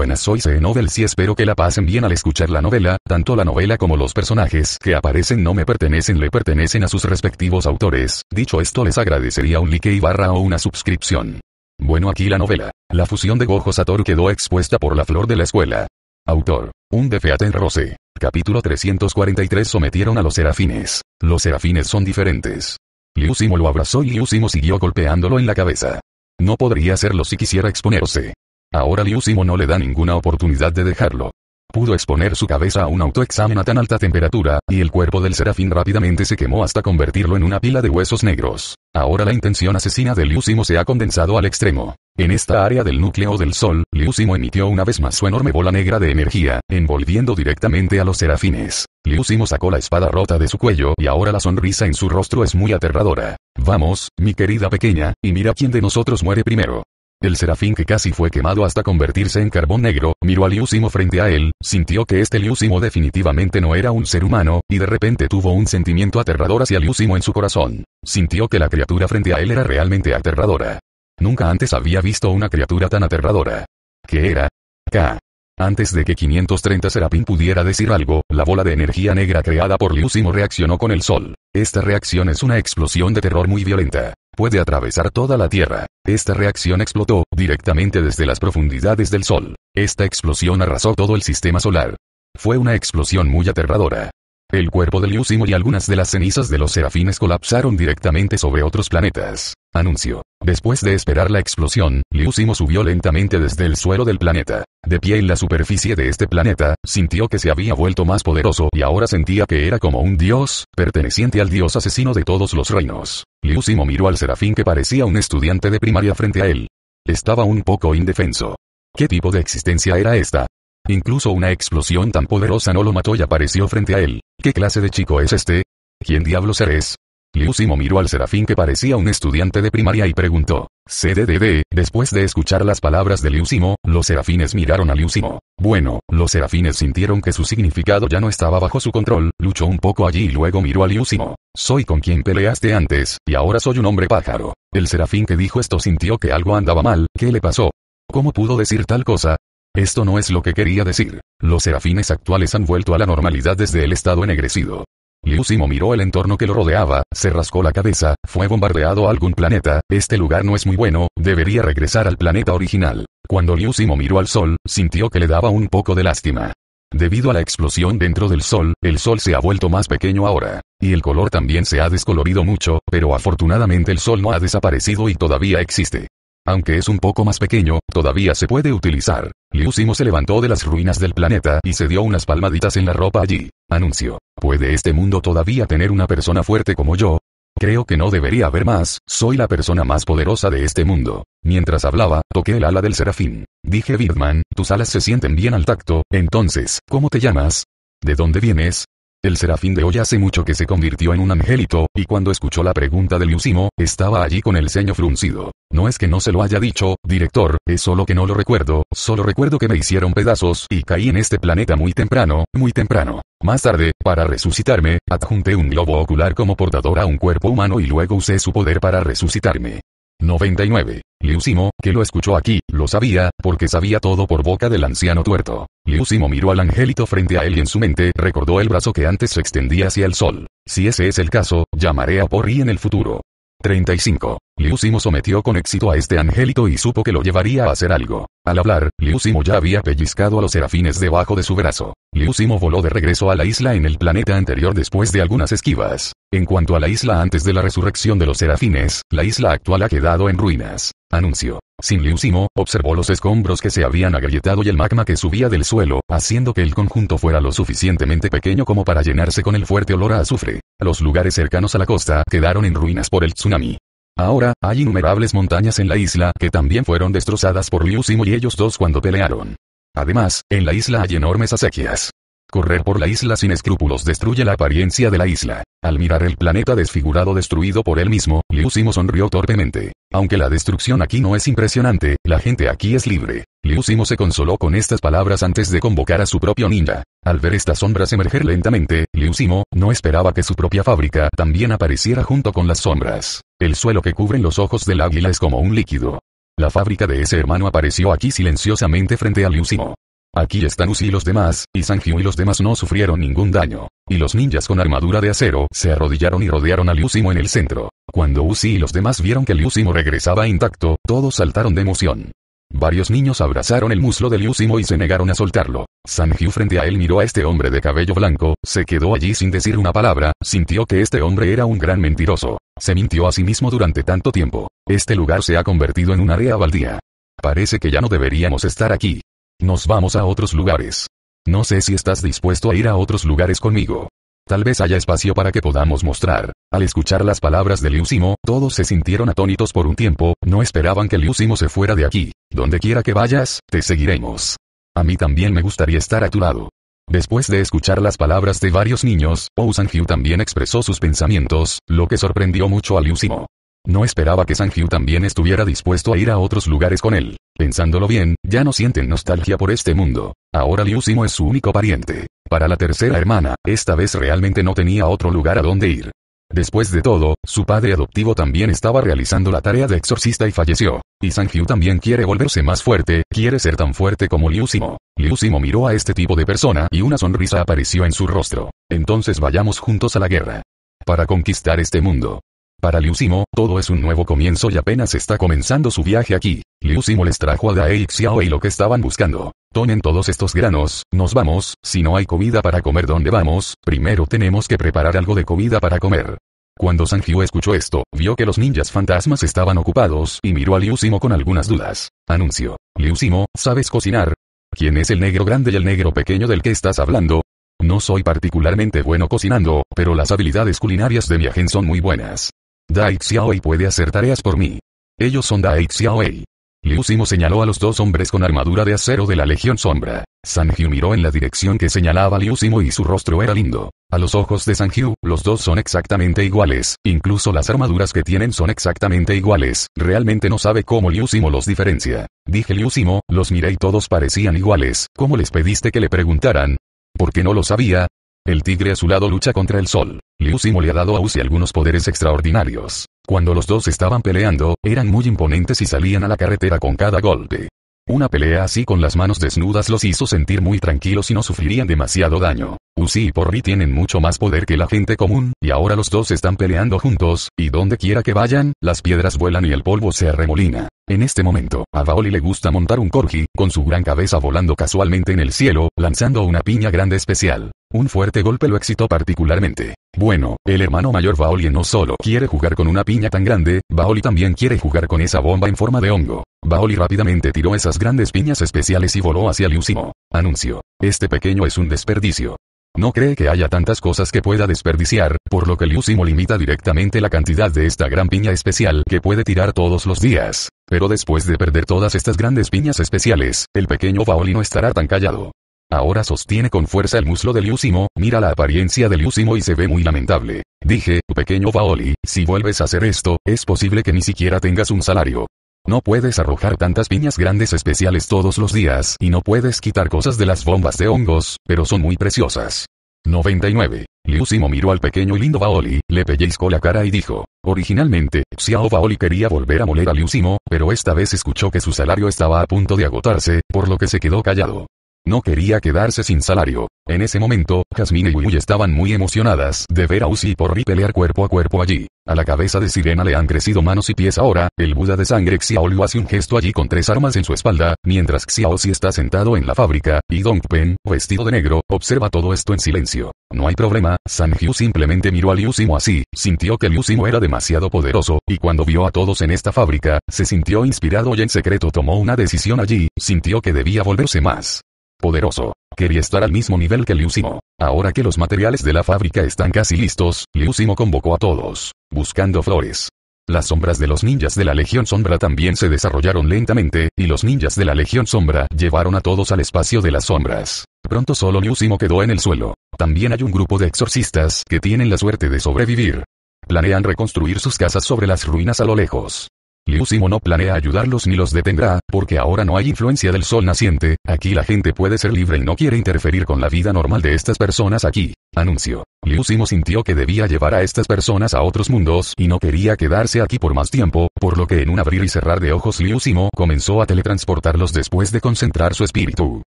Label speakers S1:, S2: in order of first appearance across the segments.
S1: Buenas soy C. Y espero que la pasen bien al escuchar la novela, tanto la novela como los personajes que aparecen no me pertenecen le pertenecen a sus respectivos autores, dicho esto les agradecería un like y barra o una suscripción. Bueno aquí la novela. La fusión de Gojo Satoru quedó expuesta por la flor de la escuela. Autor. Un de Featen Rose. Capítulo 343 sometieron a los serafines. Los serafines son diferentes. Liu Simo lo abrazó y Liu Simo siguió golpeándolo en la cabeza. No podría hacerlo si quisiera exponerse. Ahora Liu Simo no le da ninguna oportunidad de dejarlo. Pudo exponer su cabeza a un autoexamen a tan alta temperatura, y el cuerpo del serafín rápidamente se quemó hasta convertirlo en una pila de huesos negros. Ahora la intención asesina de Liu Simo se ha condensado al extremo. En esta área del núcleo del Sol, Liu Simo emitió una vez más su enorme bola negra de energía, envolviendo directamente a los serafines. Liu Simo sacó la espada rota de su cuello y ahora la sonrisa en su rostro es muy aterradora. Vamos, mi querida pequeña, y mira quién de nosotros muere primero. El serafín que casi fue quemado hasta convertirse en carbón negro, miró a Liusimo frente a él, sintió que este Liusimo definitivamente no era un ser humano, y de repente tuvo un sentimiento aterrador hacia Liusimo en su corazón. Sintió que la criatura frente a él era realmente aterradora. Nunca antes había visto una criatura tan aterradora. ¿Qué era? K. Antes de que 530 Serapín pudiera decir algo, la bola de energía negra creada por Liusimo reaccionó con el sol. Esta reacción es una explosión de terror muy violenta. Puede atravesar toda la Tierra. Esta reacción explotó, directamente desde las profundidades del Sol. Esta explosión arrasó todo el sistema solar. Fue una explosión muy aterradora. El cuerpo de Liusimo y algunas de las cenizas de los serafines colapsaron directamente sobre otros planetas. Anuncio. Después de esperar la explosión, Liusimo subió lentamente desde el suelo del planeta. De pie en la superficie de este planeta, sintió que se había vuelto más poderoso y ahora sentía que era como un dios, perteneciente al dios asesino de todos los reinos. Liusimo miró al serafín que parecía un estudiante de primaria frente a él. Estaba un poco indefenso. ¿Qué tipo de existencia era esta? Incluso una explosión tan poderosa no lo mató y apareció frente a él. ¿Qué clase de chico es este? ¿Quién diablos eres? Liusimo miró al serafín que parecía un estudiante de primaria y preguntó. CDDD, después de escuchar las palabras de Liusimo, los serafines miraron a Liusimo. Bueno, los serafines sintieron que su significado ya no estaba bajo su control, luchó un poco allí y luego miró a Liusimo. Soy con quien peleaste antes, y ahora soy un hombre pájaro. El serafín que dijo esto sintió que algo andaba mal, ¿qué le pasó? ¿Cómo pudo decir tal cosa? Esto no es lo que quería decir. Los serafines actuales han vuelto a la normalidad desde el estado ennegrecido. Liusimo miró el entorno que lo rodeaba, se rascó la cabeza, fue bombardeado a algún planeta, este lugar no es muy bueno, debería regresar al planeta original. Cuando Liusimo miró al sol, sintió que le daba un poco de lástima. Debido a la explosión dentro del sol, el sol se ha vuelto más pequeño ahora. Y el color también se ha descolorido mucho, pero afortunadamente el sol no ha desaparecido y todavía existe. Aunque es un poco más pequeño, todavía se puede utilizar. Liu Simo se levantó de las ruinas del planeta y se dio unas palmaditas en la ropa allí. Anunció. ¿Puede este mundo todavía tener una persona fuerte como yo? Creo que no debería haber más, soy la persona más poderosa de este mundo. Mientras hablaba, toqué el ala del serafín. Dije Birdman, tus alas se sienten bien al tacto, entonces, ¿cómo te llamas? ¿De dónde vienes? El serafín de hoy hace mucho que se convirtió en un angelito, y cuando escuchó la pregunta de Liusimo, estaba allí con el ceño fruncido. No es que no se lo haya dicho, director, es solo que no lo recuerdo, solo recuerdo que me hicieron pedazos y caí en este planeta muy temprano, muy temprano. Más tarde, para resucitarme, adjunté un globo ocular como portador a un cuerpo humano y luego usé su poder para resucitarme. 99. Liusimo, que lo escuchó aquí, lo sabía, porque sabía todo por boca del anciano tuerto. Liusimo miró al angelito frente a él y en su mente recordó el brazo que antes se extendía hacia el sol. Si ese es el caso, llamaré a Porri en el futuro. 35. Liusimo sometió con éxito a este angelito y supo que lo llevaría a hacer algo. Al hablar, Liusimo ya había pellizcado a los serafines debajo de su brazo. Liusimo voló de regreso a la isla en el planeta anterior después de algunas esquivas. En cuanto a la isla antes de la resurrección de los serafines, la isla actual ha quedado en ruinas. Anunció. Sin Liusimo, observó los escombros que se habían agrietado y el magma que subía del suelo, haciendo que el conjunto fuera lo suficientemente pequeño como para llenarse con el fuerte olor a azufre. Los lugares cercanos a la costa quedaron en ruinas por el tsunami. Ahora, hay innumerables montañas en la isla que también fueron destrozadas por Liusimo y ellos dos cuando pelearon. Además, en la isla hay enormes acequias. Correr por la isla sin escrúpulos destruye la apariencia de la isla. Al mirar el planeta desfigurado destruido por él mismo, Liu Simo sonrió torpemente. Aunque la destrucción aquí no es impresionante, la gente aquí es libre. Liu Simo se consoló con estas palabras antes de convocar a su propio ninja. Al ver estas sombras emerger lentamente, Liu Simo no esperaba que su propia fábrica también apareciera junto con las sombras. El suelo que cubren los ojos del águila es como un líquido. La fábrica de ese hermano apareció aquí silenciosamente frente a Liu Simo. Aquí están Uzi y los demás, y Sanjiu y los demás no sufrieron ningún daño. Y los ninjas con armadura de acero se arrodillaron y rodearon a Liu Simo en el centro. Cuando Uzi y los demás vieron que Liu Simo regresaba intacto, todos saltaron de emoción. Varios niños abrazaron el muslo de Liu Simo y se negaron a soltarlo. Sanjiu frente a él miró a este hombre de cabello blanco, se quedó allí sin decir una palabra, sintió que este hombre era un gran mentiroso. Se mintió a sí mismo durante tanto tiempo. Este lugar se ha convertido en un área baldía. Parece que ya no deberíamos estar aquí. Nos vamos a otros lugares. No sé si estás dispuesto a ir a otros lugares conmigo. Tal vez haya espacio para que podamos mostrar. Al escuchar las palabras de Liu Simo, todos se sintieron atónitos por un tiempo, no esperaban que Liu Simo se fuera de aquí. Donde quiera que vayas, te seguiremos. A mí también me gustaría estar a tu lado. Después de escuchar las palabras de varios niños, Ou Sang-hyu también expresó sus pensamientos, lo que sorprendió mucho a Liu Simo. No esperaba que Sang-hyu también estuviera dispuesto a ir a otros lugares con él. Pensándolo bien, ya no sienten nostalgia por este mundo. Ahora Liu Simo es su único pariente. Para la tercera hermana, esta vez realmente no tenía otro lugar a donde ir. Después de todo, su padre adoptivo también estaba realizando la tarea de exorcista y falleció. Y Sang-hyu también quiere volverse más fuerte, quiere ser tan fuerte como Liu Simo. Liu Simo miró a este tipo de persona y una sonrisa apareció en su rostro. Entonces vayamos juntos a la guerra. Para conquistar este mundo. Para Liu Simo, todo es un nuevo comienzo y apenas está comenzando su viaje aquí. Liu Simo les trajo a Dae Xiao y lo que estaban buscando. Tomen todos estos granos, nos vamos, si no hay comida para comer donde vamos, primero tenemos que preparar algo de comida para comer. Cuando Sanjiu escuchó esto, vio que los ninjas fantasmas estaban ocupados y miró a Liu Simo con algunas dudas. Anunció. Liu Simo, ¿sabes cocinar? ¿Quién es el negro grande y el negro pequeño del que estás hablando? No soy particularmente bueno cocinando, pero las habilidades culinarias de mi agen son muy buenas. Dai Xiaowei puede hacer tareas por mí. Ellos son Dai Xiaowei. Liu Simo señaló a los dos hombres con armadura de acero de la Legión Sombra. Sanjiu miró en la dirección que señalaba Liu Simo y su rostro era lindo. A los ojos de Sanjiu, los dos son exactamente iguales, incluso las armaduras que tienen son exactamente iguales, realmente no sabe cómo Liu Simo los diferencia. Dije Liu Simo, los miré y todos parecían iguales, ¿cómo les pediste que le preguntaran? ¿Por qué no lo sabía? El tigre a su lado lucha contra el sol. Liu Simo le ha dado a Uzi algunos poderes extraordinarios. Cuando los dos estaban peleando, eran muy imponentes y salían a la carretera con cada golpe. Una pelea así con las manos desnudas los hizo sentir muy tranquilos y no sufrirían demasiado daño. Uzi y Porri tienen mucho más poder que la gente común, y ahora los dos están peleando juntos, y donde quiera que vayan, las piedras vuelan y el polvo se arremolina. En este momento, a Baoli le gusta montar un corgi, con su gran cabeza volando casualmente en el cielo, lanzando una piña grande especial. Un fuerte golpe lo excitó particularmente. Bueno, el hermano mayor Baoli no solo quiere jugar con una piña tan grande, Baoli también quiere jugar con esa bomba en forma de hongo. Baoli rápidamente tiró esas grandes piñas especiales y voló hacia Liu Simo. Anunció. Este pequeño es un desperdicio. No cree que haya tantas cosas que pueda desperdiciar, por lo que Liu Simo limita directamente la cantidad de esta gran piña especial que puede tirar todos los días. Pero después de perder todas estas grandes piñas especiales, el pequeño Baoli no estará tan callado. Ahora sostiene con fuerza el muslo de Liu Simo, mira la apariencia de Liu Simo y se ve muy lamentable. Dije, pequeño Baoli, si vuelves a hacer esto, es posible que ni siquiera tengas un salario. No puedes arrojar tantas piñas grandes especiales todos los días y no puedes quitar cosas de las bombas de hongos, pero son muy preciosas. 99. Liu Simo miró al pequeño y lindo Baoli, le pellizcó la cara y dijo. Originalmente, Xiao Baoli quería volver a moler a Liu Simo, pero esta vez escuchó que su salario estaba a punto de agotarse, por lo que se quedó callado. No quería quedarse sin salario. En ese momento, Jasmine y Wui estaban muy emocionadas de ver a Uzi y Porri pelear cuerpo a cuerpo allí. A la cabeza de Sirena le han crecido manos y pies ahora, el Buda de sangre Xiaoliu hace un gesto allí con tres armas en su espalda, mientras Xiaozi está sentado en la fábrica, y Dongpen, vestido de negro, observa todo esto en silencio. No hay problema, Sanjiu simplemente miró a Liu Simo así, sintió que Liu Simo era demasiado poderoso, y cuando vio a todos en esta fábrica, se sintió inspirado y en secreto tomó una decisión allí, sintió que debía volverse más poderoso. Quería estar al mismo nivel que Liu Simo. Ahora que los materiales de la fábrica están casi listos, Liu Simo convocó a todos, buscando flores. Las sombras de los ninjas de la Legión Sombra también se desarrollaron lentamente, y los ninjas de la Legión Sombra llevaron a todos al espacio de las sombras. Pronto solo Liu Simo quedó en el suelo. También hay un grupo de exorcistas que tienen la suerte de sobrevivir. Planean reconstruir sus casas sobre las ruinas a lo lejos. Liu Simo no planea ayudarlos ni los detendrá, porque ahora no hay influencia del sol naciente, aquí la gente puede ser libre y no quiere interferir con la vida normal de estas personas aquí. Anuncio. Liu Simo sintió que debía llevar a estas personas a otros mundos y no quería quedarse aquí por más tiempo, por lo que en un abrir y cerrar de ojos Liu Simo comenzó a teletransportarlos después de concentrar su espíritu.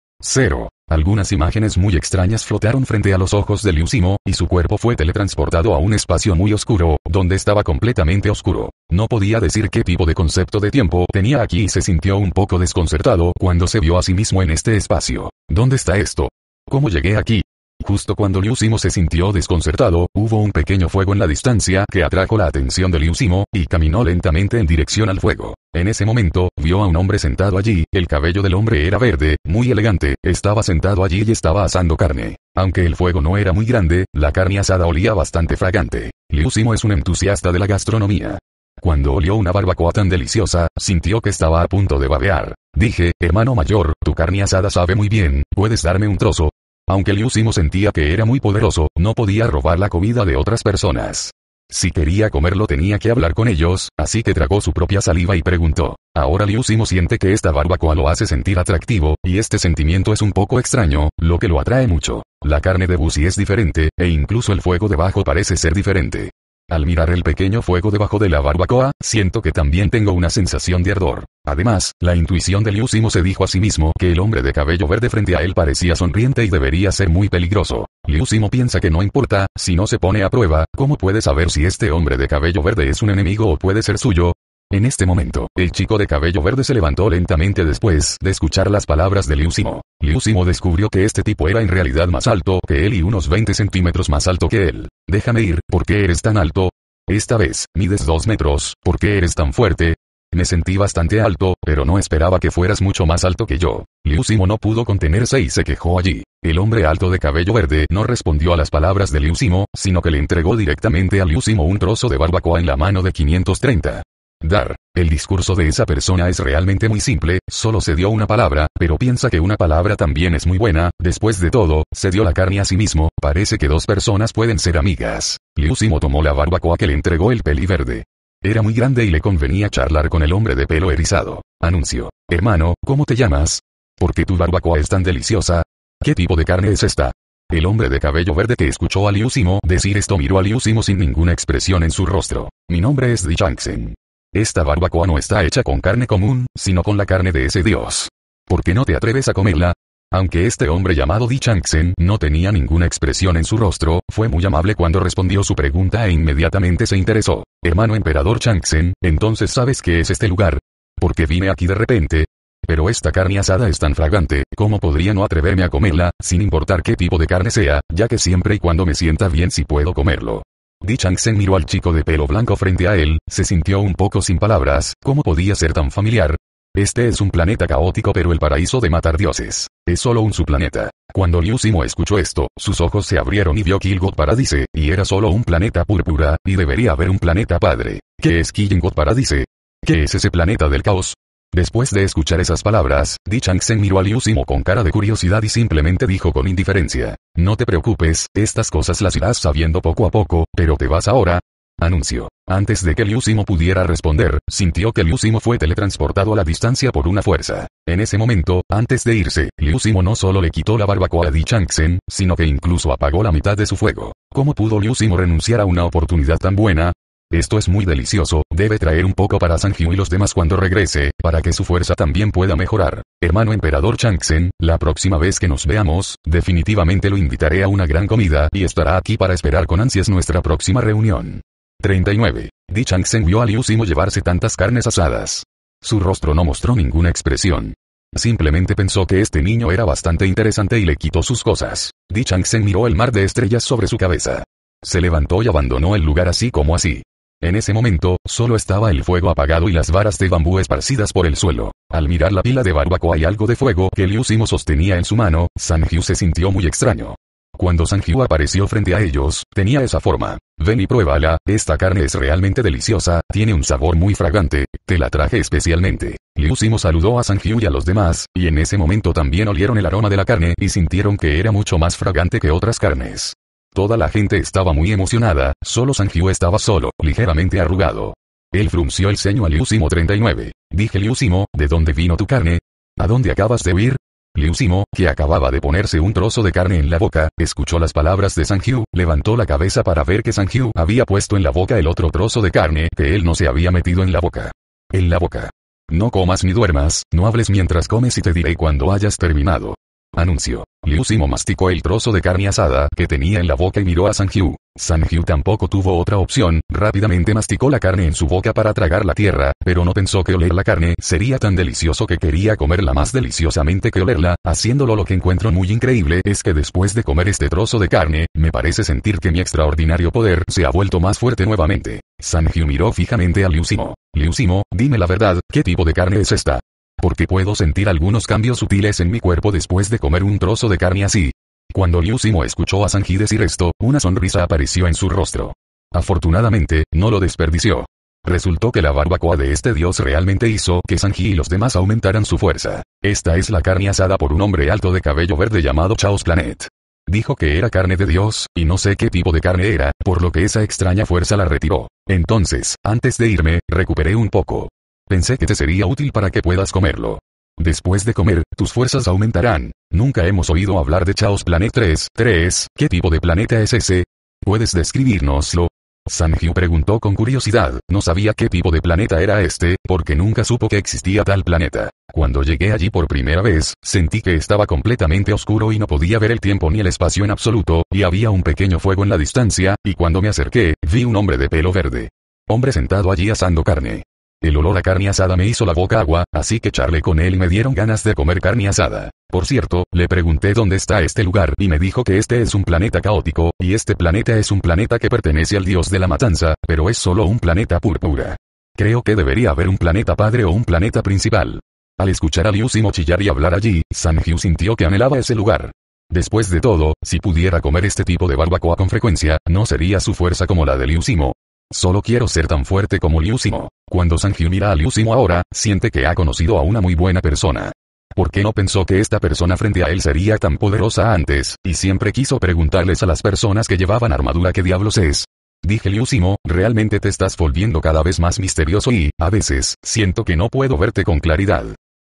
S1: 0. Algunas imágenes muy extrañas flotaron frente a los ojos de Liu Simo, y su cuerpo fue teletransportado a un espacio muy oscuro, donde estaba completamente oscuro. No podía decir qué tipo de concepto de tiempo tenía aquí y se sintió un poco desconcertado cuando se vio a sí mismo en este espacio. ¿Dónde está esto? ¿Cómo llegué aquí? Justo cuando Liu Simo se sintió desconcertado, hubo un pequeño fuego en la distancia que atrajo la atención de Liu Simo, y caminó lentamente en dirección al fuego. En ese momento, vio a un hombre sentado allí, el cabello del hombre era verde, muy elegante, estaba sentado allí y estaba asando carne. Aunque el fuego no era muy grande, la carne asada olía bastante fragante. Liu Simo es un entusiasta de la gastronomía. Cuando olió una barbacoa tan deliciosa, sintió que estaba a punto de babear. Dije, hermano mayor, tu carne asada sabe muy bien, ¿puedes darme un trozo? Aunque Liu Simo sentía que era muy poderoso, no podía robar la comida de otras personas. Si quería comerlo tenía que hablar con ellos, así que tragó su propia saliva y preguntó. Ahora Liu Simo siente que esta barbacoa lo hace sentir atractivo, y este sentimiento es un poco extraño, lo que lo atrae mucho. La carne de Busi es diferente, e incluso el fuego debajo parece ser diferente. Al mirar el pequeño fuego debajo de la barbacoa, siento que también tengo una sensación de ardor. Además, la intuición de Liu Simo se dijo a sí mismo que el hombre de cabello verde frente a él parecía sonriente y debería ser muy peligroso. Liu Simo piensa que no importa, si no se pone a prueba, ¿cómo puede saber si este hombre de cabello verde es un enemigo o puede ser suyo? En este momento, el chico de cabello verde se levantó lentamente después de escuchar las palabras de Liu Simo. Liu Simo descubrió que este tipo era en realidad más alto que él y unos 20 centímetros más alto que él. Déjame ir, ¿por qué eres tan alto? Esta vez, mides dos metros, ¿por qué eres tan fuerte? Me sentí bastante alto, pero no esperaba que fueras mucho más alto que yo. Liu Simo no pudo contenerse y se quejó allí. El hombre alto de cabello verde no respondió a las palabras de Liu Simo, sino que le entregó directamente a Liu Simo un trozo de barbacoa en la mano de 530. Dar. El discurso de esa persona es realmente muy simple, solo se dio una palabra, pero piensa que una palabra también es muy buena, después de todo, se dio la carne a sí mismo, parece que dos personas pueden ser amigas. Liu Simo tomó la barbacoa que le entregó el peli verde. Era muy grande y le convenía charlar con el hombre de pelo erizado. Anuncio. Hermano, ¿cómo te llamas? ¿Por qué tu barbacoa es tan deliciosa? ¿Qué tipo de carne es esta? El hombre de cabello verde que escuchó a Liu Simo decir esto miró a Liu Simo sin ninguna expresión en su rostro. Mi nombre es Di. Esta barbacoa no está hecha con carne común, sino con la carne de ese dios. ¿Por qué no te atreves a comerla? Aunque este hombre llamado Di Changsen no tenía ninguna expresión en su rostro, fue muy amable cuando respondió su pregunta e inmediatamente se interesó. Hermano emperador Changsen, entonces sabes qué es este lugar. ¿Por qué vine aquí de repente? Pero esta carne asada es tan fragante, ¿cómo podría no atreverme a comerla, sin importar qué tipo de carne sea, ya que siempre y cuando me sienta bien si puedo comerlo? Di Changsen miró al chico de pelo blanco frente a él, se sintió un poco sin palabras, ¿cómo podía ser tan familiar? Este es un planeta caótico pero el paraíso de matar dioses. Es solo un subplaneta. Cuando Liu Simo escuchó esto, sus ojos se abrieron y vio Kilgot Paradise, y era solo un planeta púrpura, y debería haber un planeta padre. ¿Qué es Kilgot Paradise? ¿Qué es ese planeta del caos? Después de escuchar esas palabras, Di Changsen miró a Liu Simo con cara de curiosidad y simplemente dijo con indiferencia. No te preocupes, estas cosas las irás sabiendo poco a poco, pero te vas ahora. Anunció. Antes de que Liu Simo pudiera responder, sintió que Liu Simo fue teletransportado a la distancia por una fuerza. En ese momento, antes de irse, Liu Simo no solo le quitó la barbacoa a Di Changsen, sino que incluso apagó la mitad de su fuego. ¿Cómo pudo Liu Simo renunciar a una oportunidad tan buena? Esto es muy delicioso, debe traer un poco para Sanjiu y los demás cuando regrese, para que su fuerza también pueda mejorar. Hermano emperador Changsen, la próxima vez que nos veamos, definitivamente lo invitaré a una gran comida y estará aquí para esperar con ansias nuestra próxima reunión. 39. Di Changsen vio a Liu Simo llevarse tantas carnes asadas. Su rostro no mostró ninguna expresión. Simplemente pensó que este niño era bastante interesante y le quitó sus cosas. Di Changsen miró el mar de estrellas sobre su cabeza. Se levantó y abandonó el lugar así como así. En ese momento, solo estaba el fuego apagado y las varas de bambú esparcidas por el suelo. Al mirar la pila de barbacoa y algo de fuego que Liu Simo sostenía en su mano, Sanjiu se sintió muy extraño. Cuando Sanjiu apareció frente a ellos, tenía esa forma. Ven y pruébala, esta carne es realmente deliciosa, tiene un sabor muy fragante, te la traje especialmente. Liu Simo saludó a Sanjiu y a los demás, y en ese momento también olieron el aroma de la carne y sintieron que era mucho más fragante que otras carnes. Toda la gente estaba muy emocionada, solo Sanjiu estaba solo, ligeramente arrugado. Él frunció el ceño a Liusimo 39. Dije Liusimo, ¿de dónde vino tu carne? ¿A dónde acabas de huir? Liusimo, que acababa de ponerse un trozo de carne en la boca, escuchó las palabras de Sanju, levantó la cabeza para ver que Sanju había puesto en la boca el otro trozo de carne que él no se había metido en la boca. En la boca. No comas ni duermas, no hables mientras comes y te diré cuando hayas terminado. Anunció. Liu Simo masticó el trozo de carne asada que tenía en la boca y miró a San Hyu. San Hyu tampoco tuvo otra opción, rápidamente masticó la carne en su boca para tragar la tierra, pero no pensó que oler la carne sería tan delicioso que quería comerla más deliciosamente que olerla, haciéndolo lo que encuentro muy increíble es que después de comer este trozo de carne, me parece sentir que mi extraordinario poder se ha vuelto más fuerte nuevamente. San miró fijamente a Liu Simo. Liu Simo, dime la verdad, ¿qué tipo de carne es esta? Porque puedo sentir algunos cambios sutiles en mi cuerpo después de comer un trozo de carne así. Cuando Liu Simo escuchó a Sanji decir esto, una sonrisa apareció en su rostro. Afortunadamente, no lo desperdició. Resultó que la barbacoa de este dios realmente hizo que Sanji y los demás aumentaran su fuerza. Esta es la carne asada por un hombre alto de cabello verde llamado Chaos Planet. Dijo que era carne de Dios, y no sé qué tipo de carne era, por lo que esa extraña fuerza la retiró. Entonces, antes de irme, recuperé un poco. Pensé que te sería útil para que puedas comerlo. Después de comer, tus fuerzas aumentarán. Nunca hemos oído hablar de Chaos Planet 3. 3. ¿Qué tipo de planeta es ese? ¿Puedes describirnoslo? Sanju preguntó con curiosidad, no sabía qué tipo de planeta era este, porque nunca supo que existía tal planeta. Cuando llegué allí por primera vez, sentí que estaba completamente oscuro y no podía ver el tiempo ni el espacio en absoluto, y había un pequeño fuego en la distancia, y cuando me acerqué, vi un hombre de pelo verde. Hombre sentado allí asando carne. El olor a carne asada me hizo la boca agua, así que charlé con él y me dieron ganas de comer carne asada. Por cierto, le pregunté dónde está este lugar y me dijo que este es un planeta caótico, y este planeta es un planeta que pertenece al dios de la matanza, pero es solo un planeta púrpura. Creo que debería haber un planeta padre o un planeta principal. Al escuchar a Liu Simo chillar y hablar allí, Sanju sintió que anhelaba ese lugar. Después de todo, si pudiera comer este tipo de barbacoa con frecuencia, no sería su fuerza como la de Liu Simo, Solo quiero ser tan fuerte como Liu Simo. Cuando Sanju mira a Liu Simo ahora, siente que ha conocido a una muy buena persona. ¿Por qué no pensó que esta persona frente a él sería tan poderosa antes? Y siempre quiso preguntarles a las personas que llevaban armadura qué diablos es. Dije Liu Simo, realmente te estás volviendo cada vez más misterioso y, a veces, siento que no puedo verte con claridad.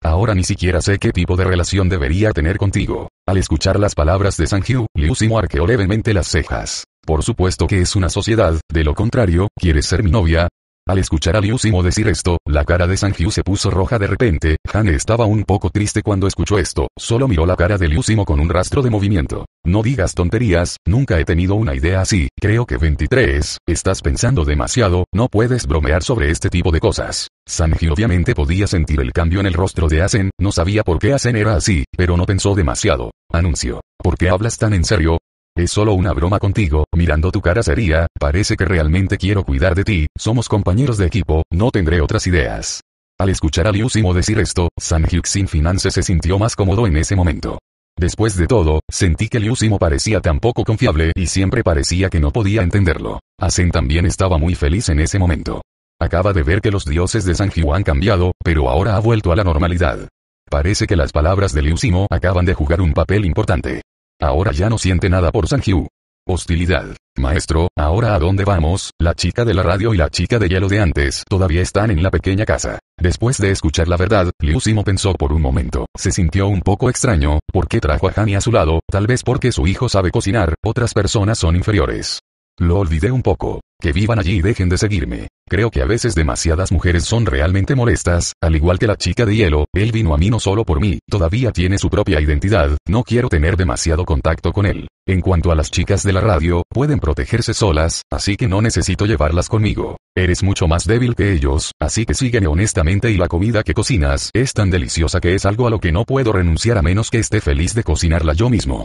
S1: Ahora ni siquiera sé qué tipo de relación debería tener contigo. Al escuchar las palabras de Sanju, Liu Simo arqueó levemente las cejas. Por supuesto que es una sociedad, de lo contrario, ¿quieres ser mi novia? Al escuchar a Liu Simo decir esto, la cara de Sanju se puso roja de repente, Han estaba un poco triste cuando escuchó esto, solo miró la cara de Liu Simo con un rastro de movimiento. No digas tonterías, nunca he tenido una idea así, creo que 23, estás pensando demasiado, no puedes bromear sobre este tipo de cosas. Sanji obviamente podía sentir el cambio en el rostro de Asen, no sabía por qué Asen era así, pero no pensó demasiado. Anunció. ¿Por qué hablas tan en serio? Es solo una broma contigo, mirando tu cara sería, parece que realmente quiero cuidar de ti, somos compañeros de equipo, no tendré otras ideas. Al escuchar a Liu Simo decir esto, San Sin Finance se sintió más cómodo en ese momento. Después de todo, sentí que Liu Simo parecía tan poco confiable y siempre parecía que no podía entenderlo. Asen también estaba muy feliz en ese momento. Acaba de ver que los dioses de San han cambiado, pero ahora ha vuelto a la normalidad. Parece que las palabras de Liu Simo acaban de jugar un papel importante. Ahora ya no siente nada por Sanju. Hostilidad. Maestro, ¿ahora a dónde vamos? La chica de la radio y la chica de hielo de antes todavía están en la pequeña casa. Después de escuchar la verdad, Liu Simo pensó por un momento. Se sintió un poco extraño, ¿por qué trajo a Hani a su lado? Tal vez porque su hijo sabe cocinar, otras personas son inferiores. Lo olvidé un poco. Que vivan allí y dejen de seguirme. Creo que a veces demasiadas mujeres son realmente molestas, al igual que la chica de hielo, él vino a mí no solo por mí, todavía tiene su propia identidad, no quiero tener demasiado contacto con él. En cuanto a las chicas de la radio, pueden protegerse solas, así que no necesito llevarlas conmigo. Eres mucho más débil que ellos, así que sígueme honestamente y la comida que cocinas es tan deliciosa que es algo a lo que no puedo renunciar a menos que esté feliz de cocinarla yo mismo.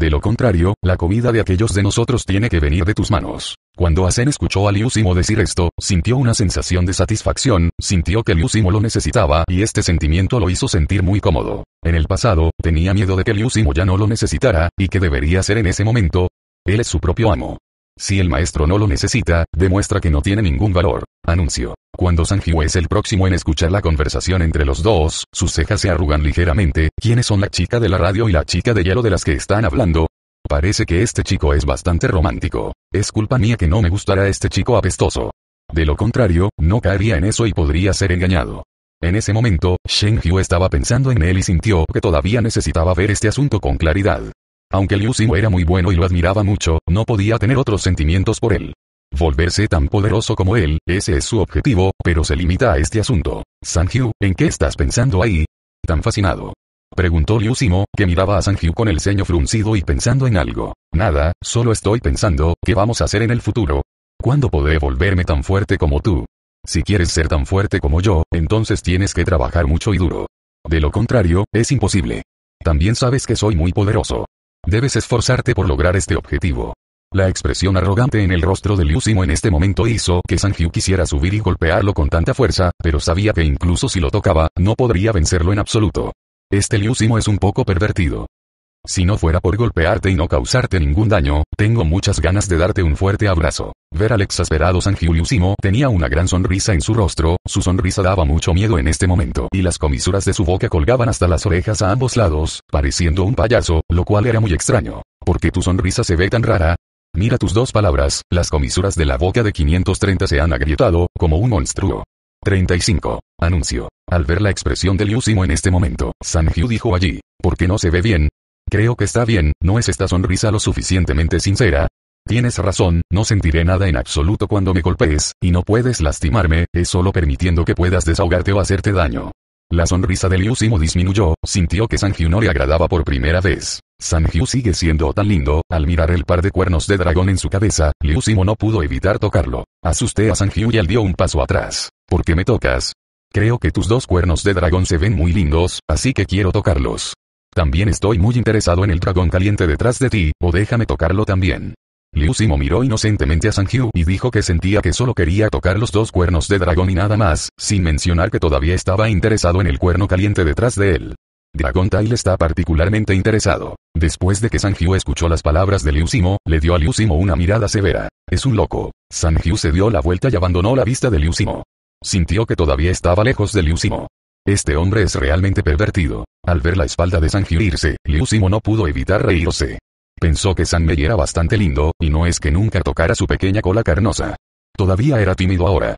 S1: De lo contrario, la comida de aquellos de nosotros tiene que venir de tus manos. Cuando Asen escuchó a Liu Simo decir esto, sintió una sensación de satisfacción, sintió que Liu Simo lo necesitaba y este sentimiento lo hizo sentir muy cómodo. En el pasado, tenía miedo de que Liu Simo ya no lo necesitara, y que debería ser en ese momento. Él es su propio amo. Si el maestro no lo necesita, demuestra que no tiene ningún valor. Anuncio. Cuando Sanjiu es el próximo en escuchar la conversación entre los dos, sus cejas se arrugan ligeramente. ¿Quiénes son la chica de la radio y la chica de hielo de las que están hablando? Parece que este chico es bastante romántico. Es culpa mía que no me gustará este chico apestoso. De lo contrario, no caería en eso y podría ser engañado. En ese momento, Shen Hyu estaba pensando en él y sintió que todavía necesitaba ver este asunto con claridad. Aunque Liu Ximo era muy bueno y lo admiraba mucho, no podía tener otros sentimientos por él. Volverse tan poderoso como él, ese es su objetivo, pero se limita a este asunto. Hyu, ¿en qué estás pensando ahí? Tan fascinado. Preguntó Liu Ximo, que miraba a Hyu con el ceño fruncido y pensando en algo. Nada, solo estoy pensando, ¿qué vamos a hacer en el futuro? ¿Cuándo podré volverme tan fuerte como tú? Si quieres ser tan fuerte como yo, entonces tienes que trabajar mucho y duro. De lo contrario, es imposible. También sabes que soy muy poderoso. Debes esforzarte por lograr este objetivo. La expresión arrogante en el rostro de Liu Simo en este momento hizo que Sanjiu quisiera subir y golpearlo con tanta fuerza, pero sabía que incluso si lo tocaba, no podría vencerlo en absoluto. Este Liu Simo es un poco pervertido. Si no fuera por golpearte y no causarte ningún daño, tengo muchas ganas de darte un fuerte abrazo. Ver al exasperado San Simo tenía una gran sonrisa en su rostro, su sonrisa daba mucho miedo en este momento, y las comisuras de su boca colgaban hasta las orejas a ambos lados, pareciendo un payaso, lo cual era muy extraño. ¿Por qué tu sonrisa se ve tan rara? Mira tus dos palabras, las comisuras de la boca de 530 se han agrietado, como un monstruo. 35. Anuncio. Al ver la expresión de Liu Simo en este momento, San dijo allí, ¿por qué no se ve bien? Creo que está bien, ¿no es esta sonrisa lo suficientemente sincera? Tienes razón, no sentiré nada en absoluto cuando me golpees, y no puedes lastimarme, es solo permitiendo que puedas desahogarte o hacerte daño. La sonrisa de Liu Simo disminuyó, sintió que Sanju no le agradaba por primera vez. Sanju sigue siendo tan lindo, al mirar el par de cuernos de dragón en su cabeza, Liu Simo no pudo evitar tocarlo. Asusté a Sanju y él dio un paso atrás. ¿Por qué me tocas? Creo que tus dos cuernos de dragón se ven muy lindos, así que quiero tocarlos. También estoy muy interesado en el dragón caliente detrás de ti, o déjame tocarlo también. Liu Simo miró inocentemente a Sanju y dijo que sentía que solo quería tocar los dos cuernos de dragón y nada más, sin mencionar que todavía estaba interesado en el cuerno caliente detrás de él. Dragon Tail está particularmente interesado. Después de que Sanju escuchó las palabras de Liu Simo, le dio a Liu Simo una mirada severa. Es un loco. Sanju se dio la vuelta y abandonó la vista de Liu Simo. Sintió que todavía estaba lejos de Liu Simo. Este hombre es realmente pervertido. Al ver la espalda de San irse, Liu Simo no pudo evitar reírse. Pensó que San Mei era bastante lindo, y no es que nunca tocara su pequeña cola carnosa. Todavía era tímido ahora.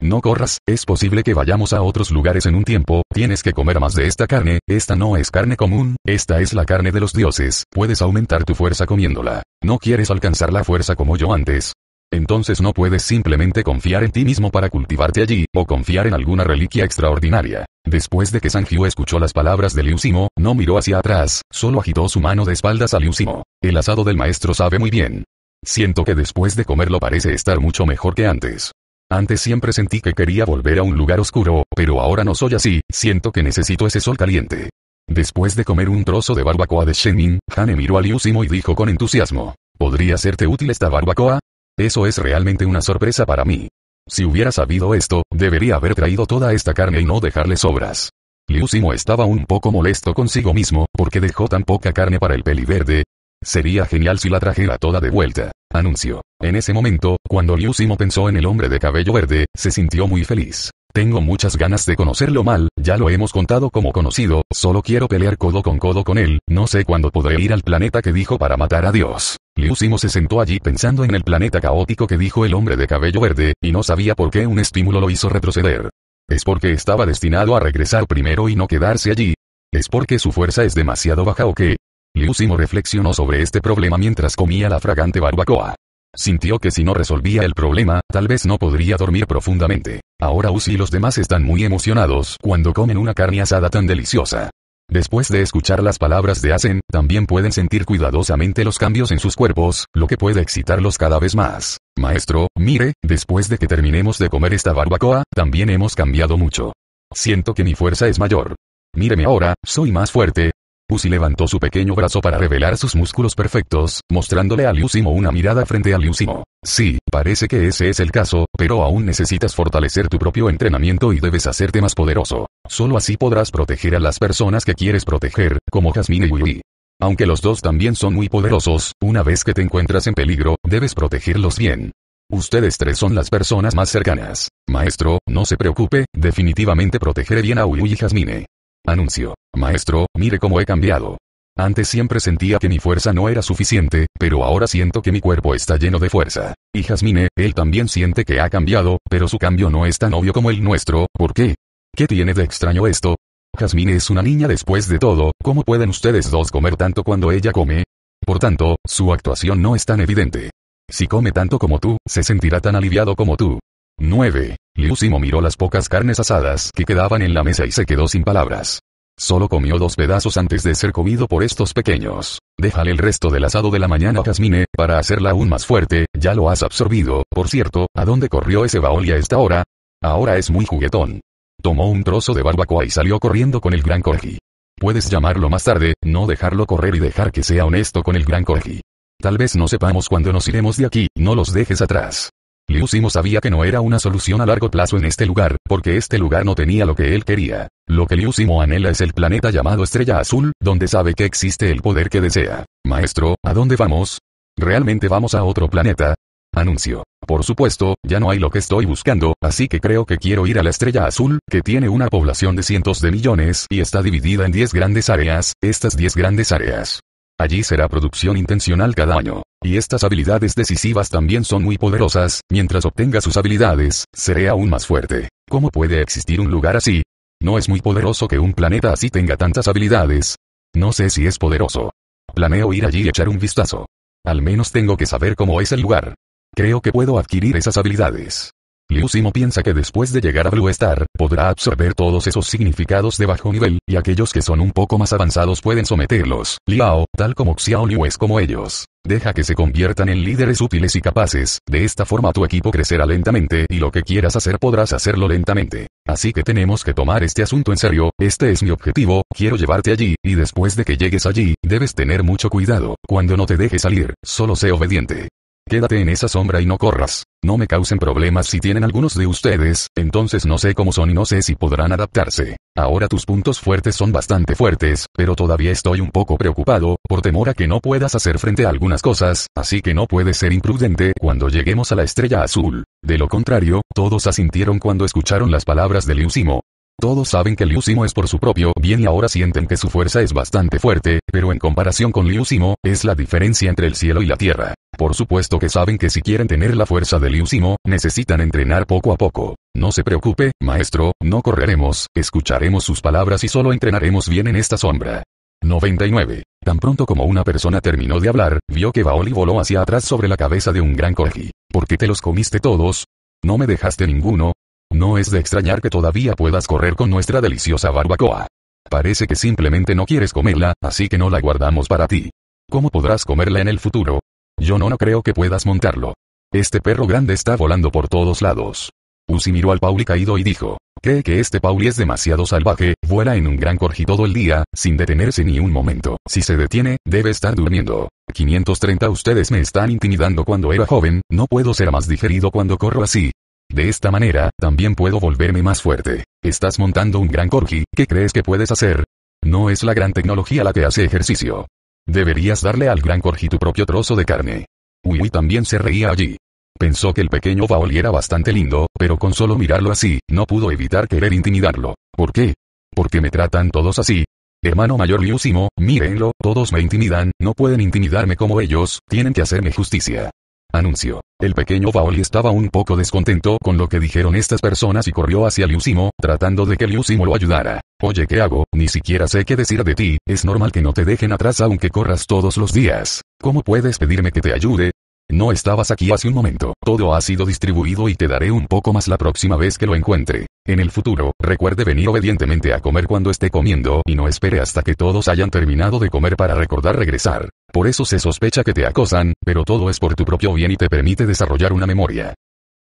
S1: No corras, es posible que vayamos a otros lugares en un tiempo, tienes que comer más de esta carne, esta no es carne común, esta es la carne de los dioses, puedes aumentar tu fuerza comiéndola. ¿No quieres alcanzar la fuerza como yo antes? Entonces no puedes simplemente confiar en ti mismo para cultivarte allí, o confiar en alguna reliquia extraordinaria. Después de que Sanjiu escuchó las palabras de Liu Simo, no miró hacia atrás, solo agitó su mano de espaldas a Liu Simo. El asado del maestro sabe muy bien. Siento que después de comerlo parece estar mucho mejor que antes. Antes siempre sentí que quería volver a un lugar oscuro, pero ahora no soy así, siento que necesito ese sol caliente. Después de comer un trozo de barbacoa de Shenin, Hane miró a Liu Simo y dijo con entusiasmo. ¿Podría serte útil esta barbacoa? Eso es realmente una sorpresa para mí. Si hubiera sabido esto, debería haber traído toda esta carne y no dejarle sobras. Liu Simo estaba un poco molesto consigo mismo, porque dejó tan poca carne para el peli verde. Sería genial si la trajera toda de vuelta, anunció. En ese momento, cuando Liu Simo pensó en el hombre de cabello verde, se sintió muy feliz. Tengo muchas ganas de conocerlo mal, ya lo hemos contado como conocido, solo quiero pelear codo con codo con él, no sé cuándo podré ir al planeta que dijo para matar a Dios. Liu Simo se sentó allí pensando en el planeta caótico que dijo el hombre de cabello verde, y no sabía por qué un estímulo lo hizo retroceder. ¿Es porque estaba destinado a regresar primero y no quedarse allí? ¿Es porque su fuerza es demasiado baja o qué? Liu Simo reflexionó sobre este problema mientras comía la fragante barbacoa. Sintió que si no resolvía el problema, tal vez no podría dormir profundamente. Ahora Uzi y los demás están muy emocionados cuando comen una carne asada tan deliciosa. Después de escuchar las palabras de Asen, también pueden sentir cuidadosamente los cambios en sus cuerpos, lo que puede excitarlos cada vez más. Maestro, mire, después de que terminemos de comer esta barbacoa, también hemos cambiado mucho. Siento que mi fuerza es mayor. Míreme ahora, soy más fuerte, Uzi levantó su pequeño brazo para revelar sus músculos perfectos, mostrándole a Liu Simo una mirada frente a Liu Simo. Sí, parece que ese es el caso, pero aún necesitas fortalecer tu propio entrenamiento y debes hacerte más poderoso. Solo así podrás proteger a las personas que quieres proteger, como Jasmine y Wii. Aunque los dos también son muy poderosos, una vez que te encuentras en peligro, debes protegerlos bien. Ustedes tres son las personas más cercanas. Maestro, no se preocupe, definitivamente protegeré bien a Wii y Jasmine. Anuncio. Maestro, mire cómo he cambiado. Antes siempre sentía que mi fuerza no era suficiente, pero ahora siento que mi cuerpo está lleno de fuerza. Y Jasmine, él también siente que ha cambiado, pero su cambio no es tan obvio como el nuestro, ¿por qué? ¿Qué tiene de extraño esto? Jasmine es una niña después de todo, ¿cómo pueden ustedes dos comer tanto cuando ella come? Por tanto, su actuación no es tan evidente. Si come tanto como tú, se sentirá tan aliviado como tú. 9. Liu Simo miró las pocas carnes asadas que quedaban en la mesa y se quedó sin palabras. Solo comió dos pedazos antes de ser comido por estos pequeños. Déjale el resto del asado de la mañana a Jasmine, para hacerla aún más fuerte, ya lo has absorbido, por cierto, ¿a dónde corrió ese baoli a esta hora? Ahora es muy juguetón. Tomó un trozo de barbacoa y salió corriendo con el gran Corgi. Puedes llamarlo más tarde, no dejarlo correr y dejar que sea honesto con el gran Corgi. Tal vez no sepamos cuándo nos iremos de aquí, no los dejes atrás. Liu Simo sabía que no era una solución a largo plazo en este lugar, porque este lugar no tenía lo que él quería. Lo que Liu Simo anhela es el planeta llamado Estrella Azul, donde sabe que existe el poder que desea. Maestro, ¿a dónde vamos? ¿Realmente vamos a otro planeta? Anuncio. Por supuesto, ya no hay lo que estoy buscando, así que creo que quiero ir a la Estrella Azul, que tiene una población de cientos de millones y está dividida en 10 grandes áreas, estas 10 grandes áreas. Allí será producción intencional cada año. Y estas habilidades decisivas también son muy poderosas, mientras obtenga sus habilidades, seré aún más fuerte. ¿Cómo puede existir un lugar así? No es muy poderoso que un planeta así tenga tantas habilidades. No sé si es poderoso. Planeo ir allí y echar un vistazo. Al menos tengo que saber cómo es el lugar. Creo que puedo adquirir esas habilidades. Liu Simo piensa que después de llegar a Blue Star, podrá absorber todos esos significados de bajo nivel, y aquellos que son un poco más avanzados pueden someterlos. Liao, tal como Xiao Liu es como ellos. Deja que se conviertan en líderes útiles y capaces, de esta forma tu equipo crecerá lentamente y lo que quieras hacer podrás hacerlo lentamente. Así que tenemos que tomar este asunto en serio, este es mi objetivo, quiero llevarte allí, y después de que llegues allí, debes tener mucho cuidado, cuando no te dejes salir, solo sé obediente. Quédate en esa sombra y no corras. No me causen problemas si tienen algunos de ustedes, entonces no sé cómo son y no sé si podrán adaptarse. Ahora tus puntos fuertes son bastante fuertes, pero todavía estoy un poco preocupado, por temor a que no puedas hacer frente a algunas cosas, así que no puedes ser imprudente cuando lleguemos a la estrella azul. De lo contrario, todos asintieron cuando escucharon las palabras de Liu Simo. Todos saben que Liu Simo es por su propio bien y ahora sienten que su fuerza es bastante fuerte, pero en comparación con Liu Simo, es la diferencia entre el cielo y la tierra. Por supuesto que saben que si quieren tener la fuerza de Liu Simo, necesitan entrenar poco a poco. No se preocupe, maestro, no correremos, escucharemos sus palabras y solo entrenaremos bien en esta sombra. 99. Tan pronto como una persona terminó de hablar, vio que Baoli voló hacia atrás sobre la cabeza de un gran corgi. ¿Por qué te los comiste todos? ¿No me dejaste ninguno? No es de extrañar que todavía puedas correr con nuestra deliciosa barbacoa. Parece que simplemente no quieres comerla, así que no la guardamos para ti. ¿Cómo podrás comerla en el futuro? Yo no, creo que puedas montarlo. Este perro grande está volando por todos lados. Uzi miró al Pauli caído y dijo, cree que este Pauli es demasiado salvaje, vuela en un gran corgi todo el día, sin detenerse ni un momento. Si se detiene, debe estar durmiendo. 530 Ustedes me están intimidando cuando era joven, no puedo ser más digerido cuando corro así. De esta manera, también puedo volverme más fuerte. Estás montando un gran corgi, ¿qué crees que puedes hacer? No es la gran tecnología la que hace ejercicio. Deberías darle al gran corgi tu propio trozo de carne. Uy también se reía allí. Pensó que el pequeño Baoli era bastante lindo, pero con solo mirarlo así, no pudo evitar querer intimidarlo. ¿Por qué? Porque me tratan todos así. Hermano mayor Liusimo, mírenlo, todos me intimidan, no pueden intimidarme como ellos, tienen que hacerme justicia. Anuncio. El pequeño Baoli estaba un poco descontento con lo que dijeron estas personas y corrió hacia Liusimo, tratando de que Liusimo lo ayudara. Oye, ¿qué hago? Ni siquiera sé qué decir de ti, es normal que no te dejen atrás aunque corras todos los días. ¿Cómo puedes pedirme que te ayude? No estabas aquí hace un momento, todo ha sido distribuido y te daré un poco más la próxima vez que lo encuentre. En el futuro, recuerde venir obedientemente a comer cuando esté comiendo y no espere hasta que todos hayan terminado de comer para recordar regresar. Por eso se sospecha que te acosan, pero todo es por tu propio bien y te permite desarrollar una memoria.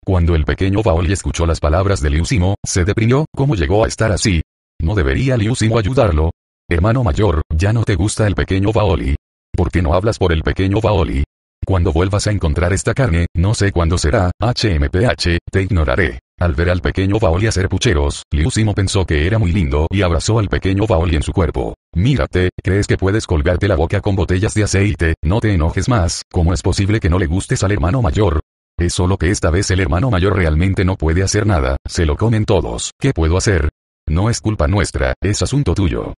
S1: Cuando el pequeño Baoli escuchó las palabras de Liusimo, se deprimió, ¿cómo llegó a estar así? ¿No debería Liusimo ayudarlo? Hermano mayor, ¿ya no te gusta el pequeño Baoli? ¿Por qué no hablas por el pequeño Baoli? Cuando vuelvas a encontrar esta carne, no sé cuándo será, HMPH, te ignoraré. Al ver al pequeño Baoli hacer pucheros, Liu Simo pensó que era muy lindo y abrazó al pequeño Baoli en su cuerpo. Mírate, ¿crees que puedes colgarte la boca con botellas de aceite? No te enojes más, ¿cómo es posible que no le gustes al hermano mayor? Es solo que esta vez el hermano mayor realmente no puede hacer nada, se lo comen todos, ¿qué puedo hacer? No es culpa nuestra, es asunto tuyo.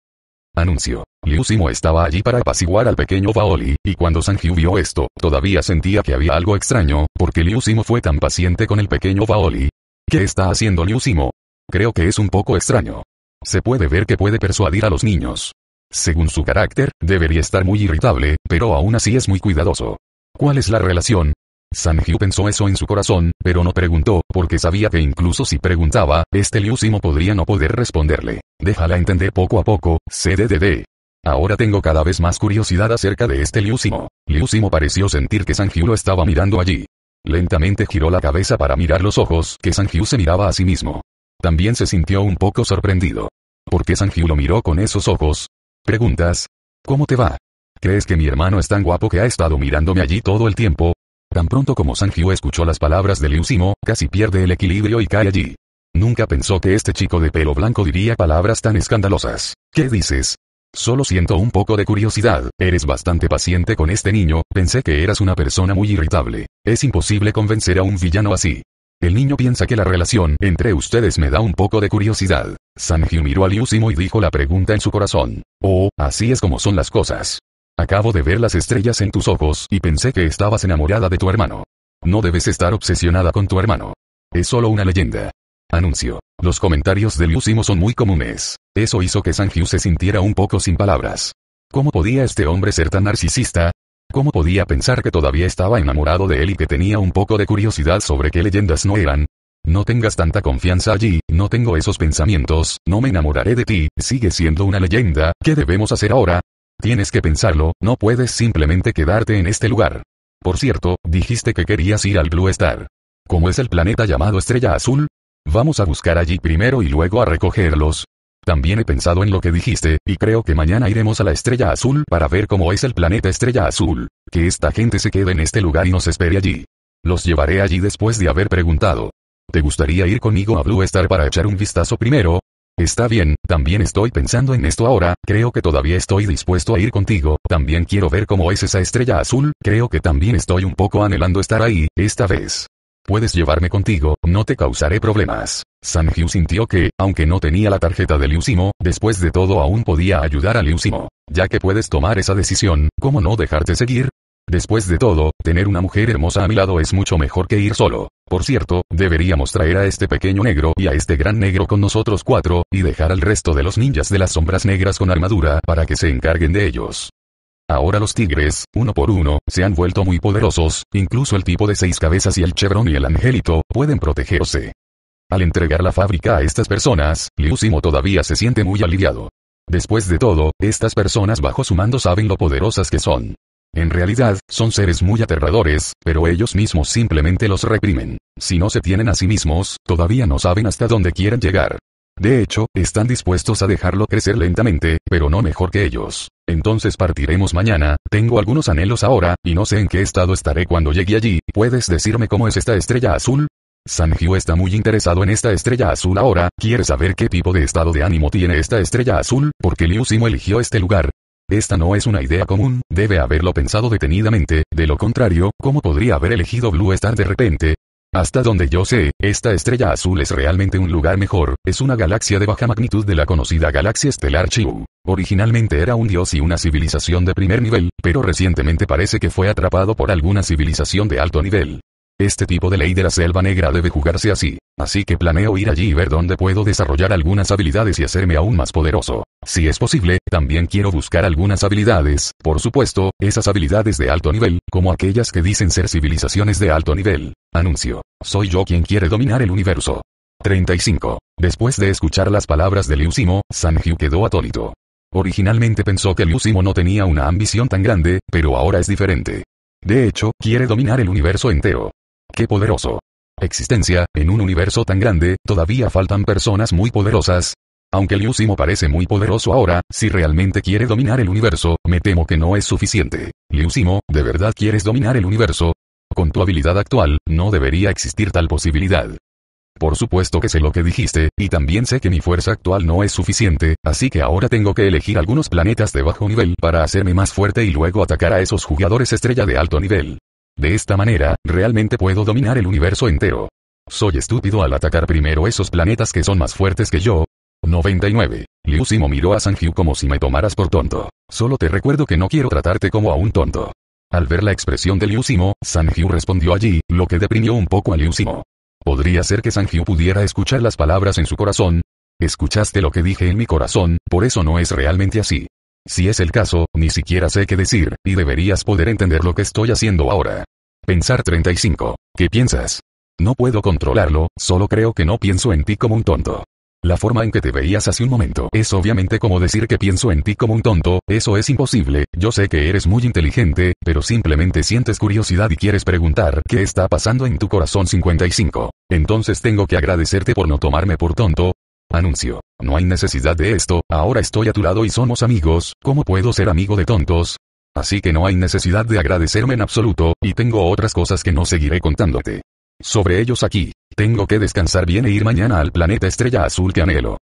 S1: Anuncio. Liu Simo estaba allí para apaciguar al pequeño Baoli, y cuando Sanju vio esto, todavía sentía que había algo extraño, porque Liu Simo fue tan paciente con el pequeño Baoli. ¿Qué está haciendo Liu Simo? Creo que es un poco extraño. Se puede ver que puede persuadir a los niños. Según su carácter, debería estar muy irritable, pero aún así es muy cuidadoso. ¿Cuál es la relación? Sanju pensó eso en su corazón, pero no preguntó, porque sabía que incluso si preguntaba, este Liu Simo podría no poder responderle. Déjala entender poco a poco, CDDD. Ahora tengo cada vez más curiosidad acerca de este Liu Simo. Liu Simo pareció sentir que Sanju lo estaba mirando allí. Lentamente giró la cabeza para mirar los ojos que Sanju se miraba a sí mismo. También se sintió un poco sorprendido. ¿Por qué Sanju lo miró con esos ojos? Preguntas. ¿Cómo te va? ¿Crees que mi hermano es tan guapo que ha estado mirándome allí todo el tiempo? Tan pronto como Sanju escuchó las palabras de Liu Simo, casi pierde el equilibrio y cae allí. Nunca pensó que este chico de pelo blanco diría palabras tan escandalosas. ¿Qué dices? Solo siento un poco de curiosidad, eres bastante paciente con este niño, pensé que eras una persona muy irritable. Es imposible convencer a un villano así. El niño piensa que la relación entre ustedes me da un poco de curiosidad. Sanju miró a Liu Simo y dijo la pregunta en su corazón. Oh, así es como son las cosas. Acabo de ver las estrellas en tus ojos y pensé que estabas enamorada de tu hermano. No debes estar obsesionada con tu hermano. Es solo una leyenda. Anuncio. Los comentarios de Liu Simo son muy comunes. Eso hizo que Sanju se sintiera un poco sin palabras. ¿Cómo podía este hombre ser tan narcisista? ¿Cómo podía pensar que todavía estaba enamorado de él y que tenía un poco de curiosidad sobre qué leyendas no eran? No tengas tanta confianza allí, no tengo esos pensamientos, no me enamoraré de ti, sigue siendo una leyenda, ¿qué debemos hacer ahora? Tienes que pensarlo, no puedes simplemente quedarte en este lugar. Por cierto, dijiste que querías ir al Blue Star. ¿Cómo es el planeta llamado Estrella Azul? Vamos a buscar allí primero y luego a recogerlos. También he pensado en lo que dijiste, y creo que mañana iremos a la Estrella Azul para ver cómo es el planeta Estrella Azul. Que esta gente se quede en este lugar y nos espere allí. Los llevaré allí después de haber preguntado. ¿Te gustaría ir conmigo a Blue Star para echar un vistazo primero? Está bien, también estoy pensando en esto ahora, creo que todavía estoy dispuesto a ir contigo, también quiero ver cómo es esa estrella azul, creo que también estoy un poco anhelando estar ahí, esta vez. Puedes llevarme contigo, no te causaré problemas. Sanju sintió que, aunque no tenía la tarjeta de Liusimo, después de todo aún podía ayudar a Liusimo. Ya que puedes tomar esa decisión, ¿cómo no dejarte seguir? Después de todo, tener una mujer hermosa a mi lado es mucho mejor que ir solo. Por cierto, deberíamos traer a este pequeño negro y a este gran negro con nosotros cuatro, y dejar al resto de los ninjas de las sombras negras con armadura para que se encarguen de ellos. Ahora los tigres, uno por uno, se han vuelto muy poderosos, incluso el tipo de seis cabezas y el chevron y el angelito, pueden protegerse. Al entregar la fábrica a estas personas, Liusimo todavía se siente muy aliviado. Después de todo, estas personas bajo su mando saben lo poderosas que son. En realidad, son seres muy aterradores, pero ellos mismos simplemente los reprimen. Si no se tienen a sí mismos, todavía no saben hasta dónde quieren llegar. De hecho, están dispuestos a dejarlo crecer lentamente, pero no mejor que ellos. Entonces partiremos mañana, tengo algunos anhelos ahora, y no sé en qué estado estaré cuando llegue allí, ¿puedes decirme cómo es esta estrella azul? Sanju está muy interesado en esta estrella azul ahora, quiere saber qué tipo de estado de ánimo tiene esta estrella azul, porque Liu Simo eligió este lugar, esta no es una idea común, debe haberlo pensado detenidamente, de lo contrario, ¿cómo podría haber elegido Blue Star de repente? Hasta donde yo sé, esta estrella azul es realmente un lugar mejor, es una galaxia de baja magnitud de la conocida galaxia estelar Chiu. Originalmente era un dios y una civilización de primer nivel, pero recientemente parece que fue atrapado por alguna civilización de alto nivel. Este tipo de ley de la selva negra debe jugarse así. Así que planeo ir allí y ver dónde puedo desarrollar algunas habilidades y hacerme aún más poderoso. Si es posible, también quiero buscar algunas habilidades, por supuesto, esas habilidades de alto nivel, como aquellas que dicen ser civilizaciones de alto nivel. Anuncio. Soy yo quien quiere dominar el universo. 35. Después de escuchar las palabras de Liu Simo, Sanju quedó atónito. Originalmente pensó que Liu Simo no tenía una ambición tan grande, pero ahora es diferente. De hecho, quiere dominar el universo entero. ¡Qué poderoso! Existencia, en un universo tan grande, todavía faltan personas muy poderosas. Aunque Liu Simo parece muy poderoso ahora, si realmente quiere dominar el universo, me temo que no es suficiente. Liu Simo, ¿de verdad quieres dominar el universo? Con tu habilidad actual, no debería existir tal posibilidad. Por supuesto que sé lo que dijiste, y también sé que mi fuerza actual no es suficiente, así que ahora tengo que elegir algunos planetas de bajo nivel para hacerme más fuerte y luego atacar a esos jugadores estrella de alto nivel. De esta manera, realmente puedo dominar el universo entero. Soy estúpido al atacar primero esos planetas que son más fuertes que yo. 99. Liu Simo miró a Sanju como si me tomaras por tonto. Solo te recuerdo que no quiero tratarte como a un tonto. Al ver la expresión de Liu Simo, Sanju respondió allí, lo que deprimió un poco a Liu Simo. Podría ser que Sanju pudiera escuchar las palabras en su corazón. Escuchaste lo que dije en mi corazón, por eso no es realmente así. Si es el caso, ni siquiera sé qué decir, y deberías poder entender lo que estoy haciendo ahora. Pensar 35. ¿Qué piensas? No puedo controlarlo, solo creo que no pienso en ti como un tonto. La forma en que te veías hace un momento es obviamente como decir que pienso en ti como un tonto, eso es imposible, yo sé que eres muy inteligente, pero simplemente sientes curiosidad y quieres preguntar qué está pasando en tu corazón 55. Entonces tengo que agradecerte por no tomarme por tonto. Anuncio. No hay necesidad de esto, ahora estoy a tu lado y somos amigos, ¿cómo puedo ser amigo de tontos? Así que no hay necesidad de agradecerme en absoluto, y tengo otras cosas que no seguiré contándote. Sobre ellos aquí. Tengo que descansar bien e ir mañana al planeta estrella azul que anhelo.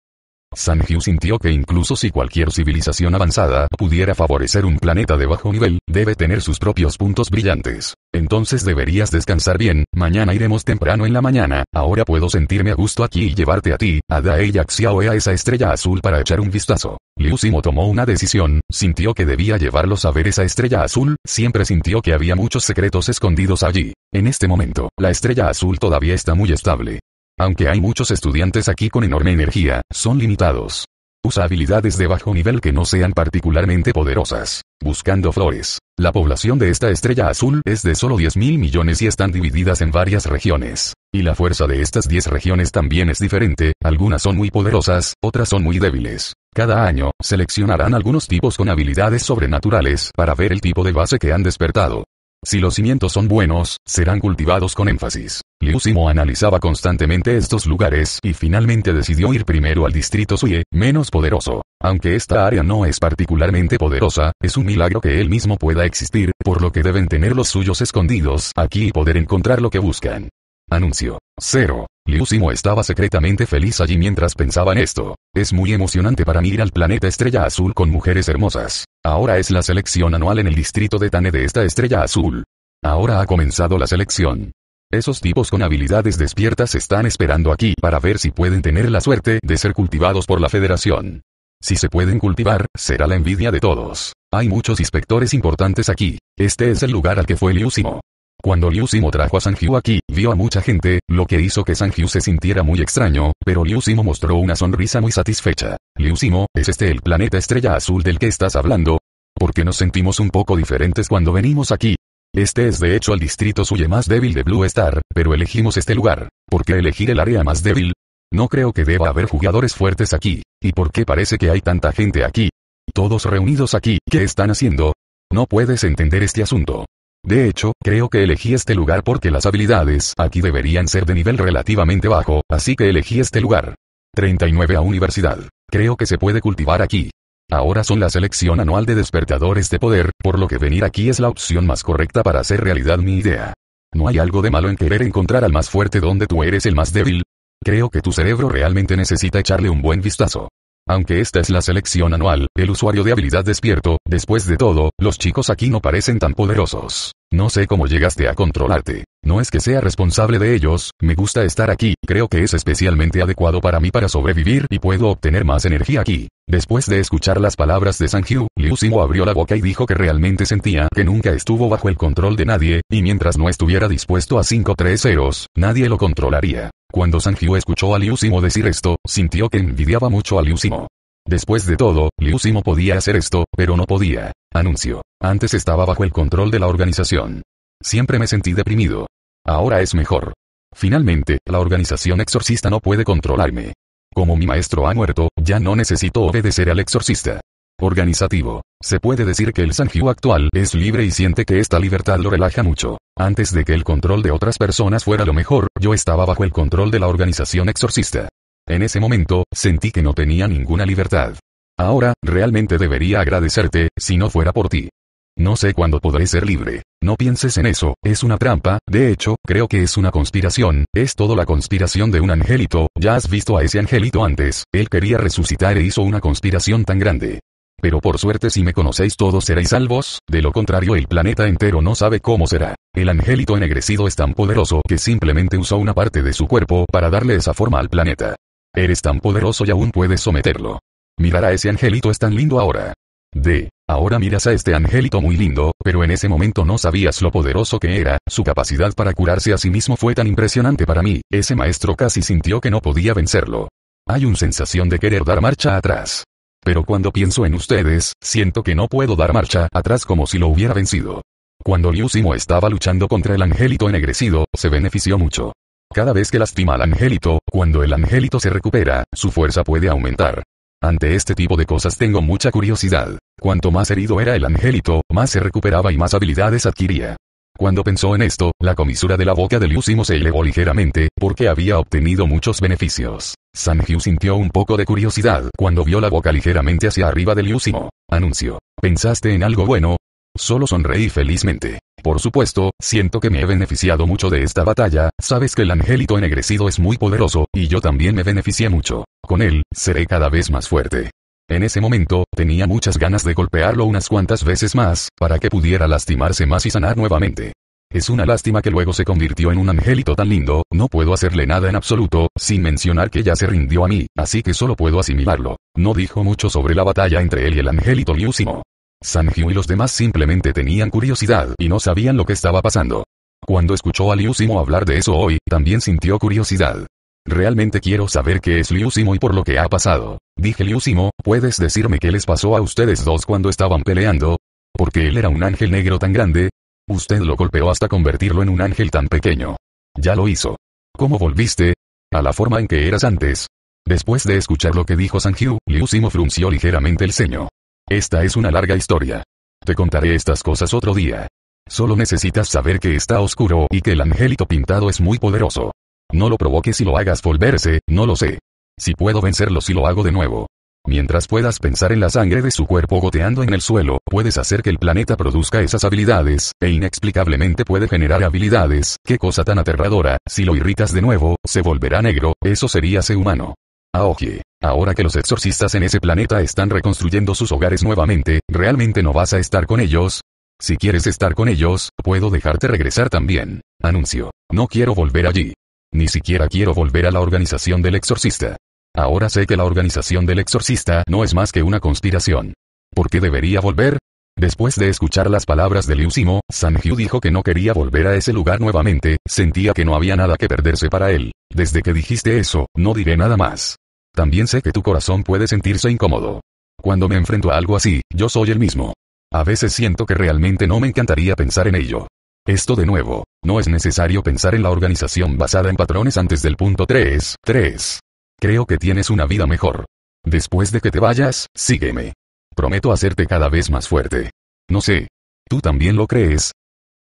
S1: Sanju sintió que incluso si cualquier civilización avanzada pudiera favorecer un planeta de bajo nivel, debe tener sus propios puntos brillantes. Entonces deberías descansar bien, mañana iremos temprano en la mañana, ahora puedo sentirme a gusto aquí y llevarte a ti, a Dae y a esa estrella azul para echar un vistazo. Liu Simo tomó una decisión, sintió que debía llevarlos a ver esa estrella azul, siempre sintió que había muchos secretos escondidos allí. En este momento, la estrella azul todavía está muy estable. Aunque hay muchos estudiantes aquí con enorme energía, son limitados. Usa habilidades de bajo nivel que no sean particularmente poderosas. Buscando flores. La población de esta estrella azul es de solo 10 mil millones y están divididas en varias regiones. Y la fuerza de estas 10 regiones también es diferente, algunas son muy poderosas, otras son muy débiles. Cada año, seleccionarán algunos tipos con habilidades sobrenaturales para ver el tipo de base que han despertado. Si los cimientos son buenos, serán cultivados con énfasis. Liu Simo analizaba constantemente estos lugares y finalmente decidió ir primero al distrito Suye, menos poderoso. Aunque esta área no es particularmente poderosa, es un milagro que él mismo pueda existir, por lo que deben tener los suyos escondidos aquí y poder encontrar lo que buscan. Anuncio. 0. Liu Simo estaba secretamente feliz allí mientras pensaba en esto. Es muy emocionante para mí ir al planeta Estrella Azul con mujeres hermosas. Ahora es la selección anual en el distrito de Tane de esta Estrella Azul. Ahora ha comenzado la selección. Esos tipos con habilidades despiertas están esperando aquí para ver si pueden tener la suerte de ser cultivados por la Federación. Si se pueden cultivar, será la envidia de todos. Hay muchos inspectores importantes aquí. Este es el lugar al que fue Liu Simo. Cuando Liu Simo trajo a Sanju aquí, vio a mucha gente, lo que hizo que Sanju se sintiera muy extraño, pero Liu Simo mostró una sonrisa muy satisfecha. Liu Simo, ¿es este el planeta estrella azul del que estás hablando? Porque nos sentimos un poco diferentes cuando venimos aquí. Este es de hecho el distrito suye más débil de Blue Star, pero elegimos este lugar. ¿Por qué elegir el área más débil? No creo que deba haber jugadores fuertes aquí. ¿Y por qué parece que hay tanta gente aquí? Todos reunidos aquí, ¿qué están haciendo? No puedes entender este asunto. De hecho, creo que elegí este lugar porque las habilidades aquí deberían ser de nivel relativamente bajo, así que elegí este lugar. 39 a universidad. Creo que se puede cultivar aquí. Ahora son la selección anual de despertadores de poder, por lo que venir aquí es la opción más correcta para hacer realidad mi idea. No hay algo de malo en querer encontrar al más fuerte donde tú eres el más débil. Creo que tu cerebro realmente necesita echarle un buen vistazo. Aunque esta es la selección anual, el usuario de habilidad despierto, después de todo, los chicos aquí no parecen tan poderosos. No sé cómo llegaste a controlarte. No es que sea responsable de ellos, me gusta estar aquí, creo que es especialmente adecuado para mí para sobrevivir y puedo obtener más energía aquí. Después de escuchar las palabras de Sanju, Liu Simo abrió la boca y dijo que realmente sentía que nunca estuvo bajo el control de nadie, y mientras no estuviera dispuesto a 5-3 ceros, nadie lo controlaría. Cuando Sanju escuchó a Liu Simo decir esto, sintió que envidiaba mucho a Liu Simo. Después de todo, Liu Simo podía hacer esto, pero no podía. Anuncio. Antes estaba bajo el control de la organización. Siempre me sentí deprimido. Ahora es mejor. Finalmente, la organización exorcista no puede controlarme. Como mi maestro ha muerto, ya no necesito obedecer al exorcista. Organizativo. Se puede decir que el Sanju actual es libre y siente que esta libertad lo relaja mucho. Antes de que el control de otras personas fuera lo mejor, yo estaba bajo el control de la organización exorcista. En ese momento, sentí que no tenía ninguna libertad. Ahora, realmente debería agradecerte, si no fuera por ti. No sé cuándo podré ser libre. No pienses en eso, es una trampa, de hecho, creo que es una conspiración, es todo la conspiración de un angelito, ya has visto a ese angelito antes, él quería resucitar e hizo una conspiración tan grande. Pero por suerte si me conocéis todos seréis salvos, de lo contrario el planeta entero no sabe cómo será. El angelito ennegrecido es tan poderoso que simplemente usó una parte de su cuerpo para darle esa forma al planeta. Eres tan poderoso y aún puedes someterlo. Mirar a ese angelito es tan lindo ahora. D. Ahora miras a este angelito muy lindo, pero en ese momento no sabías lo poderoso que era, su capacidad para curarse a sí mismo fue tan impresionante para mí, ese maestro casi sintió que no podía vencerlo. Hay una sensación de querer dar marcha atrás. Pero cuando pienso en ustedes, siento que no puedo dar marcha atrás como si lo hubiera vencido. Cuando Liu Simo estaba luchando contra el angelito ennegrecido, se benefició mucho. Cada vez que lastima al angelito, cuando el angelito se recupera, su fuerza puede aumentar. Ante este tipo de cosas tengo mucha curiosidad. Cuanto más herido era el angelito, más se recuperaba y más habilidades adquiría. Cuando pensó en esto, la comisura de la boca de Liu Simo se elevó ligeramente, porque había obtenido muchos beneficios. San Hyu sintió un poco de curiosidad cuando vio la boca ligeramente hacia arriba de Liu Simo. Anunció. ¿Pensaste en algo bueno? Solo sonreí felizmente. Por supuesto, siento que me he beneficiado mucho de esta batalla, sabes que el angelito ennegrecido es muy poderoso, y yo también me beneficié mucho. Con él, seré cada vez más fuerte. En ese momento, tenía muchas ganas de golpearlo unas cuantas veces más, para que pudiera lastimarse más y sanar nuevamente. Es una lástima que luego se convirtió en un angelito tan lindo, no puedo hacerle nada en absoluto, sin mencionar que ya se rindió a mí, así que solo puedo asimilarlo. No dijo mucho sobre la batalla entre él y el angelito Liusimo. Sanju y los demás simplemente tenían curiosidad y no sabían lo que estaba pasando. Cuando escuchó a Liusimo hablar de eso hoy, también sintió curiosidad. Realmente quiero saber qué es Liusimo y por lo que ha pasado. Dije Liusimo, ¿puedes decirme qué les pasó a ustedes dos cuando estaban peleando? Porque él era un ángel negro tan grande. Usted lo golpeó hasta convertirlo en un ángel tan pequeño. Ya lo hizo. ¿Cómo volviste? A la forma en que eras antes. Después de escuchar lo que dijo Sanju, Liusimo frunció ligeramente el ceño. Esta es una larga historia. Te contaré estas cosas otro día. Solo necesitas saber que está oscuro y que el angelito pintado es muy poderoso. No lo provoques y lo hagas volverse, no lo sé. Si puedo vencerlo si lo hago de nuevo. Mientras puedas pensar en la sangre de su cuerpo goteando en el suelo, puedes hacer que el planeta produzca esas habilidades, e inexplicablemente puede generar habilidades, qué cosa tan aterradora, si lo irritas de nuevo, se volverá negro, eso sería ser humano. Aoki, ahora que los exorcistas en ese planeta están reconstruyendo sus hogares nuevamente, ¿realmente no vas a estar con ellos? Si quieres estar con ellos, puedo dejarte regresar también. Anuncio. No quiero volver allí. Ni siquiera quiero volver a la organización del exorcista. Ahora sé que la organización del exorcista no es más que una conspiración. ¿Por qué debería volver? Después de escuchar las palabras de Liu Simo, Sanju dijo que no quería volver a ese lugar nuevamente, sentía que no había nada que perderse para él. Desde que dijiste eso, no diré nada más. También sé que tu corazón puede sentirse incómodo. Cuando me enfrento a algo así, yo soy el mismo. A veces siento que realmente no me encantaría pensar en ello. Esto de nuevo, no es necesario pensar en la organización basada en patrones antes del punto 3. 3. Creo que tienes una vida mejor. Después de que te vayas, sígueme. Prometo hacerte cada vez más fuerte. No sé. ¿Tú también lo crees?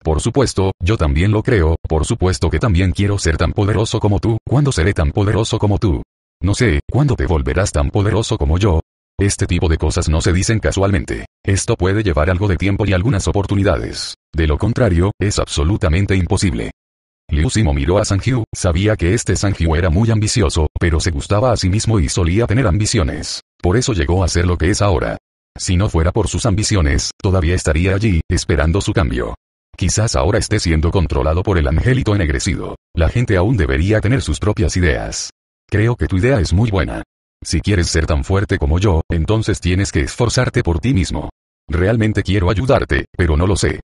S1: Por supuesto, yo también lo creo, por supuesto que también quiero ser tan poderoso como tú, ¿cuándo seré tan poderoso como tú? No sé, ¿cuándo te volverás tan poderoso como yo? Este tipo de cosas no se dicen casualmente. Esto puede llevar algo de tiempo y algunas oportunidades. De lo contrario, es absolutamente imposible. Liu Simo miró a Sanju, sabía que este Sanju era muy ambicioso, pero se gustaba a sí mismo y solía tener ambiciones. Por eso llegó a ser lo que es ahora. Si no fuera por sus ambiciones, todavía estaría allí, esperando su cambio. Quizás ahora esté siendo controlado por el angelito ennegrecido. La gente aún debería tener sus propias ideas. Creo que tu idea es muy buena. Si quieres ser tan fuerte como yo, entonces tienes que esforzarte por ti mismo. Realmente quiero ayudarte, pero no lo sé.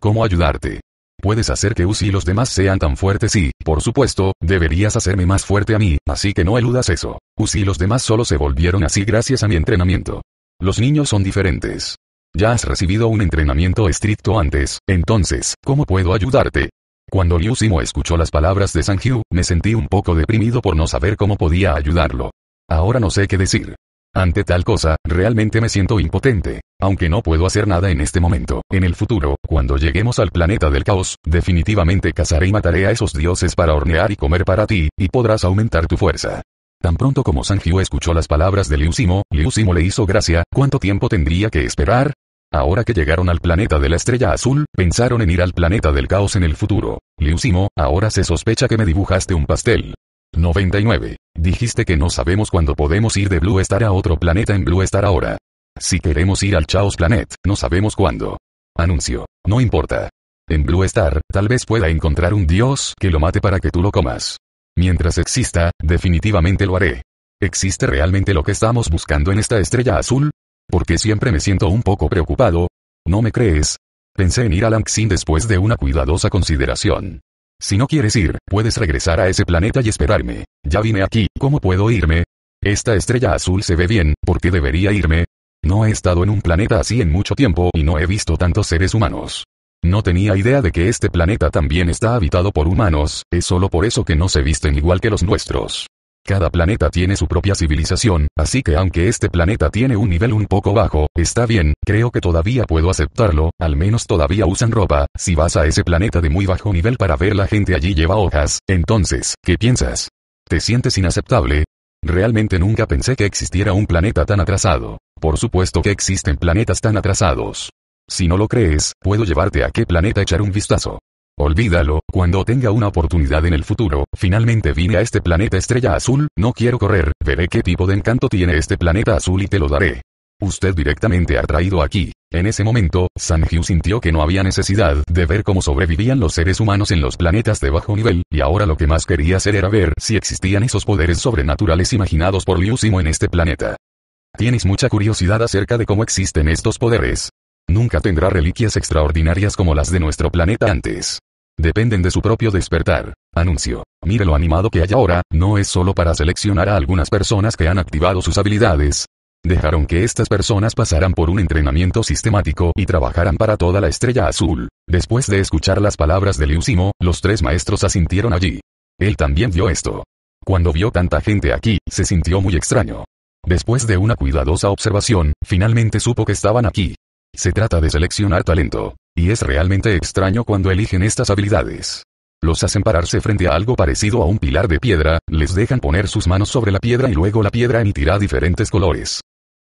S1: ¿Cómo ayudarte? Puedes hacer que Uzi y los demás sean tan fuertes y, por supuesto, deberías hacerme más fuerte a mí, así que no eludas eso. Uzi y los demás solo se volvieron así gracias a mi entrenamiento. Los niños son diferentes. Ya has recibido un entrenamiento estricto antes, entonces, ¿cómo puedo ayudarte? Cuando Liu Simo escuchó las palabras de Sanju, me sentí un poco deprimido por no saber cómo podía ayudarlo. Ahora no sé qué decir. Ante tal cosa, realmente me siento impotente. Aunque no puedo hacer nada en este momento, en el futuro, cuando lleguemos al planeta del caos, definitivamente cazaré y mataré a esos dioses para hornear y comer para ti, y podrás aumentar tu fuerza. Tan pronto como Sanjiu escuchó las palabras de Liu Simo, Liu Simo le hizo gracia, ¿cuánto tiempo tendría que esperar? Ahora que llegaron al planeta de la estrella azul, pensaron en ir al planeta del caos en el futuro. Liu Simo, ahora se sospecha que me dibujaste un pastel. 99. Dijiste que no sabemos cuándo podemos ir de Blue Star a otro planeta en Blue Star ahora. Si queremos ir al Chaos Planet, no sabemos cuándo. Anuncio. No importa. En Blue Star, tal vez pueda encontrar un dios que lo mate para que tú lo comas. Mientras exista, definitivamente lo haré. ¿Existe realmente lo que estamos buscando en esta estrella azul? Porque siempre me siento un poco preocupado. ¿No me crees? Pensé en ir a Langxin después de una cuidadosa consideración. Si no quieres ir, puedes regresar a ese planeta y esperarme. Ya vine aquí, ¿cómo puedo irme? Esta estrella azul se ve bien, ¿por qué debería irme? No he estado en un planeta así en mucho tiempo y no he visto tantos seres humanos. No tenía idea de que este planeta también está habitado por humanos, es solo por eso que no se visten igual que los nuestros. Cada planeta tiene su propia civilización, así que aunque este planeta tiene un nivel un poco bajo, está bien, creo que todavía puedo aceptarlo, al menos todavía usan ropa, si vas a ese planeta de muy bajo nivel para ver la gente allí lleva hojas, entonces, ¿qué piensas? ¿Te sientes inaceptable? Realmente nunca pensé que existiera un planeta tan atrasado. Por supuesto que existen planetas tan atrasados. Si no lo crees, puedo llevarte a qué planeta echar un vistazo. Olvídalo, cuando tenga una oportunidad en el futuro, finalmente vine a este planeta estrella azul, no quiero correr, veré qué tipo de encanto tiene este planeta azul y te lo daré. Usted directamente ha traído aquí. En ese momento, Sanjiu sintió que no había necesidad de ver cómo sobrevivían los seres humanos en los planetas de bajo nivel, y ahora lo que más quería hacer era ver si existían esos poderes sobrenaturales imaginados por Liu Simo en este planeta. Tienes mucha curiosidad acerca de cómo existen estos poderes. Nunca tendrá reliquias extraordinarias como las de nuestro planeta antes. Dependen de su propio despertar. Anuncio. Mire lo animado que hay ahora, no es solo para seleccionar a algunas personas que han activado sus habilidades. Dejaron que estas personas pasaran por un entrenamiento sistemático y trabajaran para toda la estrella azul. Después de escuchar las palabras de Liusimo, los tres maestros asintieron allí. Él también vio esto. Cuando vio tanta gente aquí, se sintió muy extraño. Después de una cuidadosa observación, finalmente supo que estaban aquí. Se trata de seleccionar talento. Y es realmente extraño cuando eligen estas habilidades. Los hacen pararse frente a algo parecido a un pilar de piedra, les dejan poner sus manos sobre la piedra y luego la piedra emitirá diferentes colores.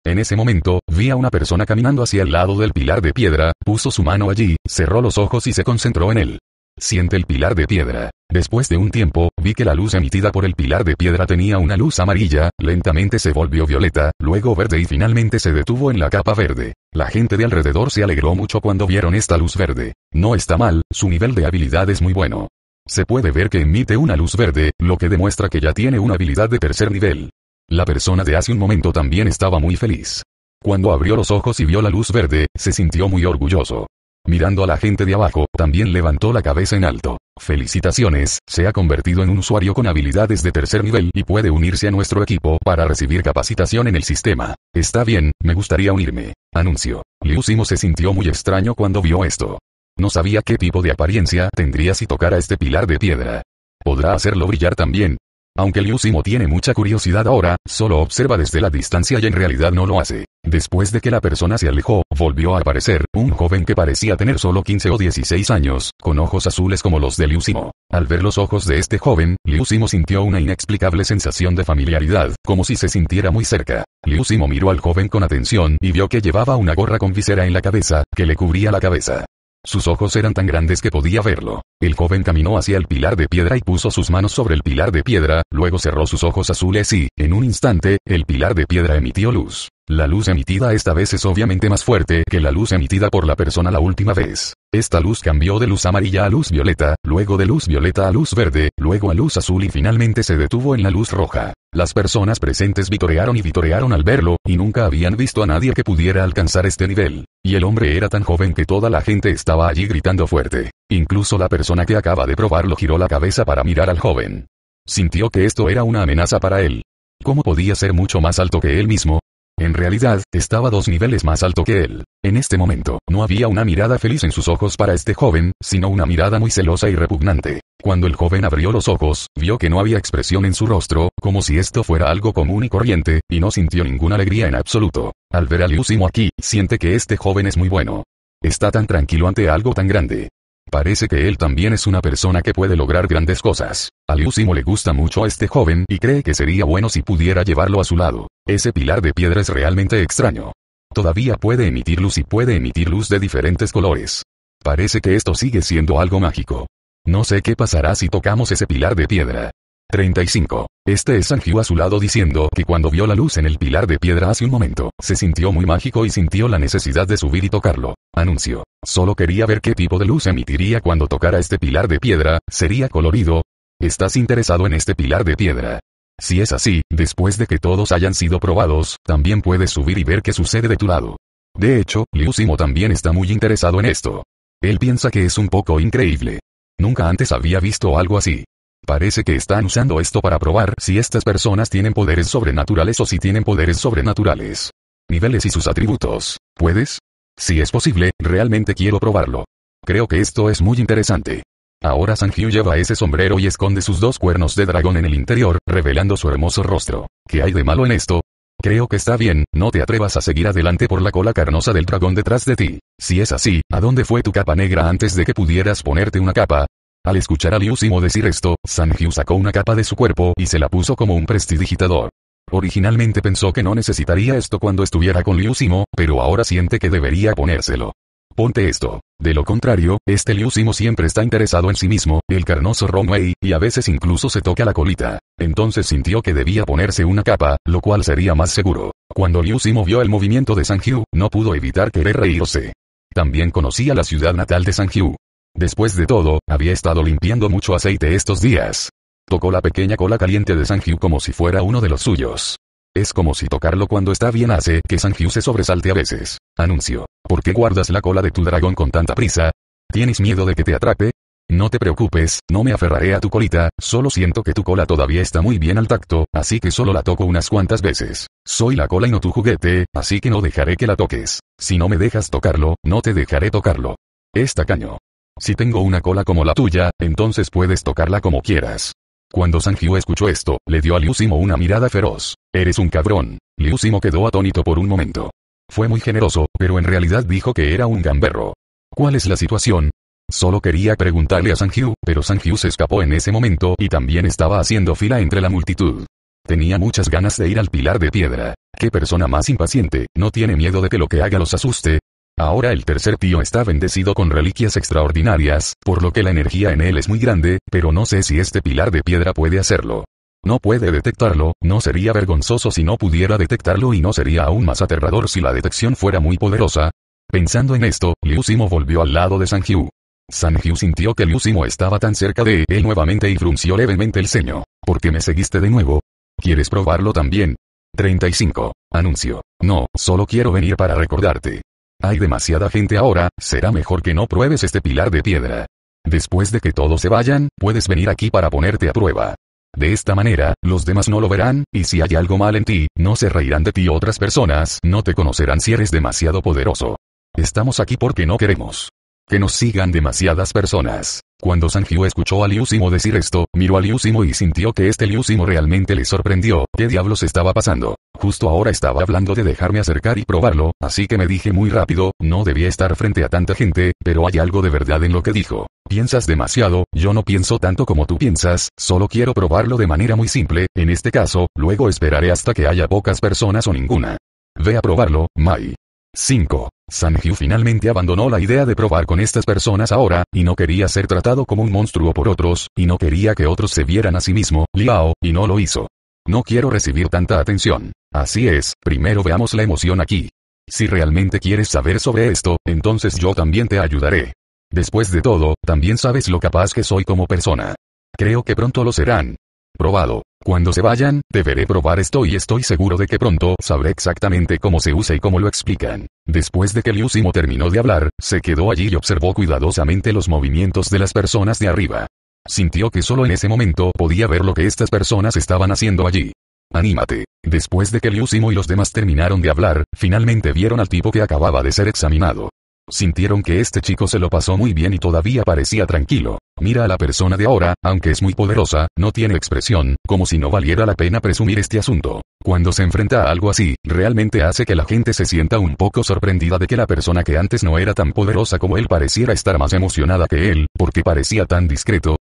S1: En ese momento, vi a una persona caminando hacia el lado del pilar de piedra, puso su mano allí, cerró los ojos y se concentró en él. Siente el pilar de piedra. Después de un tiempo, vi que la luz emitida por el pilar de piedra tenía una luz amarilla, lentamente se volvió violeta, luego verde y finalmente se detuvo en la capa verde. La gente de alrededor se alegró mucho cuando vieron esta luz verde. No está mal, su nivel de habilidad es muy bueno. Se puede ver que emite una luz verde, lo que demuestra que ya tiene una habilidad de tercer nivel. La persona de hace un momento también estaba muy feliz. Cuando abrió los ojos y vio la luz verde, se sintió muy orgulloso. Mirando a la gente de abajo, también levantó la cabeza en alto. Felicitaciones, se ha convertido en un usuario con habilidades de tercer nivel y puede unirse a nuestro equipo para recibir capacitación en el sistema. Está bien, me gustaría unirme. Anuncio. Liu Simo se sintió muy extraño cuando vio esto. No sabía qué tipo de apariencia tendría si tocara este pilar de piedra. ¿Podrá hacerlo brillar también? Aunque Liu Simo tiene mucha curiosidad ahora, solo observa desde la distancia y en realidad no lo hace. Después de que la persona se alejó, volvió a aparecer, un joven que parecía tener solo 15 o 16 años, con ojos azules como los de Liu Simo. Al ver los ojos de este joven, Liu Simo sintió una inexplicable sensación de familiaridad, como si se sintiera muy cerca. Liu Simo miró al joven con atención y vio que llevaba una gorra con visera en la cabeza, que le cubría la cabeza. Sus ojos eran tan grandes que podía verlo. El joven caminó hacia el pilar de piedra y puso sus manos sobre el pilar de piedra, luego cerró sus ojos azules y, en un instante, el pilar de piedra emitió luz. La luz emitida esta vez es obviamente más fuerte que la luz emitida por la persona la última vez. Esta luz cambió de luz amarilla a luz violeta, luego de luz violeta a luz verde, luego a luz azul y finalmente se detuvo en la luz roja. Las personas presentes vitorearon y vitorearon al verlo, y nunca habían visto a nadie que pudiera alcanzar este nivel. Y el hombre era tan joven que toda la gente estaba allí gritando fuerte. Incluso la persona que acaba de probarlo giró la cabeza para mirar al joven. Sintió que esto era una amenaza para él. ¿Cómo podía ser mucho más alto que él mismo? En realidad, estaba dos niveles más alto que él. En este momento, no había una mirada feliz en sus ojos para este joven, sino una mirada muy celosa y repugnante. Cuando el joven abrió los ojos, vio que no había expresión en su rostro, como si esto fuera algo común y corriente, y no sintió ninguna alegría en absoluto. Al ver a Liusimo aquí, siente que este joven es muy bueno. Está tan tranquilo ante algo tan grande. Parece que él también es una persona que puede lograr grandes cosas. A Liusimo le gusta mucho a este joven y cree que sería bueno si pudiera llevarlo a su lado. Ese pilar de piedra es realmente extraño. Todavía puede emitir luz y puede emitir luz de diferentes colores. Parece que esto sigue siendo algo mágico. No sé qué pasará si tocamos ese pilar de piedra. 35. Este es Sanjiu a su lado diciendo que cuando vio la luz en el pilar de piedra hace un momento, se sintió muy mágico y sintió la necesidad de subir y tocarlo. Anuncio. Solo quería ver qué tipo de luz emitiría cuando tocara este pilar de piedra, sería colorido. ¿estás interesado en este pilar de piedra? Si es así, después de que todos hayan sido probados, también puedes subir y ver qué sucede de tu lado. De hecho, Liu Simo también está muy interesado en esto. Él piensa que es un poco increíble. Nunca antes había visto algo así. Parece que están usando esto para probar si estas personas tienen poderes sobrenaturales o si tienen poderes sobrenaturales. Niveles y sus atributos. ¿Puedes? Si es posible, realmente quiero probarlo. Creo que esto es muy interesante. Ahora Sanjiu lleva ese sombrero y esconde sus dos cuernos de dragón en el interior, revelando su hermoso rostro. ¿Qué hay de malo en esto? Creo que está bien, no te atrevas a seguir adelante por la cola carnosa del dragón detrás de ti. Si es así, ¿a dónde fue tu capa negra antes de que pudieras ponerte una capa? Al escuchar a Liu Simo decir esto, Sanjiu sacó una capa de su cuerpo y se la puso como un prestidigitador. Originalmente pensó que no necesitaría esto cuando estuviera con Liu Simo, pero ahora siente que debería ponérselo. Ponte esto. De lo contrario, este Liu Simo siempre está interesado en sí mismo, el carnoso Wei, y a veces incluso se toca la colita. Entonces sintió que debía ponerse una capa, lo cual sería más seguro. Cuando Liu Simo vio el movimiento de Sanjiu, no pudo evitar querer reírse. También conocía la ciudad natal de Sanjiu. Después de todo, había estado limpiando mucho aceite estos días. Tocó la pequeña cola caliente de Sanjiu como si fuera uno de los suyos. Es como si tocarlo cuando está bien hace que Sanjiu se sobresalte a veces. Anuncio. ¿Por qué guardas la cola de tu dragón con tanta prisa? ¿Tienes miedo de que te atrape? No te preocupes, no me aferraré a tu colita, solo siento que tu cola todavía está muy bien al tacto, así que solo la toco unas cuantas veces. Soy la cola y no tu juguete, así que no dejaré que la toques. Si no me dejas tocarlo, no te dejaré tocarlo. Es tacaño. Si tengo una cola como la tuya, entonces puedes tocarla como quieras. Cuando Sanjiu escuchó esto, le dio a Liu Simo una mirada feroz. Eres un cabrón. Liu Simo quedó atónito por un momento. Fue muy generoso, pero en realidad dijo que era un gamberro. ¿Cuál es la situación? Solo quería preguntarle a Sanjiu, pero Sanjiu se escapó en ese momento y también estaba haciendo fila entre la multitud. Tenía muchas ganas de ir al pilar de piedra. ¿Qué persona más impaciente, no tiene miedo de que lo que haga los asuste? Ahora el tercer tío está bendecido con reliquias extraordinarias, por lo que la energía en él es muy grande, pero no sé si este pilar de piedra puede hacerlo. No puede detectarlo, no sería vergonzoso si no pudiera detectarlo y no sería aún más aterrador si la detección fuera muy poderosa. Pensando en esto, Liu Simo volvió al lado de Sanjiu. Sanjiu sintió que Liu Simo estaba tan cerca de él nuevamente y frunció levemente el ceño. ¿Por qué me seguiste de nuevo? ¿Quieres probarlo también? 35. Anuncio. No, solo quiero venir para recordarte. Hay demasiada gente ahora, será mejor que no pruebes este pilar de piedra. Después de que todos se vayan, puedes venir aquí para ponerte a prueba. De esta manera, los demás no lo verán, y si hay algo mal en ti, no se reirán de ti otras personas, no te conocerán si eres demasiado poderoso. Estamos aquí porque no queremos que nos sigan demasiadas personas. Cuando Sanjiu escuchó a Liu Simo decir esto, miró a Liu Simo y sintió que este Liu Simo realmente le sorprendió. ¿Qué diablos estaba pasando? Justo ahora estaba hablando de dejarme acercar y probarlo, así que me dije muy rápido, no debía estar frente a tanta gente, pero hay algo de verdad en lo que dijo. Piensas demasiado, yo no pienso tanto como tú piensas, solo quiero probarlo de manera muy simple, en este caso, luego esperaré hasta que haya pocas personas o ninguna. Ve a probarlo, Mai. 5. Sanjiu finalmente abandonó la idea de probar con estas personas ahora, y no quería ser tratado como un monstruo por otros, y no quería que otros se vieran a sí mismo, Liao, y no lo hizo. No quiero recibir tanta atención. Así es, primero veamos la emoción aquí. Si realmente quieres saber sobre esto, entonces yo también te ayudaré. Después de todo, también sabes lo capaz que soy como persona. Creo que pronto lo serán. Probado. Cuando se vayan, deberé probar esto y estoy seguro de que pronto sabré exactamente cómo se usa y cómo lo explican. Después de que Liu Simo terminó de hablar, se quedó allí y observó cuidadosamente los movimientos de las personas de arriba. Sintió que solo en ese momento podía ver lo que estas personas estaban haciendo allí. Anímate. Después de que Liu Simo y los demás terminaron de hablar, finalmente vieron al tipo que acababa de ser examinado. Sintieron que este chico se lo pasó muy bien y todavía parecía tranquilo. Mira a la persona de ahora, aunque es muy poderosa, no tiene expresión, como si no valiera la pena presumir este asunto. Cuando se enfrenta a algo así, realmente hace que la gente se sienta un poco sorprendida de que la persona que antes no era tan poderosa como él pareciera estar más emocionada que él, porque parecía tan discreto.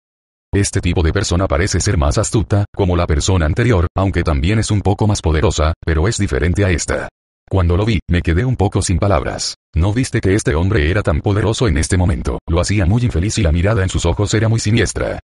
S1: Este tipo de persona parece ser más astuta, como la persona anterior, aunque también es un poco más poderosa, pero es diferente a esta. Cuando lo vi, me quedé un poco sin palabras. ¿No viste que este hombre era tan poderoso en este momento? Lo hacía muy infeliz y la mirada en sus ojos era muy siniestra.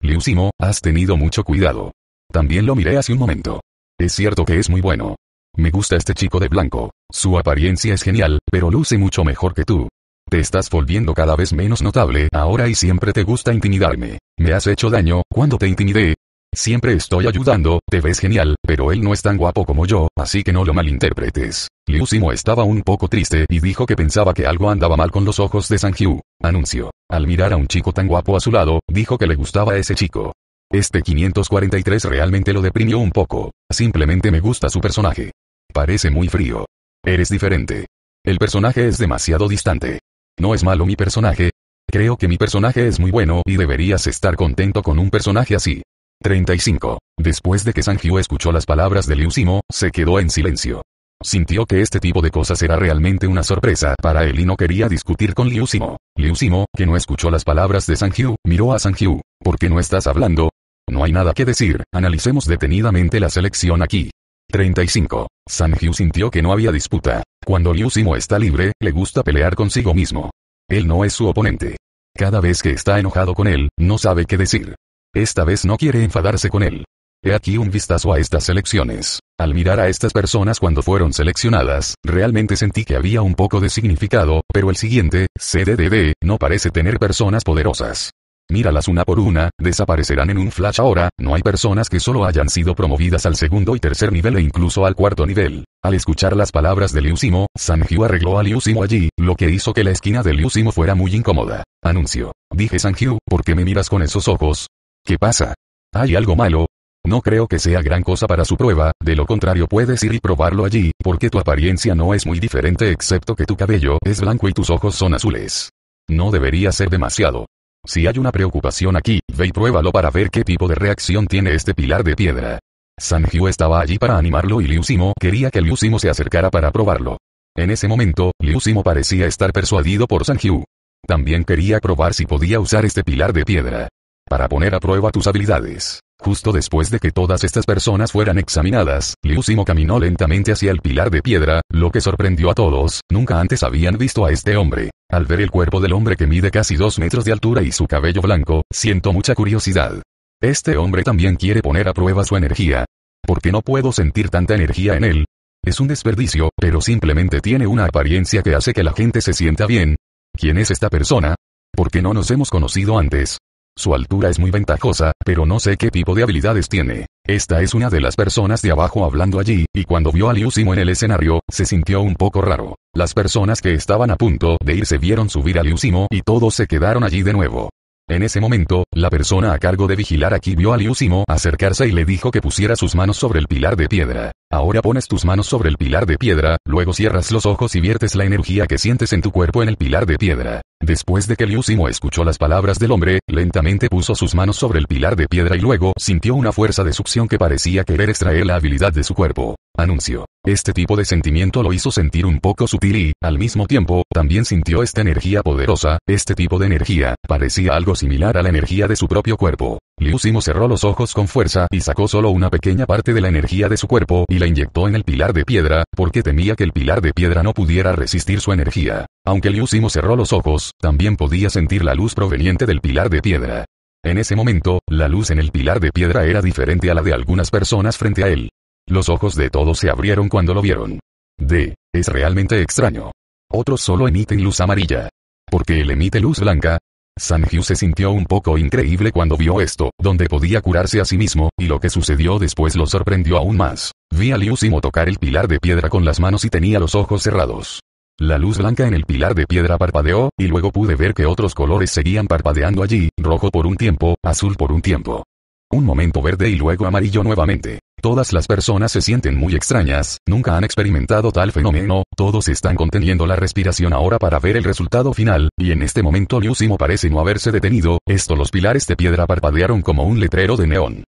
S1: Liu Simo, has tenido mucho cuidado. También lo miré hace un momento. Es cierto que es muy bueno. Me gusta este chico de blanco. Su apariencia es genial, pero luce mucho mejor que tú. Te estás volviendo cada vez menos notable ahora y siempre te gusta intimidarme. Me has hecho daño, cuando te intimidé, Siempre estoy ayudando, te ves genial, pero él no es tan guapo como yo, así que no lo malinterpretes. Liu Simo estaba un poco triste y dijo que pensaba que algo andaba mal con los ojos de Sang Hyu. Anunció. Al mirar a un chico tan guapo a su lado, dijo que le gustaba a ese chico. Este 543 realmente lo deprimió un poco. Simplemente me gusta su personaje. Parece muy frío. Eres diferente. El personaje es demasiado distante. No es malo mi personaje. Creo que mi personaje es muy bueno y deberías estar contento con un personaje así. 35. Después de que Sanjiu escuchó las palabras de Liu Simo, se quedó en silencio. Sintió que este tipo de cosas era realmente una sorpresa para él y no quería discutir con Liu Simo. Liu Simo, que no escuchó las palabras de Sanjiu, miró a Sanjiu. ¿Por qué no estás hablando? No hay nada que decir, analicemos detenidamente la selección aquí. 35. Sanjiu sintió que no había disputa. Cuando Liu Simo está libre, le gusta pelear consigo mismo. Él no es su oponente. Cada vez que está enojado con él, no sabe qué decir. Esta vez no quiere enfadarse con él. He aquí un vistazo a estas selecciones. Al mirar a estas personas cuando fueron seleccionadas, realmente sentí que había un poco de significado, pero el siguiente, CDDD, no parece tener personas poderosas. Míralas una por una, desaparecerán en un flash ahora, no hay personas que solo hayan sido promovidas al segundo y tercer nivel e incluso al cuarto nivel. Al escuchar las palabras de Liu Simo, Sanjiu arregló a Liu Simo allí, lo que hizo que la esquina de Liu Simo fuera muy incómoda. Anunció. Dije Sanjiu, ¿por qué me miras con esos ojos? ¿Qué pasa? ¿Hay algo malo? No creo que sea gran cosa para su prueba, de lo contrario puedes ir y probarlo allí, porque tu apariencia no es muy diferente excepto que tu cabello es blanco y tus ojos son azules. No debería ser demasiado. Si hay una preocupación aquí, ve y pruébalo para ver qué tipo de reacción tiene este pilar de piedra. Sanjiu estaba allí para animarlo y Liu Simo quería que Liu Simo se acercara para probarlo. En ese momento, Liu Simo parecía estar persuadido por Sanjiu. También quería probar si podía usar este pilar de piedra para poner a prueba tus habilidades. Justo después de que todas estas personas fueran examinadas, Liu Simo caminó lentamente hacia el pilar de piedra, lo que sorprendió a todos, nunca antes habían visto a este hombre. Al ver el cuerpo del hombre que mide casi dos metros de altura y su cabello blanco, siento mucha curiosidad. Este hombre también quiere poner a prueba su energía. ¿Por qué no puedo sentir tanta energía en él? Es un desperdicio, pero simplemente tiene una apariencia que hace que la gente se sienta bien. ¿Quién es esta persona? ¿Por qué no nos hemos conocido antes? Su altura es muy ventajosa, pero no sé qué tipo de habilidades tiene. Esta es una de las personas de abajo hablando allí, y cuando vio a Liu Simo en el escenario, se sintió un poco raro. Las personas que estaban a punto de irse vieron subir a Liu Simo y todos se quedaron allí de nuevo. En ese momento, la persona a cargo de vigilar aquí vio a Liu Simo acercarse y le dijo que pusiera sus manos sobre el pilar de piedra. Ahora pones tus manos sobre el pilar de piedra, luego cierras los ojos y viertes la energía que sientes en tu cuerpo en el pilar de piedra. Después de que Liu Simo escuchó las palabras del hombre, lentamente puso sus manos sobre el pilar de piedra y luego sintió una fuerza de succión que parecía querer extraer la habilidad de su cuerpo. Anunció. Este tipo de sentimiento lo hizo sentir un poco sutil y, al mismo tiempo, también sintió esta energía poderosa, este tipo de energía, parecía algo similar a la energía de su propio cuerpo. Liu Simo cerró los ojos con fuerza y sacó solo una pequeña parte de la energía de su cuerpo y la inyectó en el pilar de piedra, porque temía que el pilar de piedra no pudiera resistir su energía. Aunque Liu Simo cerró los ojos, también podía sentir la luz proveniente del pilar de piedra. En ese momento, la luz en el pilar de piedra era diferente a la de algunas personas frente a él. Los ojos de todos se abrieron cuando lo vieron. D. Es realmente extraño. Otros solo emiten luz amarilla. Porque él emite luz blanca. Sanjiu se sintió un poco increíble cuando vio esto, donde podía curarse a sí mismo, y lo que sucedió después lo sorprendió aún más. Vi a Liu Simo tocar el pilar de piedra con las manos y tenía los ojos cerrados. La luz blanca en el pilar de piedra parpadeó, y luego pude ver que otros colores seguían parpadeando allí, rojo por un tiempo, azul por un tiempo. Un momento verde y luego amarillo nuevamente. Todas las personas se sienten muy extrañas, nunca han experimentado tal fenómeno, todos están conteniendo la respiración ahora para ver el resultado final, y en este momento Liu Simo parece no haberse detenido, esto los pilares de piedra parpadearon como un letrero de neón.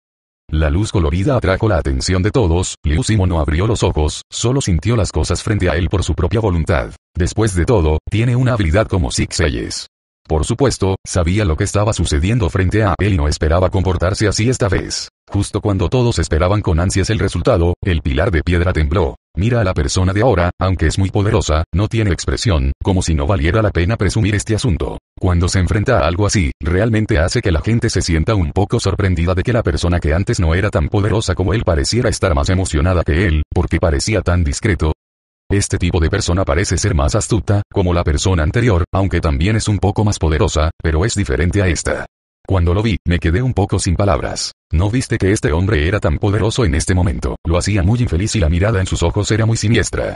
S1: La luz colorida atrajo la atención de todos, Liu Simo no abrió los ojos, solo sintió las cosas frente a él por su propia voluntad. Después de todo, tiene una habilidad como Six Eyes. Por supuesto, sabía lo que estaba sucediendo frente a él y no esperaba comportarse así esta vez. Justo cuando todos esperaban con ansias el resultado, el pilar de piedra tembló. Mira a la persona de ahora, aunque es muy poderosa, no tiene expresión, como si no valiera la pena presumir este asunto. Cuando se enfrenta a algo así, realmente hace que la gente se sienta un poco sorprendida de que la persona que antes no era tan poderosa como él pareciera estar más emocionada que él, porque parecía tan discreto. Este tipo de persona parece ser más astuta, como la persona anterior, aunque también es un poco más poderosa, pero es diferente a esta. Cuando lo vi, me quedé un poco sin palabras. ¿No viste que este hombre era tan poderoso en este momento? Lo hacía muy infeliz y la mirada en sus ojos era muy siniestra.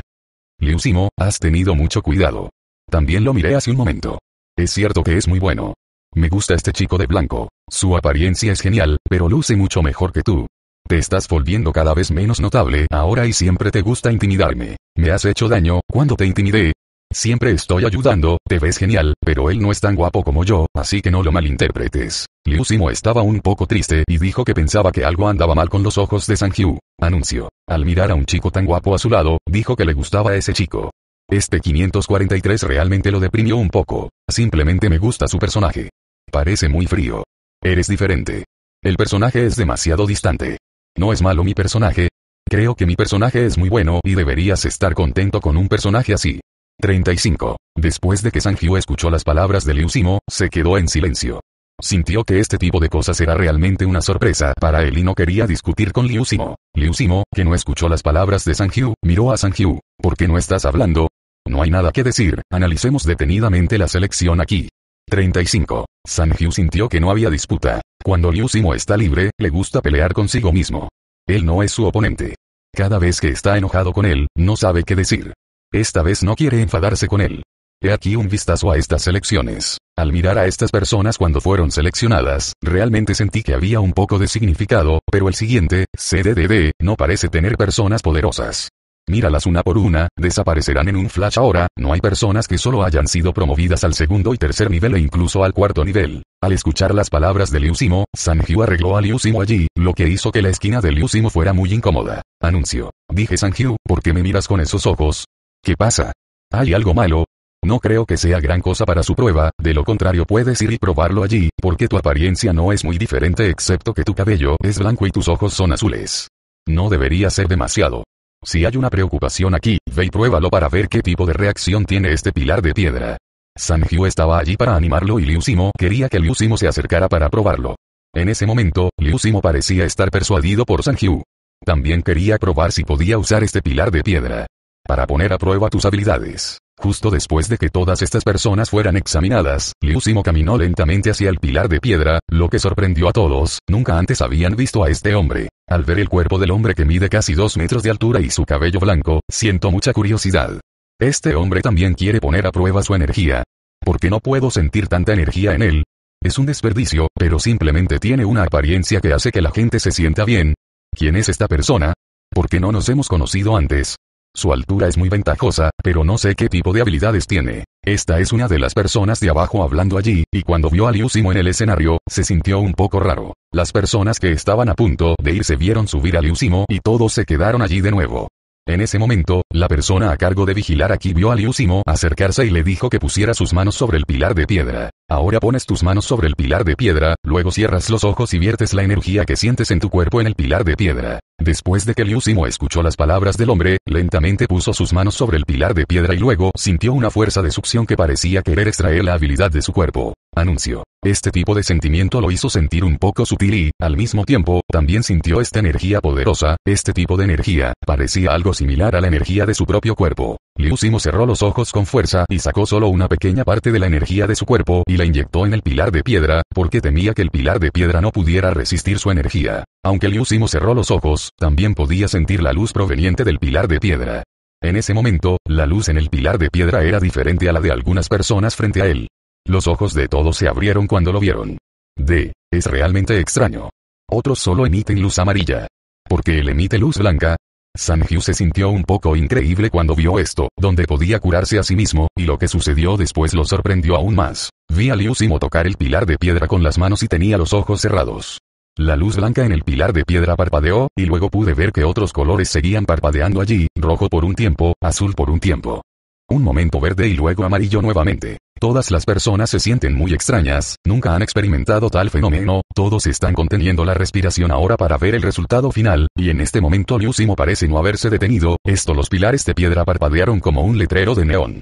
S1: Liu Simo, has tenido mucho cuidado. También lo miré hace un momento. Es cierto que es muy bueno. Me gusta este chico de blanco. Su apariencia es genial, pero luce mucho mejor que tú. Te estás volviendo cada vez menos notable ahora y siempre te gusta intimidarme. Me has hecho daño, cuando te intimidé. Siempre estoy ayudando, te ves genial, pero él no es tan guapo como yo, así que no lo malinterpretes. Liu Simo estaba un poco triste y dijo que pensaba que algo andaba mal con los ojos de Sang Hyu. Anuncio. Al mirar a un chico tan guapo a su lado, dijo que le gustaba a ese chico. Este 543 realmente lo deprimió un poco. Simplemente me gusta su personaje. Parece muy frío. Eres diferente. El personaje es demasiado distante. No es malo mi personaje. Creo que mi personaje es muy bueno y deberías estar contento con un personaje así. 35. Después de que Sanjiu escuchó las palabras de Liu Simo, se quedó en silencio. Sintió que este tipo de cosas era realmente una sorpresa para él y no quería discutir con Liu Simo. Liu Simo, que no escuchó las palabras de Sanjiu, miró a Sanjiu. ¿Por qué no estás hablando? No hay nada que decir, analicemos detenidamente la selección aquí. 35. Sanjiu sintió que no había disputa. Cuando Liu Simo está libre, le gusta pelear consigo mismo. Él no es su oponente. Cada vez que está enojado con él, no sabe qué decir. Esta vez no quiere enfadarse con él. He aquí un vistazo a estas selecciones. Al mirar a estas personas cuando fueron seleccionadas, realmente sentí que había un poco de significado, pero el siguiente, CDDD, no parece tener personas poderosas. Míralas una por una, desaparecerán en un flash ahora, no hay personas que solo hayan sido promovidas al segundo y tercer nivel e incluso al cuarto nivel. Al escuchar las palabras de Liu Simo, Sanjiu arregló a Liu Simo allí, lo que hizo que la esquina de Liu Simo fuera muy incómoda. Anuncio. Dije Sanjiu, ¿por qué me miras con esos ojos? ¿Qué pasa? ¿Hay algo malo? No creo que sea gran cosa para su prueba, de lo contrario puedes ir y probarlo allí, porque tu apariencia no es muy diferente excepto que tu cabello es blanco y tus ojos son azules. No debería ser demasiado. Si hay una preocupación aquí, ve y pruébalo para ver qué tipo de reacción tiene este pilar de piedra. Sanjiu estaba allí para animarlo y Liu Simo quería que Liu Simo se acercara para probarlo. En ese momento, Liu Simo parecía estar persuadido por Sanjiu. También quería probar si podía usar este pilar de piedra. Para poner a prueba tus habilidades. Justo después de que todas estas personas fueran examinadas, Liu Simo caminó lentamente hacia el pilar de piedra, lo que sorprendió a todos, nunca antes habían visto a este hombre. Al ver el cuerpo del hombre que mide casi dos metros de altura y su cabello blanco, siento mucha curiosidad. Este hombre también quiere poner a prueba su energía. ¿Por qué no puedo sentir tanta energía en él? Es un desperdicio, pero simplemente tiene una apariencia que hace que la gente se sienta bien. ¿Quién es esta persona? ¿Por qué no nos hemos conocido antes? Su altura es muy ventajosa, pero no sé qué tipo de habilidades tiene. Esta es una de las personas de abajo hablando allí, y cuando vio a Liu Simo en el escenario, se sintió un poco raro. Las personas que estaban a punto de irse vieron subir a Liu Simo y todos se quedaron allí de nuevo. En ese momento, la persona a cargo de vigilar aquí vio a Liu Simo acercarse y le dijo que pusiera sus manos sobre el pilar de piedra. Ahora pones tus manos sobre el pilar de piedra, luego cierras los ojos y viertes la energía que sientes en tu cuerpo en el pilar de piedra. Después de que Liu Simo escuchó las palabras del hombre, lentamente puso sus manos sobre el pilar de piedra y luego sintió una fuerza de succión que parecía querer extraer la habilidad de su cuerpo. Anuncio. Este tipo de sentimiento lo hizo sentir un poco sutil y, al mismo tiempo, también sintió esta energía poderosa, este tipo de energía, parecía algo similar a la energía de su propio cuerpo. Liu Simo cerró los ojos con fuerza y sacó solo una pequeña parte de la energía de su cuerpo y la inyectó en el pilar de piedra, porque temía que el pilar de piedra no pudiera resistir su energía. Aunque Liu Simo cerró los ojos, también podía sentir la luz proveniente del pilar de piedra. En ese momento, la luz en el pilar de piedra era diferente a la de algunas personas frente a él. Los ojos de todos se abrieron cuando lo vieron. D. Es realmente extraño. Otros solo emiten luz amarilla. Porque él emite luz blanca. Sanjiu se sintió un poco increíble cuando vio esto, donde podía curarse a sí mismo, y lo que sucedió después lo sorprendió aún más. Vi a Liu Simo tocar el pilar de piedra con las manos y tenía los ojos cerrados. La luz blanca en el pilar de piedra parpadeó, y luego pude ver que otros colores seguían parpadeando allí, rojo por un tiempo, azul por un tiempo. Un momento verde y luego amarillo nuevamente. Todas las personas se sienten muy extrañas, nunca han experimentado tal fenómeno, todos están conteniendo la respiración ahora para ver el resultado final, y en este momento Liu Simo parece no haberse detenido, esto los pilares de piedra parpadearon como un letrero de neón.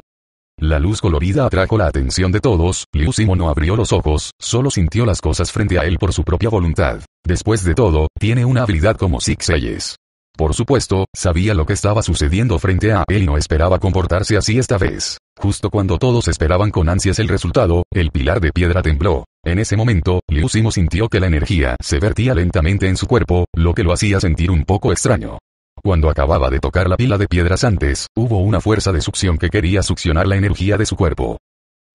S1: La luz colorida atrajo la atención de todos, Liu Simo no abrió los ojos, solo sintió las cosas frente a él por su propia voluntad. Después de todo, tiene una habilidad como Six Eyes. Por supuesto, sabía lo que estaba sucediendo frente a él y no esperaba comportarse así esta vez. Justo cuando todos esperaban con ansias el resultado, el pilar de piedra tembló. En ese momento, Liu Simo sintió que la energía se vertía lentamente en su cuerpo, lo que lo hacía sentir un poco extraño. Cuando acababa de tocar la pila de piedras antes, hubo una fuerza de succión que quería succionar la energía de su cuerpo.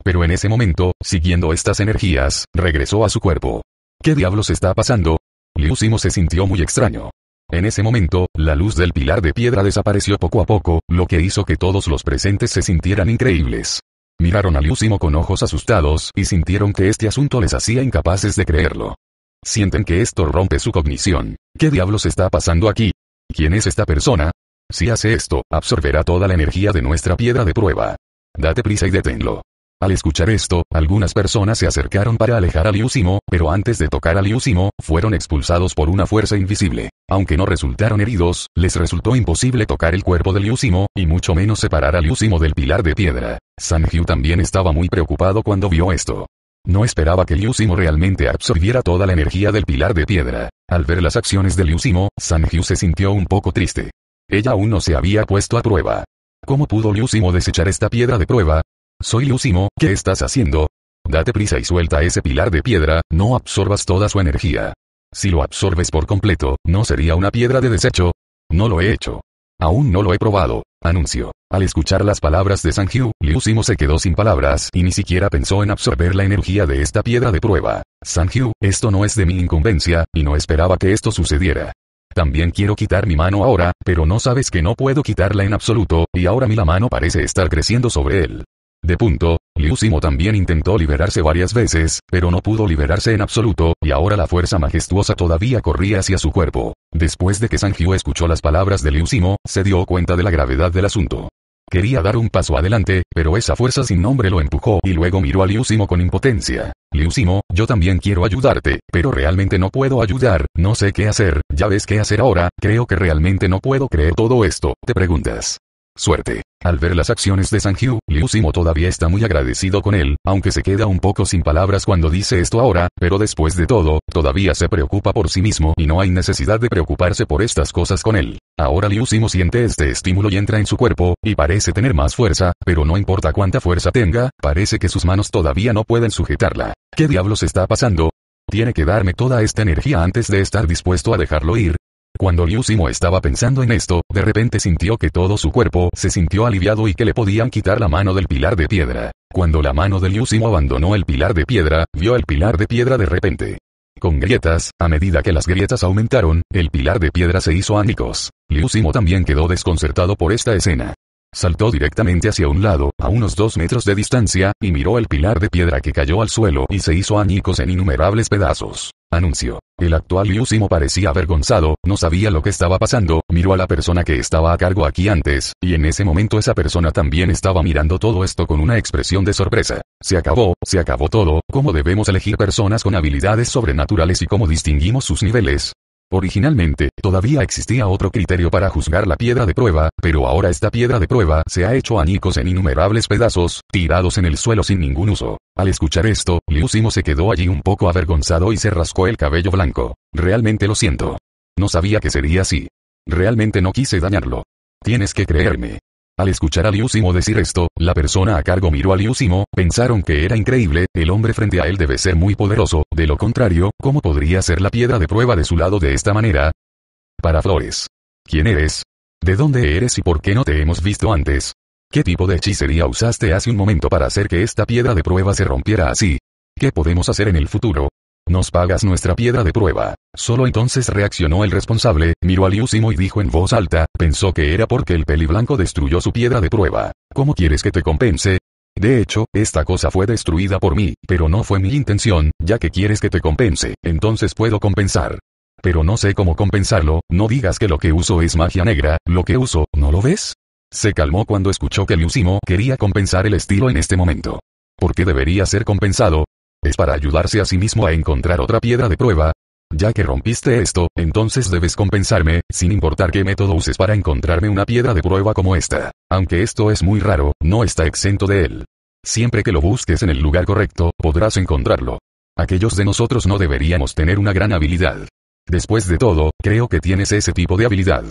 S1: Pero en ese momento, siguiendo estas energías, regresó a su cuerpo. ¿Qué diablos está pasando? Liu Simo se sintió muy extraño. En ese momento, la luz del pilar de piedra desapareció poco a poco, lo que hizo que todos los presentes se sintieran increíbles. Miraron a Liu Simo con ojos asustados y sintieron que este asunto les hacía incapaces de creerlo. Sienten que esto rompe su cognición. ¿Qué diablos está pasando aquí? ¿Quién es esta persona? Si hace esto, absorberá toda la energía de nuestra piedra de prueba. Date prisa y deténlo. Al escuchar esto, algunas personas se acercaron para alejar a Liu Simo, pero antes de tocar a Liu Simo, fueron expulsados por una fuerza invisible. Aunque no resultaron heridos, les resultó imposible tocar el cuerpo de Liu Simo, y mucho menos separar a Liu Simo del pilar de piedra. San Hyu también estaba muy preocupado cuando vio esto. No esperaba que Liu Simo realmente absorbiera toda la energía del pilar de piedra. Al ver las acciones de Liu Simo, San Hyu se sintió un poco triste. Ella aún no se había puesto a prueba. ¿Cómo pudo Liu Simo desechar esta piedra de prueba? Soy Liu Simo, ¿qué estás haciendo? Date prisa y suelta ese pilar de piedra, no absorbas toda su energía. Si lo absorbes por completo, ¿no sería una piedra de desecho? No lo he hecho. Aún no lo he probado. Anuncio. Al escuchar las palabras de Hyu, Liu Simo se quedó sin palabras y ni siquiera pensó en absorber la energía de esta piedra de prueba. Hyu, esto no es de mi incumbencia, y no esperaba que esto sucediera. También quiero quitar mi mano ahora, pero no sabes que no puedo quitarla en absoluto, y ahora mi la mano parece estar creciendo sobre él. De punto, Liu Simo también intentó liberarse varias veces, pero no pudo liberarse en absoluto, y ahora la fuerza majestuosa todavía corría hacia su cuerpo. Después de que Sanjiu escuchó las palabras de Liu Simo, se dio cuenta de la gravedad del asunto. Quería dar un paso adelante, pero esa fuerza sin nombre lo empujó y luego miró a Liu Simo con impotencia. Liu Simo, yo también quiero ayudarte, pero realmente no puedo ayudar, no sé qué hacer, ya ves qué hacer ahora, creo que realmente no puedo creer todo esto, te preguntas. Suerte. Al ver las acciones de Sanju, Liu Simo todavía está muy agradecido con él, aunque se queda un poco sin palabras cuando dice esto ahora, pero después de todo, todavía se preocupa por sí mismo y no hay necesidad de preocuparse por estas cosas con él. Ahora Liu Simo siente este estímulo y entra en su cuerpo, y parece tener más fuerza, pero no importa cuánta fuerza tenga, parece que sus manos todavía no pueden sujetarla. ¿Qué diablos está pasando? Tiene que darme toda esta energía antes de estar dispuesto a dejarlo ir, cuando Liu Simo estaba pensando en esto, de repente sintió que todo su cuerpo se sintió aliviado y que le podían quitar la mano del pilar de piedra. Cuando la mano de Liu Simo abandonó el pilar de piedra, vio el pilar de piedra de repente. Con grietas, a medida que las grietas aumentaron, el pilar de piedra se hizo ánicos. Liu Simo también quedó desconcertado por esta escena. Saltó directamente hacia un lado, a unos dos metros de distancia, y miró el pilar de piedra que cayó al suelo y se hizo añicos en innumerables pedazos. Anuncio. El actual Liu Simo parecía avergonzado, no sabía lo que estaba pasando, miró a la persona que estaba a cargo aquí antes, y en ese momento esa persona también estaba mirando todo esto con una expresión de sorpresa. Se acabó, se acabó todo, ¿cómo debemos elegir personas con habilidades sobrenaturales y cómo distinguimos sus niveles? Originalmente, todavía existía otro criterio para juzgar la piedra de prueba, pero ahora esta piedra de prueba se ha hecho añicos en innumerables pedazos, tirados en el suelo sin ningún uso. Al escuchar esto, Liu Simo se quedó allí un poco avergonzado y se rascó el cabello blanco. Realmente lo siento. No sabía que sería así. Realmente no quise dañarlo. Tienes que creerme. Al escuchar a Liu Simo decir esto, la persona a cargo miró a Liu Simo, pensaron que era increíble, el hombre frente a él debe ser muy poderoso, de lo contrario, ¿cómo podría ser la piedra de prueba de su lado de esta manera? Para Flores. ¿Quién eres? ¿De dónde eres y por qué no te hemos visto antes? ¿Qué tipo de hechicería usaste hace un momento para hacer que esta piedra de prueba se rompiera así? ¿Qué podemos hacer en el futuro? Nos pagas nuestra piedra de prueba. Solo entonces reaccionó el responsable, miró a Liu Simo y dijo en voz alta, pensó que era porque el peli blanco destruyó su piedra de prueba. ¿Cómo quieres que te compense? De hecho, esta cosa fue destruida por mí, pero no fue mi intención, ya que quieres que te compense, entonces puedo compensar. Pero no sé cómo compensarlo, no digas que lo que uso es magia negra, lo que uso, ¿no lo ves? Se calmó cuando escuchó que Liu Simo quería compensar el estilo en este momento. ¿Por qué debería ser compensado? Es para ayudarse a sí mismo a encontrar otra piedra de prueba. Ya que rompiste esto, entonces debes compensarme, sin importar qué método uses para encontrarme una piedra de prueba como esta. Aunque esto es muy raro, no está exento de él. Siempre que lo busques en el lugar correcto, podrás encontrarlo. Aquellos de nosotros no deberíamos tener una gran habilidad. Después de todo, creo que tienes ese tipo de habilidad.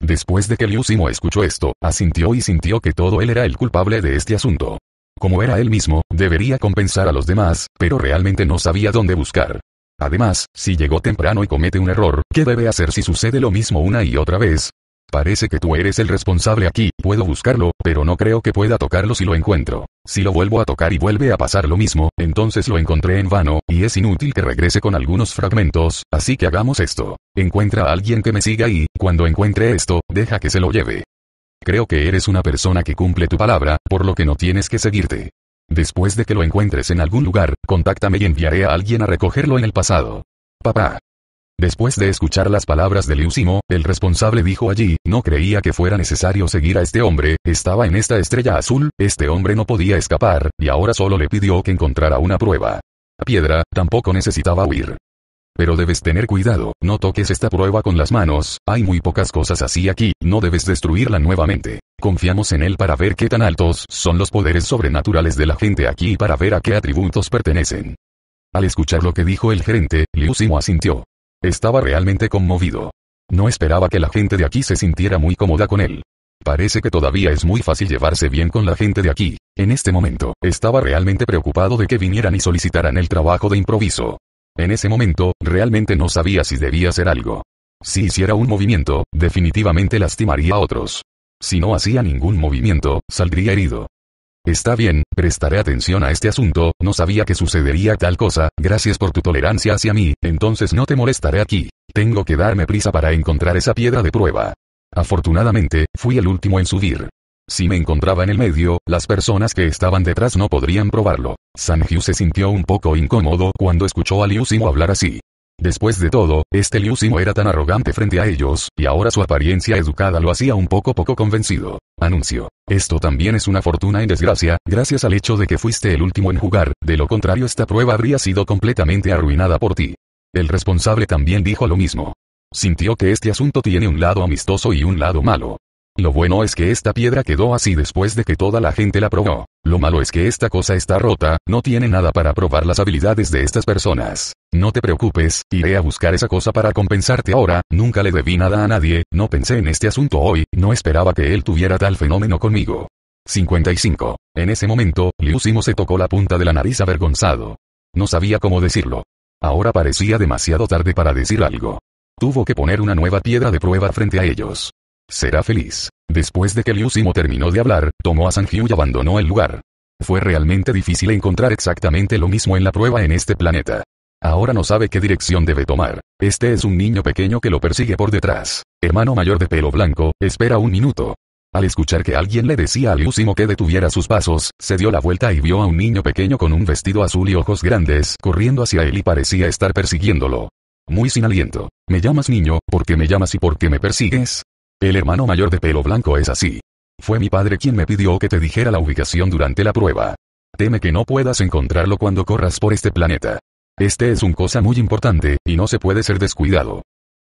S1: Después de que Liu Simo escuchó esto, asintió y sintió que todo él era el culpable de este asunto. Como era él mismo, debería compensar a los demás, pero realmente no sabía dónde buscar. Además, si llegó temprano y comete un error, ¿qué debe hacer si sucede lo mismo una y otra vez? Parece que tú eres el responsable aquí, puedo buscarlo, pero no creo que pueda tocarlo si lo encuentro. Si lo vuelvo a tocar y vuelve a pasar lo mismo, entonces lo encontré en vano, y es inútil que regrese con algunos fragmentos, así que hagamos esto. Encuentra a alguien que me siga y, cuando encuentre esto, deja que se lo lleve. Creo que eres una persona que cumple tu palabra, por lo que no tienes que seguirte. Después de que lo encuentres en algún lugar, contáctame y enviaré a alguien a recogerlo en el pasado. Papá. Después de escuchar las palabras de Liusimo, el responsable dijo allí, no creía que fuera necesario seguir a este hombre, estaba en esta estrella azul, este hombre no podía escapar, y ahora solo le pidió que encontrara una prueba. Piedra, tampoco necesitaba huir. Pero debes tener cuidado, no toques esta prueba con las manos, hay muy pocas cosas así aquí, no debes destruirla nuevamente. Confiamos en él para ver qué tan altos son los poderes sobrenaturales de la gente aquí y para ver a qué atributos pertenecen. Al escuchar lo que dijo el gerente, Liu Simo asintió. Estaba realmente conmovido. No esperaba que la gente de aquí se sintiera muy cómoda con él. Parece que todavía es muy fácil llevarse bien con la gente de aquí. En este momento, estaba realmente preocupado de que vinieran y solicitaran el trabajo de improviso. En ese momento, realmente no sabía si debía hacer algo. Si hiciera un movimiento, definitivamente lastimaría a otros. Si no hacía ningún movimiento, saldría herido. Está bien, prestaré atención a este asunto, no sabía que sucedería tal cosa, gracias por tu tolerancia hacia mí, entonces no te molestaré aquí. Tengo que darme prisa para encontrar esa piedra de prueba. Afortunadamente, fui el último en subir. Si me encontraba en el medio, las personas que estaban detrás no podrían probarlo. Sanju se sintió un poco incómodo cuando escuchó a Liu Simo hablar así. Después de todo, este Liu Simo era tan arrogante frente a ellos, y ahora su apariencia educada lo hacía un poco poco convencido. Anuncio. Esto también es una fortuna en desgracia, gracias al hecho de que fuiste el último en jugar, de lo contrario esta prueba habría sido completamente arruinada por ti. El responsable también dijo lo mismo. Sintió que este asunto tiene un lado amistoso y un lado malo. Lo bueno es que esta piedra quedó así después de que toda la gente la probó. Lo malo es que esta cosa está rota, no tiene nada para probar las habilidades de estas personas. No te preocupes, iré a buscar esa cosa para compensarte ahora, nunca le debí nada a nadie, no pensé en este asunto hoy, no esperaba que él tuviera tal fenómeno conmigo. 55. En ese momento, Liu Simo se tocó la punta de la nariz avergonzado. No sabía cómo decirlo. Ahora parecía demasiado tarde para decir algo. Tuvo que poner una nueva piedra de prueba frente a ellos. Será feliz. Después de que Liu Simo terminó de hablar, tomó a Sanjiu y abandonó el lugar. Fue realmente difícil encontrar exactamente lo mismo en la prueba en este planeta. Ahora no sabe qué dirección debe tomar. Este es un niño pequeño que lo persigue por detrás. Hermano mayor de pelo blanco, espera un minuto. Al escuchar que alguien le decía a Liu Simo que detuviera sus pasos, se dio la vuelta y vio a un niño pequeño con un vestido azul y ojos grandes, corriendo hacia él y parecía estar persiguiéndolo. Muy sin aliento. ¿Me llamas niño? ¿Por qué me llamas y por qué me persigues? El hermano mayor de pelo blanco es así. Fue mi padre quien me pidió que te dijera la ubicación durante la prueba. Teme que no puedas encontrarlo cuando corras por este planeta. Este es un cosa muy importante, y no se puede ser descuidado.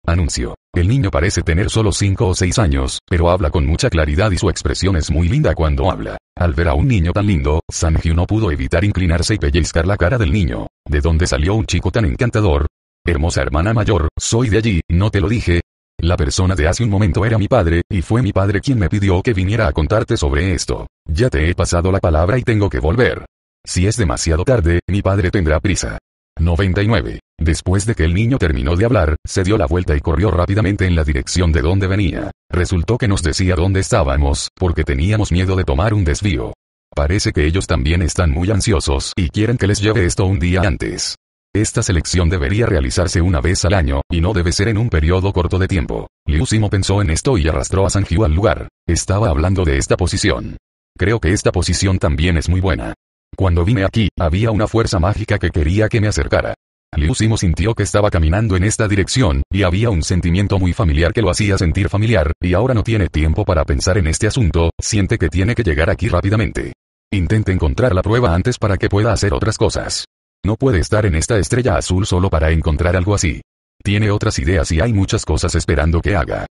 S1: Anuncio. El niño parece tener solo 5 o 6 años, pero habla con mucha claridad y su expresión es muy linda cuando habla. Al ver a un niño tan lindo, Sanju no pudo evitar inclinarse y pellizcar la cara del niño. ¿De dónde salió un chico tan encantador? Hermosa hermana mayor, soy de allí, ¿no te lo dije? La persona de hace un momento era mi padre, y fue mi padre quien me pidió que viniera a contarte sobre esto. Ya te he pasado la palabra y tengo que volver. Si es demasiado tarde, mi padre tendrá prisa. 99. Después de que el niño terminó de hablar, se dio la vuelta y corrió rápidamente en la dirección de donde venía. Resultó que nos decía dónde estábamos, porque teníamos miedo de tomar un desvío. Parece que ellos también están muy ansiosos y quieren que les lleve esto un día antes. Esta selección debería realizarse una vez al año, y no debe ser en un periodo corto de tiempo. Liu Simo pensó en esto y arrastró a Sanjiu al lugar. Estaba hablando de esta posición. Creo que esta posición también es muy buena. Cuando vine aquí, había una fuerza mágica que quería que me acercara. Liu Simo sintió que estaba caminando en esta dirección, y había un sentimiento muy familiar que lo hacía sentir familiar, y ahora no tiene tiempo para pensar en este asunto, siente que tiene que llegar aquí rápidamente. Intente encontrar la prueba antes para que pueda hacer otras cosas. No puede estar en esta estrella azul solo para encontrar algo así. Tiene otras ideas y hay muchas cosas esperando que haga.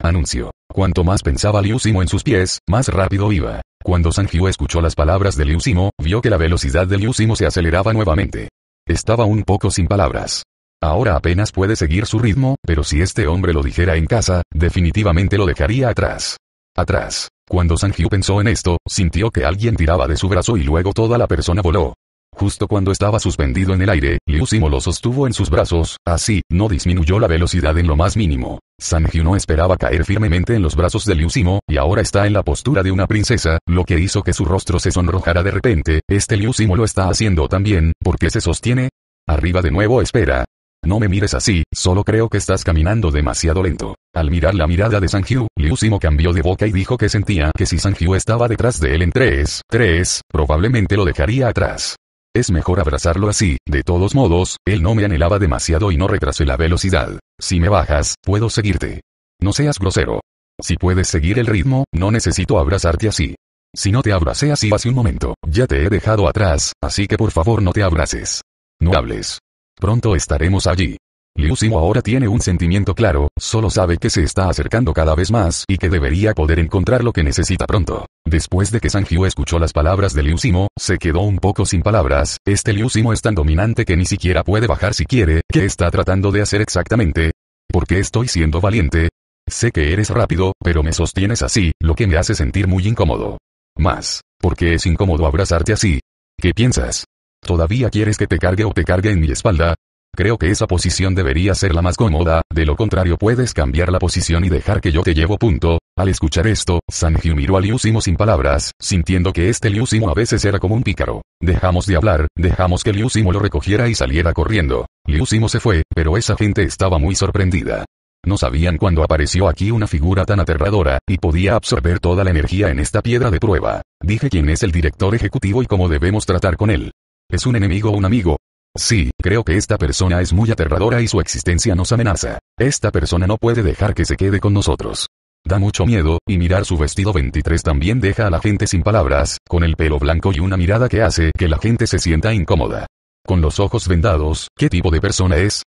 S1: Anuncio. Cuanto más pensaba Liu Simo en sus pies, más rápido iba. Cuando Sanjiu escuchó las palabras de Liu Simo, vio que la velocidad de Liu Simo se aceleraba nuevamente. Estaba un poco sin palabras. Ahora apenas puede seguir su ritmo, pero si este hombre lo dijera en casa, definitivamente lo dejaría atrás. Atrás. Cuando Sanju pensó en esto, sintió que alguien tiraba de su brazo y luego toda la persona voló. Justo cuando estaba suspendido en el aire, Liu Simo lo sostuvo en sus brazos, así, no disminuyó la velocidad en lo más mínimo. Sanju no esperaba caer firmemente en los brazos de Liu Simo, y ahora está en la postura de una princesa, lo que hizo que su rostro se sonrojara de repente, este Liu Simo lo está haciendo también, ¿por qué se sostiene? Arriba de nuevo espera, no me mires así, solo creo que estás caminando demasiado lento. Al mirar la mirada de Sanju, Liu Simo cambió de boca y dijo que sentía que si Sanju estaba detrás de él en tres, tres, probablemente lo dejaría atrás. Es mejor abrazarlo así, de todos modos, él no me anhelaba demasiado y no retrasé la velocidad. Si me bajas, puedo seguirte. No seas grosero. Si puedes seguir el ritmo, no necesito abrazarte así. Si no te abracé así hace un momento, ya te he dejado atrás, así que por favor no te abraces. No hables. Pronto estaremos allí. Liu Simo ahora tiene un sentimiento claro, solo sabe que se está acercando cada vez más y que debería poder encontrar lo que necesita pronto. Después de que Sanjiu escuchó las palabras de Liu Simo, se quedó un poco sin palabras, este Liu Simo es tan dominante que ni siquiera puede bajar si quiere, ¿qué está tratando de hacer exactamente? ¿Por qué estoy siendo valiente? Sé que eres rápido, pero me sostienes así, lo que me hace sentir muy incómodo. Más, ¿por qué es incómodo abrazarte así? ¿Qué piensas? ¿Todavía quieres que te cargue o te cargue en mi espalda? Creo que esa posición debería ser la más cómoda, de lo contrario puedes cambiar la posición y dejar que yo te llevo punto. Al escuchar esto, Sanjiu miró a Liu Simo sin palabras, sintiendo que este Liu Simo a veces era como un pícaro. Dejamos de hablar, dejamos que Liu Simo lo recogiera y saliera corriendo. Liu Simo se fue, pero esa gente estaba muy sorprendida. No sabían cuándo apareció aquí una figura tan aterradora, y podía absorber toda la energía en esta piedra de prueba. Dije quién es el director ejecutivo y cómo debemos tratar con él. ¿Es un enemigo o un amigo? Sí, creo que esta persona es muy aterradora y su existencia nos amenaza. Esta persona no puede dejar que se quede con nosotros. Da mucho miedo, y mirar su vestido 23 también deja a la gente sin palabras, con el pelo blanco y una mirada que hace que la gente se sienta incómoda. Con los ojos vendados, ¿qué tipo de persona es?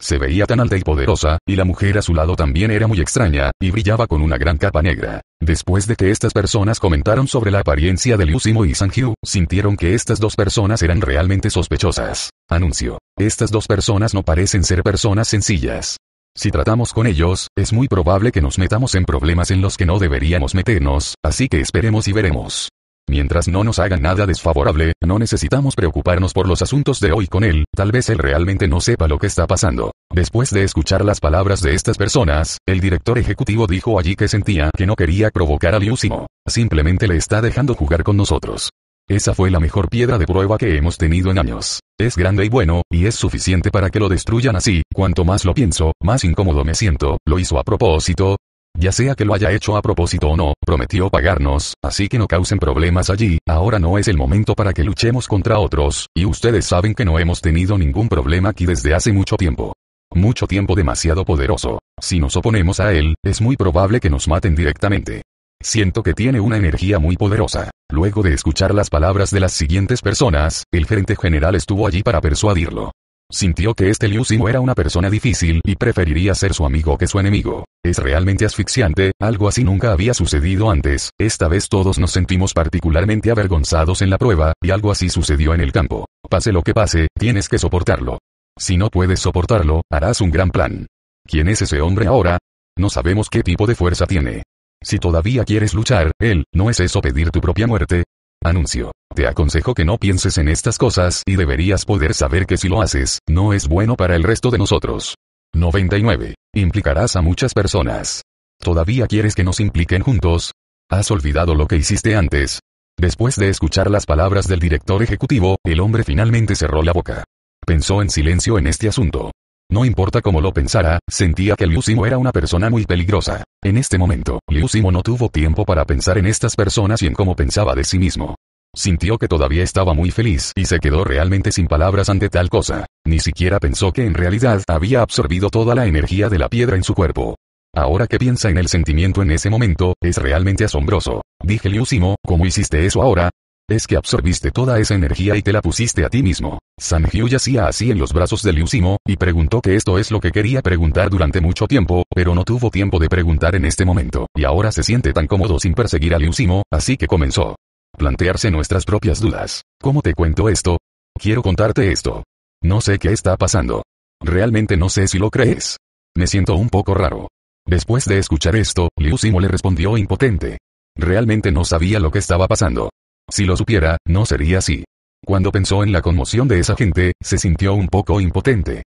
S1: Se veía tan alta y poderosa, y la mujer a su lado también era muy extraña, y brillaba con una gran capa negra. Después de que estas personas comentaron sobre la apariencia de Liu Simo y Hyu, sintieron que estas dos personas eran realmente sospechosas. Anuncio. Estas dos personas no parecen ser personas sencillas. Si tratamos con ellos, es muy probable que nos metamos en problemas en los que no deberíamos meternos, así que esperemos y veremos. Mientras no nos hagan nada desfavorable, no necesitamos preocuparnos por los asuntos de hoy con él, tal vez él realmente no sepa lo que está pasando. Después de escuchar las palabras de estas personas, el director ejecutivo dijo allí que sentía que no quería provocar a Liu Simo. Simplemente le está dejando jugar con nosotros. Esa fue la mejor piedra de prueba que hemos tenido en años. Es grande y bueno, y es suficiente para que lo destruyan así, cuanto más lo pienso, más incómodo me siento, lo hizo a propósito, ya sea que lo haya hecho a propósito o no, prometió pagarnos, así que no causen problemas allí, ahora no es el momento para que luchemos contra otros, y ustedes saben que no hemos tenido ningún problema aquí desde hace mucho tiempo. Mucho tiempo demasiado poderoso. Si nos oponemos a él, es muy probable que nos maten directamente. Siento que tiene una energía muy poderosa. Luego de escuchar las palabras de las siguientes personas, el gerente general estuvo allí para persuadirlo. Sintió que este Liu Simo era una persona difícil y preferiría ser su amigo que su enemigo. Es realmente asfixiante, algo así nunca había sucedido antes, esta vez todos nos sentimos particularmente avergonzados en la prueba, y algo así sucedió en el campo. Pase lo que pase, tienes que soportarlo. Si no puedes soportarlo, harás un gran plan. ¿Quién es ese hombre ahora? No sabemos qué tipo de fuerza tiene. Si todavía quieres luchar, él, ¿no es eso pedir tu propia muerte? Anuncio. Te aconsejo que no pienses en estas cosas y deberías poder saber que si lo haces, no es bueno para el resto de nosotros. 99. Implicarás a muchas personas. ¿Todavía quieres que nos impliquen juntos? ¿Has olvidado lo que hiciste antes? Después de escuchar las palabras del director ejecutivo, el hombre finalmente cerró la boca. Pensó en silencio en este asunto. No importa cómo lo pensara, sentía que Liu Simo era una persona muy peligrosa. En este momento, Liu Simo no tuvo tiempo para pensar en estas personas y en cómo pensaba de sí mismo. Sintió que todavía estaba muy feliz y se quedó realmente sin palabras ante tal cosa. Ni siquiera pensó que en realidad había absorbido toda la energía de la piedra en su cuerpo. Ahora que piensa en el sentimiento en ese momento, es realmente asombroso. Dije Liu Simo, ¿cómo hiciste eso ahora? Es que absorbiste toda esa energía y te la pusiste a ti mismo. San Hyu yacía así en los brazos de Liu Simo, y preguntó que esto es lo que quería preguntar durante mucho tiempo, pero no tuvo tiempo de preguntar en este momento, y ahora se siente tan cómodo sin perseguir a Liu Simo, así que comenzó. Plantearse nuestras propias dudas. ¿Cómo te cuento esto? Quiero contarte esto. No sé qué está pasando. Realmente no sé si lo crees. Me siento un poco raro. Después de escuchar esto, Liu Simo le respondió impotente. Realmente no sabía lo que estaba pasando. Si lo supiera, no sería así. Cuando pensó en la conmoción de esa gente, se sintió un poco impotente.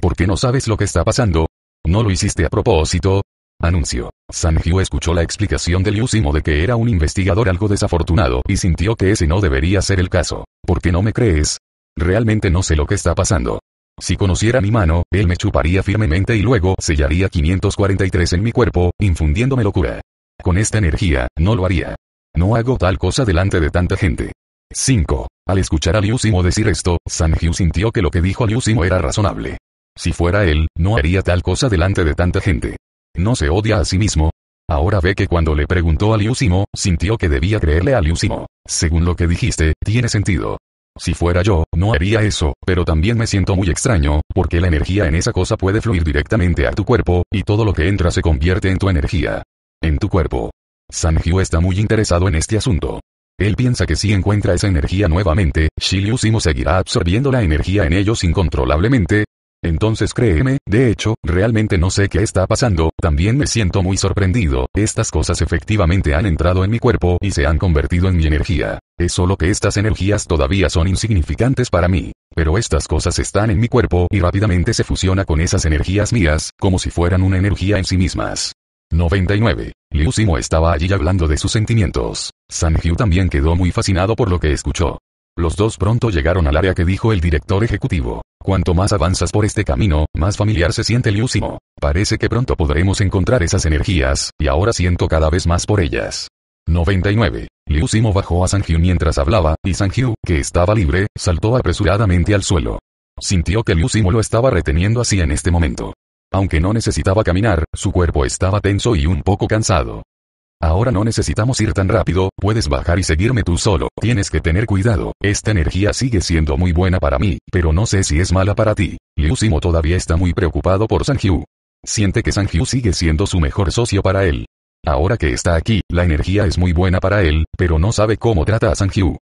S1: ¿Por qué no sabes lo que está pasando? ¿No lo hiciste a propósito? Anunció. San Hyu escuchó la explicación de Liu Simo de que era un investigador algo desafortunado y sintió que ese no debería ser el caso. ¿Por qué no me crees? Realmente no sé lo que está pasando. Si conociera mi mano, él me chuparía firmemente y luego sellaría 543 en mi cuerpo, infundiéndome locura. Con esta energía, no lo haría. No hago tal cosa delante de tanta gente. 5. Al escuchar a Liu Simo decir esto, San Hyu sintió que lo que dijo Liu Simo era razonable. Si fuera él, no haría tal cosa delante de tanta gente. No se odia a sí mismo. Ahora ve que cuando le preguntó a Liu Simo, sintió que debía creerle a Liu Simo. Según lo que dijiste, tiene sentido. Si fuera yo, no haría eso, pero también me siento muy extraño, porque la energía en esa cosa puede fluir directamente a tu cuerpo, y todo lo que entra se convierte en tu energía. En tu cuerpo. San Hyu está muy interesado en este asunto. Él piensa que si encuentra esa energía nuevamente, Liu Simo seguirá absorbiendo la energía en ellos incontrolablemente, entonces créeme, de hecho, realmente no sé qué está pasando, también me siento muy sorprendido, estas cosas efectivamente han entrado en mi cuerpo y se han convertido en mi energía. Es solo que estas energías todavía son insignificantes para mí. Pero estas cosas están en mi cuerpo y rápidamente se fusiona con esas energías mías, como si fueran una energía en sí mismas. 99. Liu Simo estaba allí hablando de sus sentimientos. San Hyu también quedó muy fascinado por lo que escuchó. Los dos pronto llegaron al área que dijo el director ejecutivo. Cuanto más avanzas por este camino, más familiar se siente Liu Simo. Parece que pronto podremos encontrar esas energías, y ahora siento cada vez más por ellas. 99. Liu Simo bajó a Hyu mientras hablaba, y Hyu, que estaba libre, saltó apresuradamente al suelo. Sintió que Liu Simo lo estaba reteniendo así en este momento. Aunque no necesitaba caminar, su cuerpo estaba tenso y un poco cansado. Ahora no necesitamos ir tan rápido, puedes bajar y seguirme tú solo. Tienes que tener cuidado, esta energía sigue siendo muy buena para mí, pero no sé si es mala para ti. Liu Simo todavía está muy preocupado por Hyu. Siente que Hyu sigue siendo su mejor socio para él. Ahora que está aquí, la energía es muy buena para él, pero no sabe cómo trata a Sanju.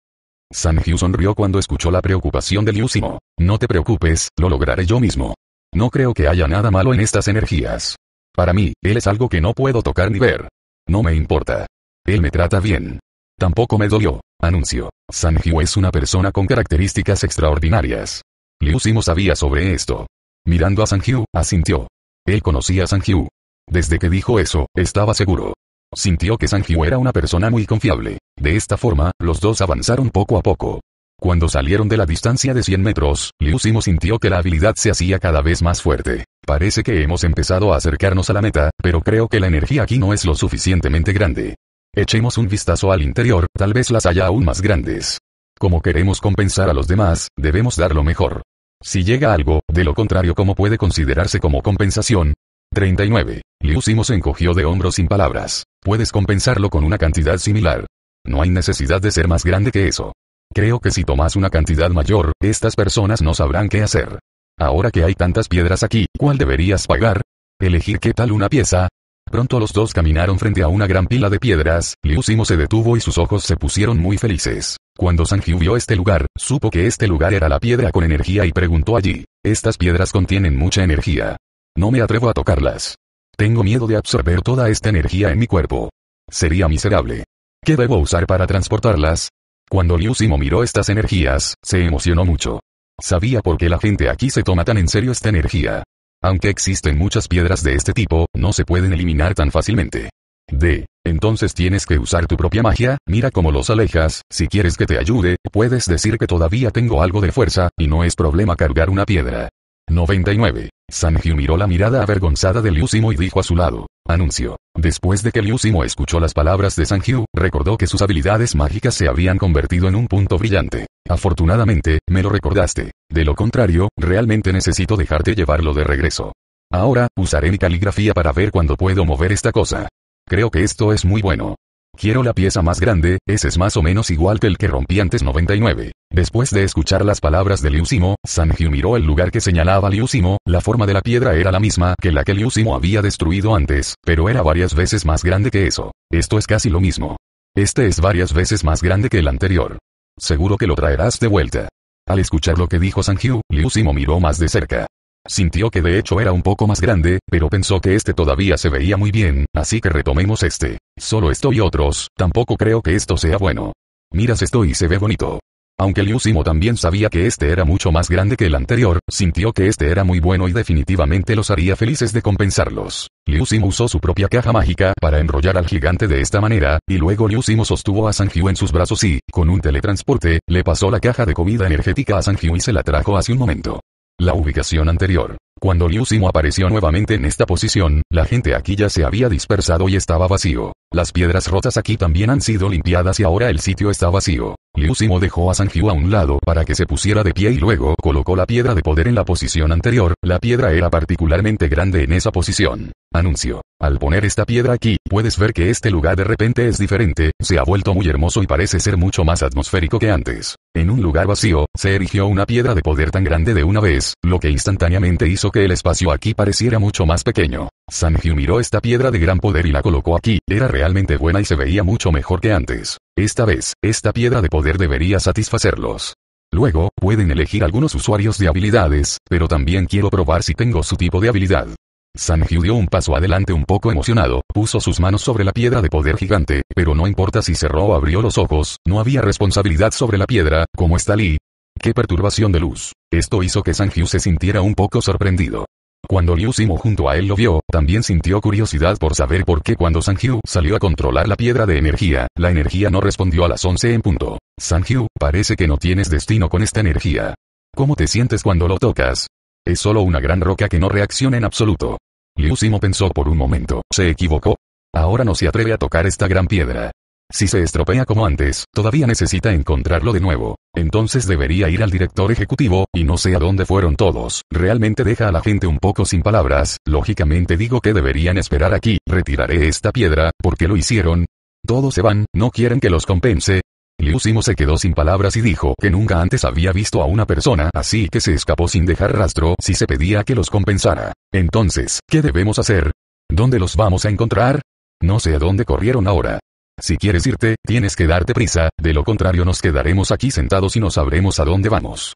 S1: Hyu sonrió cuando escuchó la preocupación de Liu Simo. No te preocupes, lo lograré yo mismo. No creo que haya nada malo en estas energías. Para mí, él es algo que no puedo tocar ni ver. No me importa. Él me trata bien. Tampoco me dolió, anunció. Sanjiu es una persona con características extraordinarias. Liu Simo sabía sobre esto. Mirando a Sanjiu, asintió. Él conocía a Sanjiu. Desde que dijo eso, estaba seguro. Sintió que Sanjiu era una persona muy confiable. De esta forma, los dos avanzaron poco a poco. Cuando salieron de la distancia de 100 metros, Liu Simo sintió que la habilidad se hacía cada vez más fuerte. Parece que hemos empezado a acercarnos a la meta, pero creo que la energía aquí no es lo suficientemente grande. Echemos un vistazo al interior, tal vez las haya aún más grandes. Como queremos compensar a los demás, debemos dar lo mejor. Si llega algo, de lo contrario, ¿cómo puede considerarse como compensación? 39. Liu Simo se encogió de hombros sin palabras. Puedes compensarlo con una cantidad similar. No hay necesidad de ser más grande que eso. Creo que si tomas una cantidad mayor, estas personas no sabrán qué hacer. Ahora que hay tantas piedras aquí, ¿cuál deberías pagar? ¿Elegir qué tal una pieza? Pronto los dos caminaron frente a una gran pila de piedras, Liu Simo se detuvo y sus ojos se pusieron muy felices. Cuando Sanjiu vio este lugar, supo que este lugar era la piedra con energía y preguntó allí. Estas piedras contienen mucha energía. No me atrevo a tocarlas. Tengo miedo de absorber toda esta energía en mi cuerpo. Sería miserable. ¿Qué debo usar para transportarlas? Cuando Liu Simo miró estas energías, se emocionó mucho. Sabía por qué la gente aquí se toma tan en serio esta energía. Aunque existen muchas piedras de este tipo, no se pueden eliminar tan fácilmente. D. Entonces tienes que usar tu propia magia, mira cómo los alejas, si quieres que te ayude, puedes decir que todavía tengo algo de fuerza, y no es problema cargar una piedra. 99. Sanjiu miró la mirada avergonzada de Liu Simo y dijo a su lado. Anunció. Después de que Liu Simo escuchó las palabras de Sanjiu, recordó que sus habilidades mágicas se habían convertido en un punto brillante. Afortunadamente, me lo recordaste. De lo contrario, realmente necesito dejarte llevarlo de regreso. Ahora, usaré mi caligrafía para ver cuándo puedo mover esta cosa. Creo que esto es muy bueno. Quiero la pieza más grande, ese es más o menos igual que el que rompí antes 99. Después de escuchar las palabras de Liu Simo, Sanjiu miró el lugar que señalaba Liu Simo, la forma de la piedra era la misma que la que Liu Simo había destruido antes, pero era varias veces más grande que eso. Esto es casi lo mismo. Este es varias veces más grande que el anterior. Seguro que lo traerás de vuelta. Al escuchar lo que dijo Sanjiu, Liu Simo miró más de cerca. Sintió que de hecho era un poco más grande, pero pensó que este todavía se veía muy bien, así que retomemos este. Solo esto y otros, tampoco creo que esto sea bueno. Miras esto y se ve bonito. Aunque Liu Simo también sabía que este era mucho más grande que el anterior, sintió que este era muy bueno y definitivamente los haría felices de compensarlos. Liu Simo usó su propia caja mágica para enrollar al gigante de esta manera, y luego Liu Simo sostuvo a Sanjiu en sus brazos y, con un teletransporte, le pasó la caja de comida energética a Sanjiu y se la trajo hace un momento. La ubicación anterior. Cuando Liu Simo apareció nuevamente en esta posición, la gente aquí ya se había dispersado y estaba vacío. Las piedras rotas aquí también han sido limpiadas y ahora el sitio está vacío. Liu Simo dejó a Sanjiu a un lado para que se pusiera de pie y luego colocó la piedra de poder en la posición anterior, la piedra era particularmente grande en esa posición. Anuncio. Al poner esta piedra aquí, puedes ver que este lugar de repente es diferente, se ha vuelto muy hermoso y parece ser mucho más atmosférico que antes. En un lugar vacío, se erigió una piedra de poder tan grande de una vez, lo que instantáneamente hizo que el espacio aquí pareciera mucho más pequeño. Sanjiu miró esta piedra de gran poder y la colocó aquí, era realmente buena y se veía mucho mejor que antes. Esta vez, esta piedra de poder debería satisfacerlos. Luego, pueden elegir algunos usuarios de habilidades, pero también quiero probar si tengo su tipo de habilidad. Sanjiu dio un paso adelante un poco emocionado, puso sus manos sobre la piedra de poder gigante, pero no importa si cerró o abrió los ojos, no había responsabilidad sobre la piedra, como está Lee. ¡Qué perturbación de luz! Esto hizo que Sanjiu se sintiera un poco sorprendido. Cuando Liu Simo junto a él lo vio, también sintió curiosidad por saber por qué cuando Sanjiu salió a controlar la piedra de energía, la energía no respondió a las 11 en punto. Sanjiu, parece que no tienes destino con esta energía. ¿Cómo te sientes cuando lo tocas? Es solo una gran roca que no reacciona en absoluto. Liu Simo pensó por un momento, se equivocó. Ahora no se atreve a tocar esta gran piedra. Si se estropea como antes, todavía necesita encontrarlo de nuevo. Entonces debería ir al director ejecutivo, y no sé a dónde fueron todos. Realmente deja a la gente un poco sin palabras, lógicamente digo que deberían esperar aquí, retiraré esta piedra, ¿por qué lo hicieron? Todos se van, no quieren que los compense. Liu Simo se quedó sin palabras y dijo que nunca antes había visto a una persona así que se escapó sin dejar rastro si se pedía que los compensara. Entonces, ¿qué debemos hacer? ¿Dónde los vamos a encontrar? No sé a dónde corrieron ahora. Si quieres irte, tienes que darte prisa, de lo contrario nos quedaremos aquí sentados y no sabremos a dónde vamos.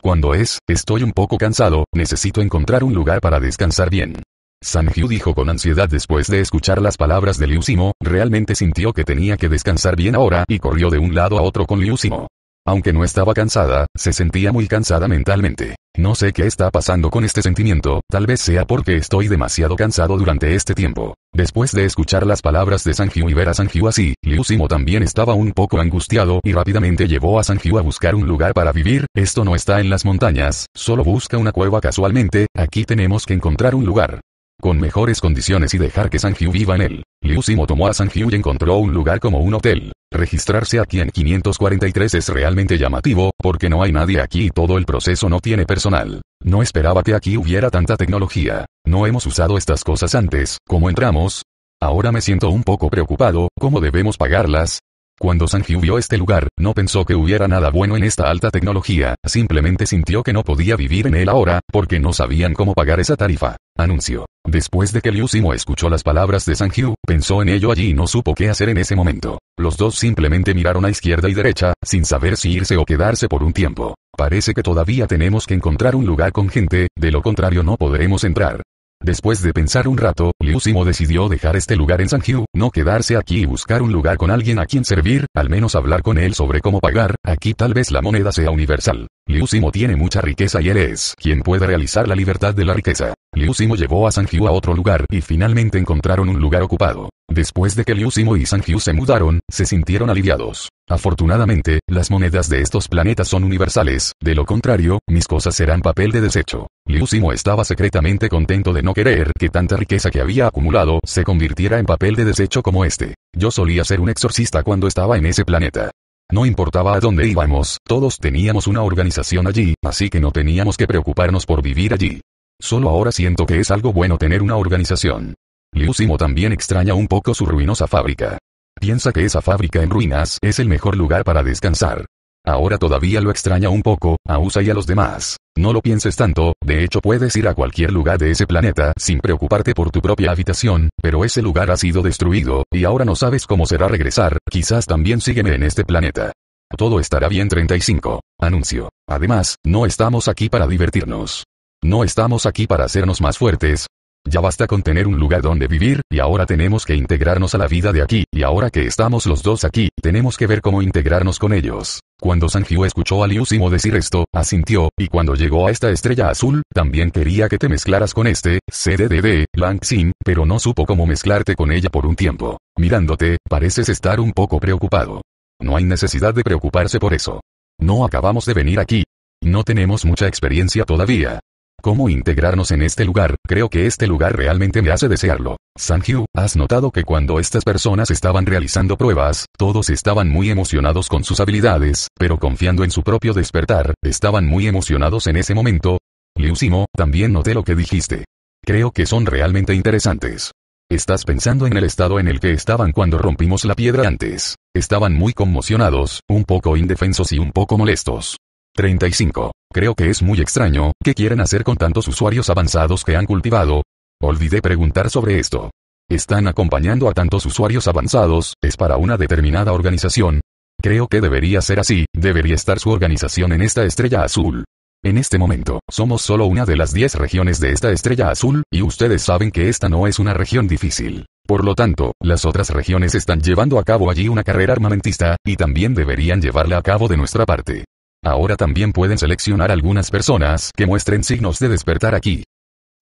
S1: Cuando es, estoy un poco cansado, necesito encontrar un lugar para descansar bien. Sanjiu dijo con ansiedad después de escuchar las palabras de Liu Simo, realmente sintió que tenía que descansar bien ahora y corrió de un lado a otro con Liu Simo. Aunque no estaba cansada, se sentía muy cansada mentalmente. No sé qué está pasando con este sentimiento, tal vez sea porque estoy demasiado cansado durante este tiempo. Después de escuchar las palabras de Sanjiu y ver a Sanjiu así, Liu Simo también estaba un poco angustiado y rápidamente llevó a Sanjiu a buscar un lugar para vivir, esto no está en las montañas, solo busca una cueva casualmente, aquí tenemos que encontrar un lugar con mejores condiciones y dejar que Sanjiu viva en él. Liu Simo tomó a Sanjiu y encontró un lugar como un hotel. Registrarse aquí en 543 es realmente llamativo, porque no hay nadie aquí y todo el proceso no tiene personal. No esperaba que aquí hubiera tanta tecnología. No hemos usado estas cosas antes, ¿cómo entramos? Ahora me siento un poco preocupado, ¿cómo debemos pagarlas? Cuando Sanjiu vio este lugar, no pensó que hubiera nada bueno en esta alta tecnología, simplemente sintió que no podía vivir en él ahora, porque no sabían cómo pagar esa tarifa. Anuncio. Después de que Liu Simo escuchó las palabras de Sanjiu, pensó en ello allí y no supo qué hacer en ese momento. Los dos simplemente miraron a izquierda y derecha, sin saber si irse o quedarse por un tiempo. Parece que todavía tenemos que encontrar un lugar con gente, de lo contrario no podremos entrar. Después de pensar un rato, Liu Simo decidió dejar este lugar en Sanjiu, no quedarse aquí y buscar un lugar con alguien a quien servir, al menos hablar con él sobre cómo pagar, aquí tal vez la moneda sea universal. Liu Simo tiene mucha riqueza y él es quien puede realizar la libertad de la riqueza. Liu Simo llevó a Sanjiu a otro lugar y finalmente encontraron un lugar ocupado. Después de que Liu Simo y Sanjiu se mudaron, se sintieron aliviados. Afortunadamente, las monedas de estos planetas son universales, de lo contrario, mis cosas serán papel de desecho. Liu Simo estaba secretamente contento de no querer que tanta riqueza que había acumulado se convirtiera en papel de desecho como este. Yo solía ser un exorcista cuando estaba en ese planeta. No importaba a dónde íbamos, todos teníamos una organización allí, así que no teníamos que preocuparnos por vivir allí. Solo ahora siento que es algo bueno tener una organización. Liu Simo también extraña un poco su ruinosa fábrica. Piensa que esa fábrica en ruinas es el mejor lugar para descansar. Ahora todavía lo extraña un poco, a Usa y a los demás. No lo pienses tanto, de hecho puedes ir a cualquier lugar de ese planeta sin preocuparte por tu propia habitación, pero ese lugar ha sido destruido, y ahora no sabes cómo será regresar, quizás también sígueme en este planeta. Todo estará bien 35. Anuncio. Además, no estamos aquí para divertirnos. No estamos aquí para hacernos más fuertes, ya basta con tener un lugar donde vivir, y ahora tenemos que integrarnos a la vida de aquí, y ahora que estamos los dos aquí, tenemos que ver cómo integrarnos con ellos. Cuando Sanjiu escuchó a Liu Simo decir esto, asintió, y cuando llegó a esta estrella azul, también quería que te mezclaras con este, CDDD, Lang Xin, pero no supo cómo mezclarte con ella por un tiempo. Mirándote, pareces estar un poco preocupado. No hay necesidad de preocuparse por eso. No acabamos de venir aquí. No tenemos mucha experiencia todavía. ¿Cómo integrarnos en este lugar? Creo que este lugar realmente me hace desearlo. Sanju, ¿has notado que cuando estas personas estaban realizando pruebas, todos estaban muy emocionados con sus habilidades, pero confiando en su propio despertar, estaban muy emocionados en ese momento? Liu Simo, también noté lo que dijiste. Creo que son realmente interesantes. Estás pensando en el estado en el que estaban cuando rompimos la piedra antes. Estaban muy conmocionados, un poco indefensos y un poco molestos. 35. Creo que es muy extraño, ¿qué quieren hacer con tantos usuarios avanzados que han cultivado? Olvidé preguntar sobre esto. Están acompañando a tantos usuarios avanzados, es para una determinada organización. Creo que debería ser así, debería estar su organización en esta estrella azul. En este momento, somos solo una de las 10 regiones de esta estrella azul, y ustedes saben que esta no es una región difícil. Por lo tanto, las otras regiones están llevando a cabo allí una carrera armamentista, y también deberían llevarla a cabo de nuestra parte. Ahora también pueden seleccionar algunas personas que muestren signos de despertar aquí.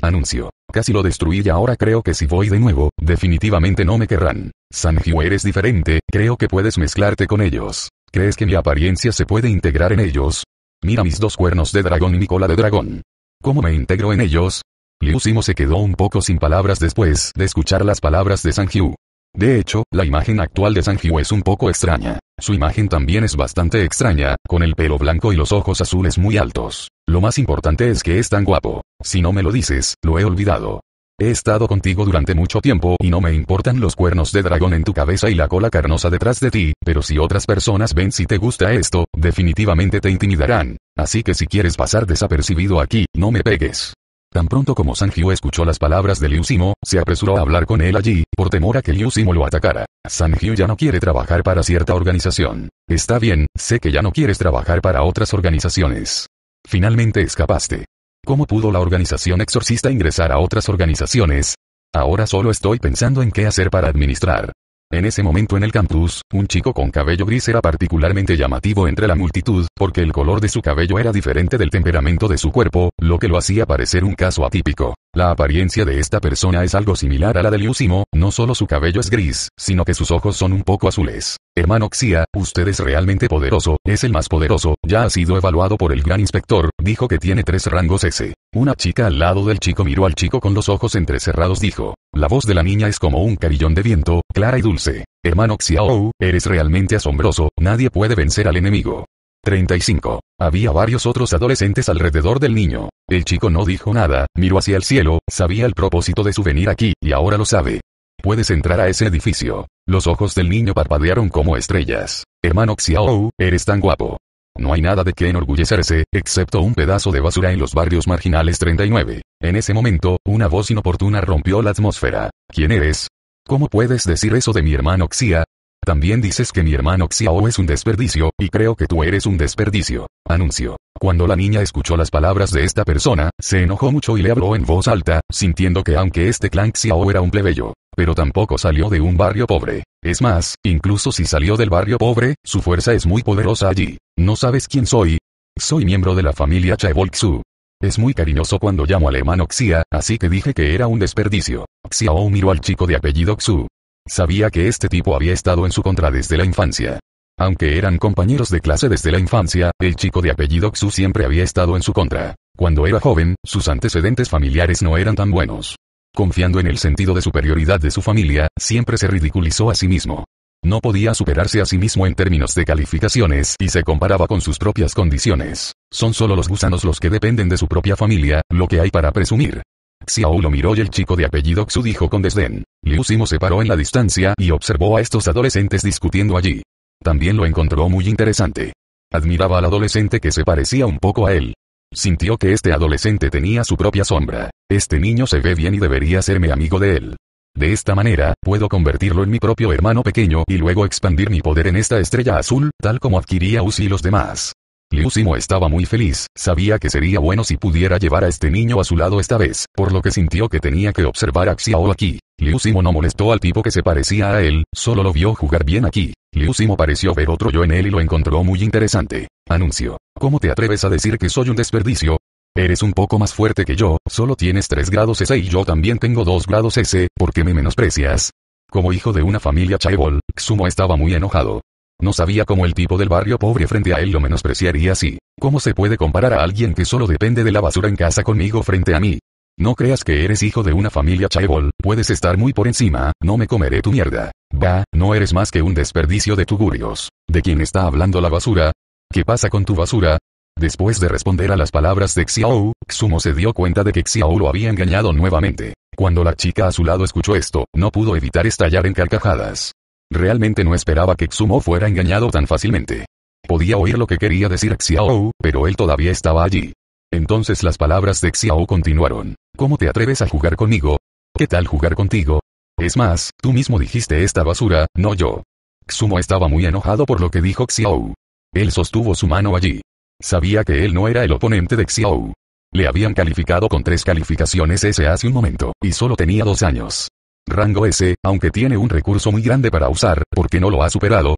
S1: Anuncio. Casi lo destruí y ahora creo que si voy de nuevo, definitivamente no me querrán. Sanjiu eres diferente, creo que puedes mezclarte con ellos. ¿Crees que mi apariencia se puede integrar en ellos? Mira mis dos cuernos de dragón y mi cola de dragón. ¿Cómo me integro en ellos? Liu Simo se quedó un poco sin palabras después de escuchar las palabras de Sanjiu. De hecho, la imagen actual de Sanjiu es un poco extraña. Su imagen también es bastante extraña, con el pelo blanco y los ojos azules muy altos. Lo más importante es que es tan guapo. Si no me lo dices, lo he olvidado. He estado contigo durante mucho tiempo y no me importan los cuernos de dragón en tu cabeza y la cola carnosa detrás de ti, pero si otras personas ven si te gusta esto, definitivamente te intimidarán. Así que si quieres pasar desapercibido aquí, no me pegues. Tan pronto como Sanjiu escuchó las palabras de Liu Simo, se apresuró a hablar con él allí, por temor a que Liu Simo lo atacara. Sanjiu ya no quiere trabajar para cierta organización. Está bien, sé que ya no quieres trabajar para otras organizaciones. Finalmente escapaste. ¿Cómo pudo la organización exorcista ingresar a otras organizaciones? Ahora solo estoy pensando en qué hacer para administrar. En ese momento en el campus, un chico con cabello gris era particularmente llamativo entre la multitud, porque el color de su cabello era diferente del temperamento de su cuerpo, lo que lo hacía parecer un caso atípico. La apariencia de esta persona es algo similar a la de Liusimo, no solo su cabello es gris, sino que sus ojos son un poco azules. Hermano Xia, usted es realmente poderoso, es el más poderoso, ya ha sido evaluado por el gran inspector, dijo que tiene tres rangos S. Una chica al lado del chico miró al chico con los ojos entrecerrados dijo, la voz de la niña es como un carillón de viento, clara y dulce. Hermano Xiao, eres realmente asombroso, nadie puede vencer al enemigo. 35. Había varios otros adolescentes alrededor del niño. El chico no dijo nada, miró hacia el cielo, sabía el propósito de su venir aquí, y ahora lo sabe. Puedes entrar a ese edificio. Los ojos del niño parpadearon como estrellas. Hermano Xiao, eres tan guapo. No hay nada de qué enorgullecerse, excepto un pedazo de basura en los barrios marginales 39. En ese momento, una voz inoportuna rompió la atmósfera. ¿Quién eres? ¿Cómo puedes decir eso de mi hermano Xia? También dices que mi hermano Xiao es un desperdicio, y creo que tú eres un desperdicio. Anuncio. Cuando la niña escuchó las palabras de esta persona, se enojó mucho y le habló en voz alta, sintiendo que aunque este clan Xiao era un plebeyo, pero tampoco salió de un barrio pobre. Es más, incluso si salió del barrio pobre, su fuerza es muy poderosa allí. ¿No sabes quién soy? Soy miembro de la familia Chaebolxu. Es muy cariñoso cuando llamo al hermano Xia, así que dije que era un desperdicio. Xiao miró al chico de apellido Xu. Sabía que este tipo había estado en su contra desde la infancia. Aunque eran compañeros de clase desde la infancia, el chico de apellido Xu siempre había estado en su contra. Cuando era joven, sus antecedentes familiares no eran tan buenos. Confiando en el sentido de superioridad de su familia, siempre se ridiculizó a sí mismo. No podía superarse a sí mismo en términos de calificaciones y se comparaba con sus propias condiciones. Son solo los gusanos los que dependen de su propia familia, lo que hay para presumir. Xiao lo miró y el chico de apellido Xu dijo con desdén. Liu Simo se paró en la distancia y observó a estos adolescentes discutiendo allí. También lo encontró muy interesante. Admiraba al adolescente que se parecía un poco a él. Sintió que este adolescente tenía su propia sombra. Este niño se ve bien y debería serme amigo de él. De esta manera, puedo convertirlo en mi propio hermano pequeño y luego expandir mi poder en esta estrella azul, tal como adquiría Uzi y los demás. Liu Simo estaba muy feliz, sabía que sería bueno si pudiera llevar a este niño a su lado esta vez, por lo que sintió que tenía que observar a Xiao aquí. Liu Simo no molestó al tipo que se parecía a él, solo lo vio jugar bien aquí. Liu Simo pareció ver otro yo en él y lo encontró muy interesante. Anuncio. ¿Cómo te atreves a decir que soy un desperdicio? Eres un poco más fuerte que yo, solo tienes 3 grados S y yo también tengo 2 grados S, ¿por qué me menosprecias? Como hijo de una familia chaebol, Xumo estaba muy enojado. No sabía cómo el tipo del barrio pobre frente a él lo menospreciaría así. ¿Cómo se puede comparar a alguien que solo depende de la basura en casa conmigo frente a mí? No creas que eres hijo de una familia chaebol, puedes estar muy por encima, no me comeré tu mierda. Va, no eres más que un desperdicio de tugurios. ¿De quién está hablando la basura? ¿Qué pasa con tu basura? Después de responder a las palabras de Xiao, Xumo se dio cuenta de que Xiao lo había engañado nuevamente. Cuando la chica a su lado escuchó esto, no pudo evitar estallar en carcajadas. Realmente no esperaba que Xumo fuera engañado tan fácilmente. Podía oír lo que quería decir Xiao, pero él todavía estaba allí. Entonces las palabras de Xiao continuaron. ¿Cómo te atreves a jugar conmigo? ¿Qué tal jugar contigo? Es más, tú mismo dijiste esta basura, no yo. Xumo estaba muy enojado por lo que dijo Xiao. Él sostuvo su mano allí. Sabía que él no era el oponente de Xiao. Le habían calificado con tres calificaciones S hace un momento, y solo tenía dos años. Rango S, aunque tiene un recurso muy grande para usar, ¿por qué no lo ha superado?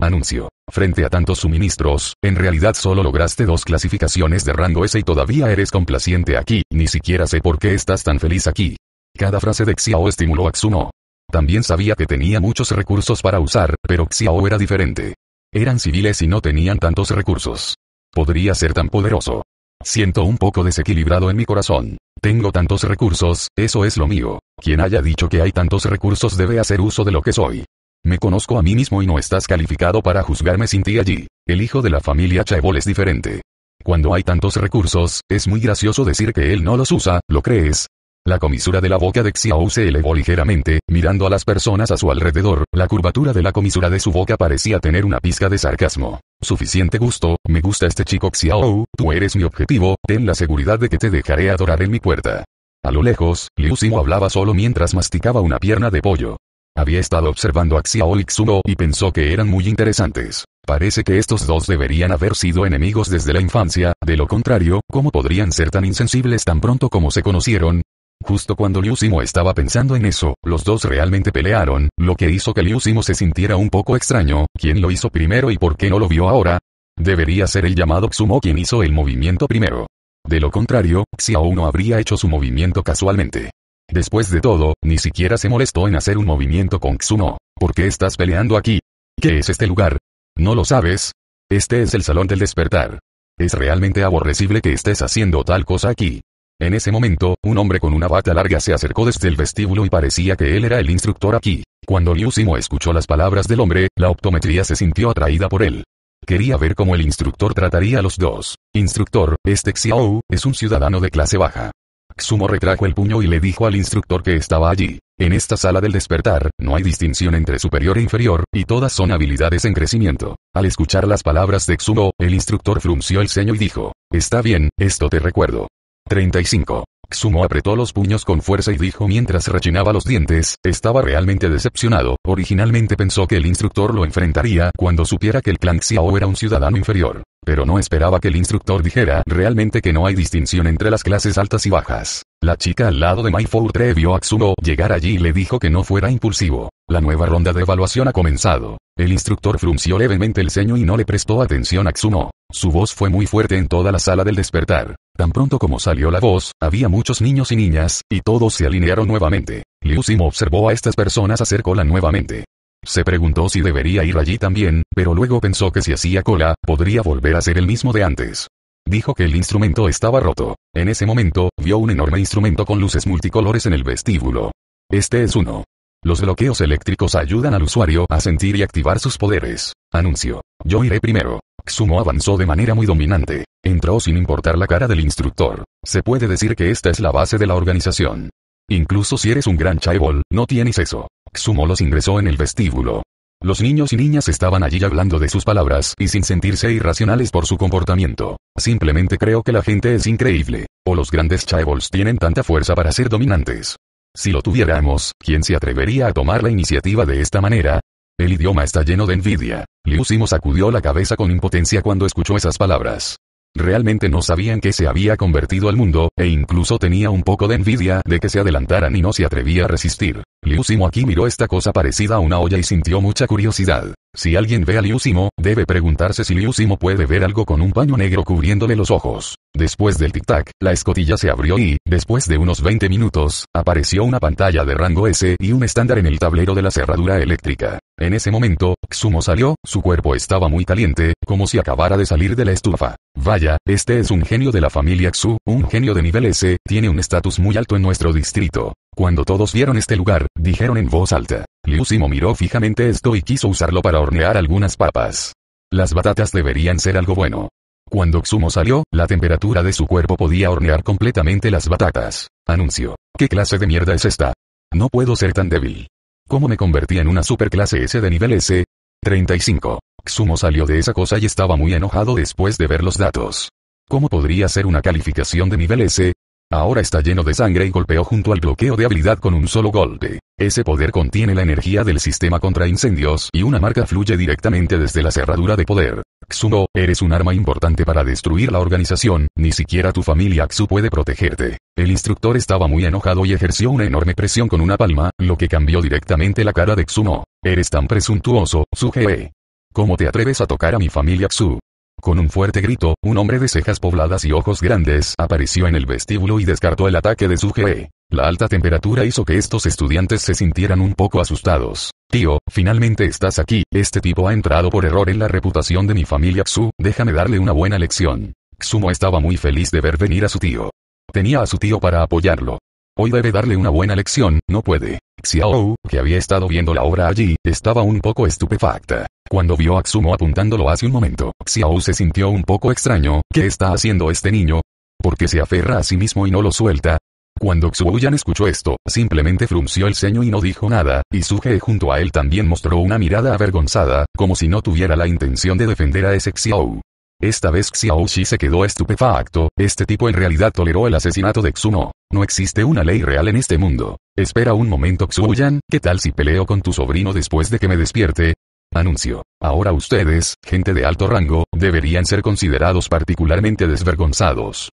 S1: Anuncio. Frente a tantos suministros, en realidad solo lograste dos clasificaciones de rango S y todavía eres complaciente aquí, ni siquiera sé por qué estás tan feliz aquí. Cada frase de Xiao estimuló a Xuno. También sabía que tenía muchos recursos para usar, pero Xiao era diferente. Eran civiles y no tenían tantos recursos. Podría ser tan poderoso. Siento un poco desequilibrado en mi corazón. Tengo tantos recursos, eso es lo mío. Quien haya dicho que hay tantos recursos debe hacer uso de lo que soy. Me conozco a mí mismo y no estás calificado para juzgarme sin ti allí. El hijo de la familia Chaebol es diferente. Cuando hay tantos recursos, es muy gracioso decir que él no los usa, ¿lo crees? La comisura de la boca de Xiao se elevó ligeramente, mirando a las personas a su alrededor, la curvatura de la comisura de su boca parecía tener una pizca de sarcasmo. Suficiente gusto, me gusta este chico Xiao, tú eres mi objetivo, ten la seguridad de que te dejaré adorar en mi puerta. A lo lejos, Liu Ximo hablaba solo mientras masticaba una pierna de pollo. Había estado observando a Xiao y Xumo y pensó que eran muy interesantes. Parece que estos dos deberían haber sido enemigos desde la infancia, de lo contrario, ¿cómo podrían ser tan insensibles tan pronto como se conocieron? Justo cuando Liu Simo estaba pensando en eso, los dos realmente pelearon, lo que hizo que Liu Simo se sintiera un poco extraño, ¿quién lo hizo primero y por qué no lo vio ahora? Debería ser el llamado Xumo quien hizo el movimiento primero. De lo contrario, Xiao no habría hecho su movimiento casualmente. Después de todo, ni siquiera se molestó en hacer un movimiento con Xumo. ¿Por qué estás peleando aquí? ¿Qué es este lugar? ¿No lo sabes? Este es el salón del despertar. Es realmente aborrecible que estés haciendo tal cosa aquí. En ese momento, un hombre con una bata larga se acercó desde el vestíbulo y parecía que él era el instructor aquí. Cuando Liu Simo escuchó las palabras del hombre, la optometría se sintió atraída por él. Quería ver cómo el instructor trataría a los dos. Instructor, este Xiao, es un ciudadano de clase baja. Xumo retrajo el puño y le dijo al instructor que estaba allí. En esta sala del despertar, no hay distinción entre superior e inferior, y todas son habilidades en crecimiento. Al escuchar las palabras de Xumo, el instructor frunció el ceño y dijo, Está bien, esto te recuerdo. 35. Xumo apretó los puños con fuerza y dijo mientras rechinaba los dientes, estaba realmente decepcionado, originalmente pensó que el instructor lo enfrentaría cuando supiera que el clan Xiao era un ciudadano inferior. Pero no esperaba que el instructor dijera realmente que no hay distinción entre las clases altas y bajas. La chica al lado de Mai vio a Xumo llegar allí y le dijo que no fuera impulsivo. La nueva ronda de evaluación ha comenzado. El instructor frunció levemente el ceño y no le prestó atención a Xumo. Su voz fue muy fuerte en toda la sala del despertar. Tan pronto como salió la voz, había muchos niños y niñas, y todos se alinearon nuevamente. Liu Simo observó a estas personas hacer cola nuevamente. Se preguntó si debería ir allí también, pero luego pensó que si hacía cola, podría volver a ser el mismo de antes. Dijo que el instrumento estaba roto. En ese momento, vio un enorme instrumento con luces multicolores en el vestíbulo. Este es uno. Los bloqueos eléctricos ayudan al usuario a sentir y activar sus poderes. Anuncio. Yo iré primero. Xumo avanzó de manera muy dominante. Entró sin importar la cara del instructor. Se puede decir que esta es la base de la organización. Incluso si eres un gran chaebol, no tienes eso. Xumo los ingresó en el vestíbulo. Los niños y niñas estaban allí hablando de sus palabras y sin sentirse irracionales por su comportamiento. Simplemente creo que la gente es increíble. O los grandes chaebols tienen tanta fuerza para ser dominantes. Si lo tuviéramos, ¿quién se atrevería a tomar la iniciativa de esta manera? El idioma está lleno de envidia. Liu Simo sacudió la cabeza con impotencia cuando escuchó esas palabras. Realmente no sabían que se había convertido al mundo, e incluso tenía un poco de envidia de que se adelantaran y no se atrevía a resistir. Liu Simo aquí miró esta cosa parecida a una olla y sintió mucha curiosidad. Si alguien ve a Liu Simo, debe preguntarse si Liu Simo puede ver algo con un paño negro cubriéndole los ojos. Después del tic-tac, la escotilla se abrió y, después de unos 20 minutos, apareció una pantalla de rango S y un estándar en el tablero de la cerradura eléctrica. En ese momento, Xumo salió, su cuerpo estaba muy caliente, como si acabara de salir de la estufa. Vaya, este es un genio de la familia Xu, un genio de nivel S, tiene un estatus muy alto en nuestro distrito. Cuando todos vieron este lugar, dijeron en voz alta. Liu Simo miró fijamente esto y quiso usarlo para hornear algunas papas. Las batatas deberían ser algo bueno. Cuando Xumo salió, la temperatura de su cuerpo podía hornear completamente las batatas. Anuncio. ¿Qué clase de mierda es esta? No puedo ser tan débil. ¿Cómo me convertí en una superclase S de nivel S? 35. Xumo salió de esa cosa y estaba muy enojado después de ver los datos. ¿Cómo podría ser una calificación de nivel S? Ahora está lleno de sangre y golpeó junto al bloqueo de habilidad con un solo golpe. Ese poder contiene la energía del sistema contra incendios y una marca fluye directamente desde la cerradura de poder. Xumo, eres un arma importante para destruir la organización, ni siquiera tu familia Xu puede protegerte. El instructor estaba muy enojado y ejerció una enorme presión con una palma, lo que cambió directamente la cara de Xumo. Eres tan presuntuoso, Sugee. ¿Cómo te atreves a tocar a mi familia Xu? Con un fuerte grito, un hombre de cejas pobladas y ojos grandes apareció en el vestíbulo y descartó el ataque de Sugee. La alta temperatura hizo que estos estudiantes se sintieran un poco asustados. Tío, finalmente estás aquí, este tipo ha entrado por error en la reputación de mi familia Xu, déjame darle una buena lección. Xumo estaba muy feliz de ver venir a su tío. Tenía a su tío para apoyarlo. Hoy debe darle una buena lección, no puede. Xiao, que había estado viendo la obra allí, estaba un poco estupefacta. Cuando vio a Xumo apuntándolo hace un momento, Xiao se sintió un poco extraño, ¿qué está haciendo este niño? ¿Por qué se aferra a sí mismo y no lo suelta? Cuando Xuoyan escuchó esto, simplemente frunció el ceño y no dijo nada, y Suge junto a él también mostró una mirada avergonzada, como si no tuviera la intención de defender a ese Xiao. Esta vez Xiao Shi se quedó estupefacto, este tipo en realidad toleró el asesinato de Xumo. No existe una ley real en este mundo. Espera un momento Xuoyan, ¿qué tal si peleo con tu sobrino después de que me despierte? Anuncio. Ahora ustedes, gente de alto rango, deberían ser considerados particularmente desvergonzados.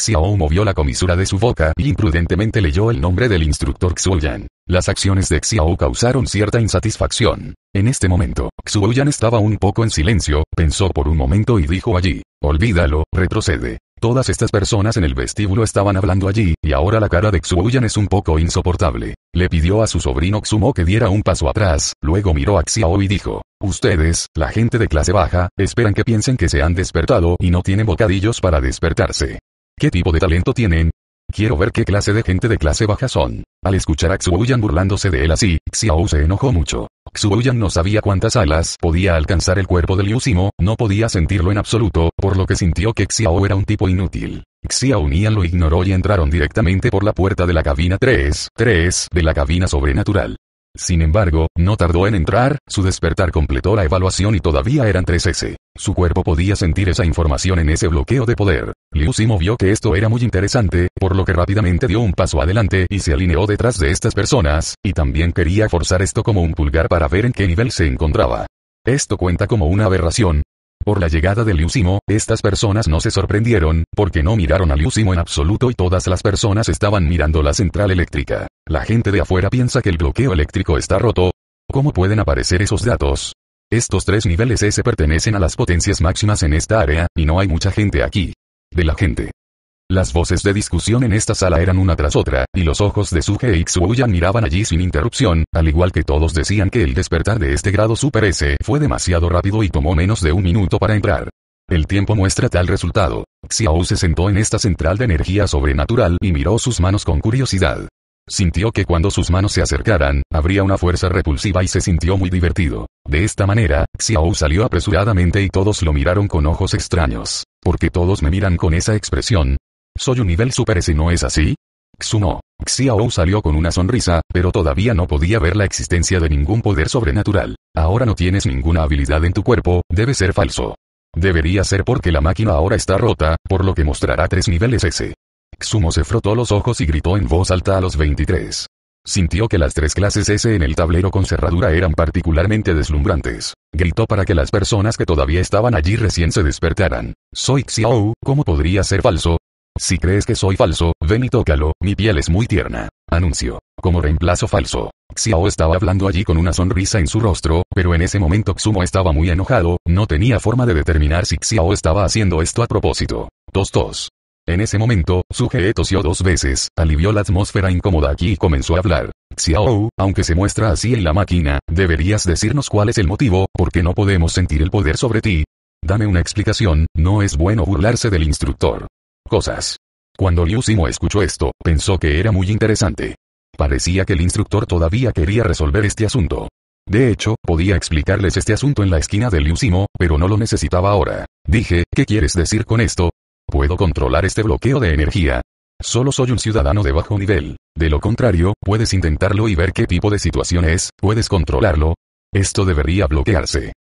S1: Xiao movió la comisura de su boca y imprudentemente leyó el nombre del instructor Xuoyan. Las acciones de Xiao causaron cierta insatisfacción. En este momento, Xuoyan estaba un poco en silencio, pensó por un momento y dijo allí, olvídalo, retrocede. Todas estas personas en el vestíbulo estaban hablando allí, y ahora la cara de Xuoyan es un poco insoportable. Le pidió a su sobrino Xumo que diera un paso atrás, luego miró a Xiao y dijo, Ustedes, la gente de clase baja, esperan que piensen que se han despertado y no tienen bocadillos para despertarse. ¿Qué tipo de talento tienen? Quiero ver qué clase de gente de clase baja son. Al escuchar a Xuoyan burlándose de él así, Xiao se enojó mucho. Xuoyan no sabía cuántas alas podía alcanzar el cuerpo de Liu Simo, no podía sentirlo en absoluto, por lo que sintió que Xiao era un tipo inútil. Xiao Nian lo ignoró y entraron directamente por la puerta de la cabina 3, 3 de la cabina sobrenatural. Sin embargo, no tardó en entrar, su despertar completó la evaluación y todavía eran 3S. Su cuerpo podía sentir esa información en ese bloqueo de poder. Liu Simo vio que esto era muy interesante, por lo que rápidamente dio un paso adelante y se alineó detrás de estas personas, y también quería forzar esto como un pulgar para ver en qué nivel se encontraba. Esto cuenta como una aberración, por la llegada de Liu Simo, estas personas no se sorprendieron, porque no miraron a Liu Simo en absoluto y todas las personas estaban mirando la central eléctrica. La gente de afuera piensa que el bloqueo eléctrico está roto. ¿Cómo pueden aparecer esos datos? Estos tres niveles S pertenecen a las potencias máximas en esta área, y no hay mucha gente aquí. De la gente. Las voces de discusión en esta sala eran una tras otra, y los ojos de Suge y Xuoyan miraban allí sin interrupción, al igual que todos decían que el despertar de este grado Super S fue demasiado rápido y tomó menos de un minuto para entrar. El tiempo muestra tal resultado. Xiao se sentó en esta central de energía sobrenatural y miró sus manos con curiosidad. Sintió que cuando sus manos se acercaran, habría una fuerza repulsiva y se sintió muy divertido. De esta manera, Xiao salió apresuradamente y todos lo miraron con ojos extraños. ¿Por qué todos me miran con esa expresión? Soy un nivel super S, ¿no es así? Xumo. Xiao salió con una sonrisa, pero todavía no podía ver la existencia de ningún poder sobrenatural. Ahora no tienes ninguna habilidad en tu cuerpo, debe ser falso. Debería ser porque la máquina ahora está rota, por lo que mostrará tres niveles S. Xumo se frotó los ojos y gritó en voz alta a los 23. Sintió que las tres clases S en el tablero con cerradura eran particularmente deslumbrantes. Gritó para que las personas que todavía estaban allí recién se despertaran. Soy Xiao, ¿cómo podría ser falso? Si crees que soy falso, ven y tócalo, mi piel es muy tierna. Anunció. Como reemplazo falso. Xiao estaba hablando allí con una sonrisa en su rostro, pero en ese momento Xumo estaba muy enojado, no tenía forma de determinar si Xiao estaba haciendo esto a propósito. Tos tos. En ese momento, Suge tosió dos veces, alivió la atmósfera incómoda aquí y comenzó a hablar. Xiao, aunque se muestra así en la máquina, deberías decirnos cuál es el motivo, porque no podemos sentir el poder sobre ti. Dame una explicación, no es bueno burlarse del instructor. Cosas. Cuando Liu Simo escuchó esto, pensó que era muy interesante. Parecía que el instructor todavía quería resolver este asunto. De hecho, podía explicarles este asunto en la esquina de Liu Simo, pero no lo necesitaba ahora. Dije, ¿qué quieres decir con esto? Puedo controlar este bloqueo de energía. Solo soy un ciudadano de bajo nivel. De lo contrario, puedes intentarlo y ver qué tipo de situación es, puedes controlarlo. Esto debería bloquearse.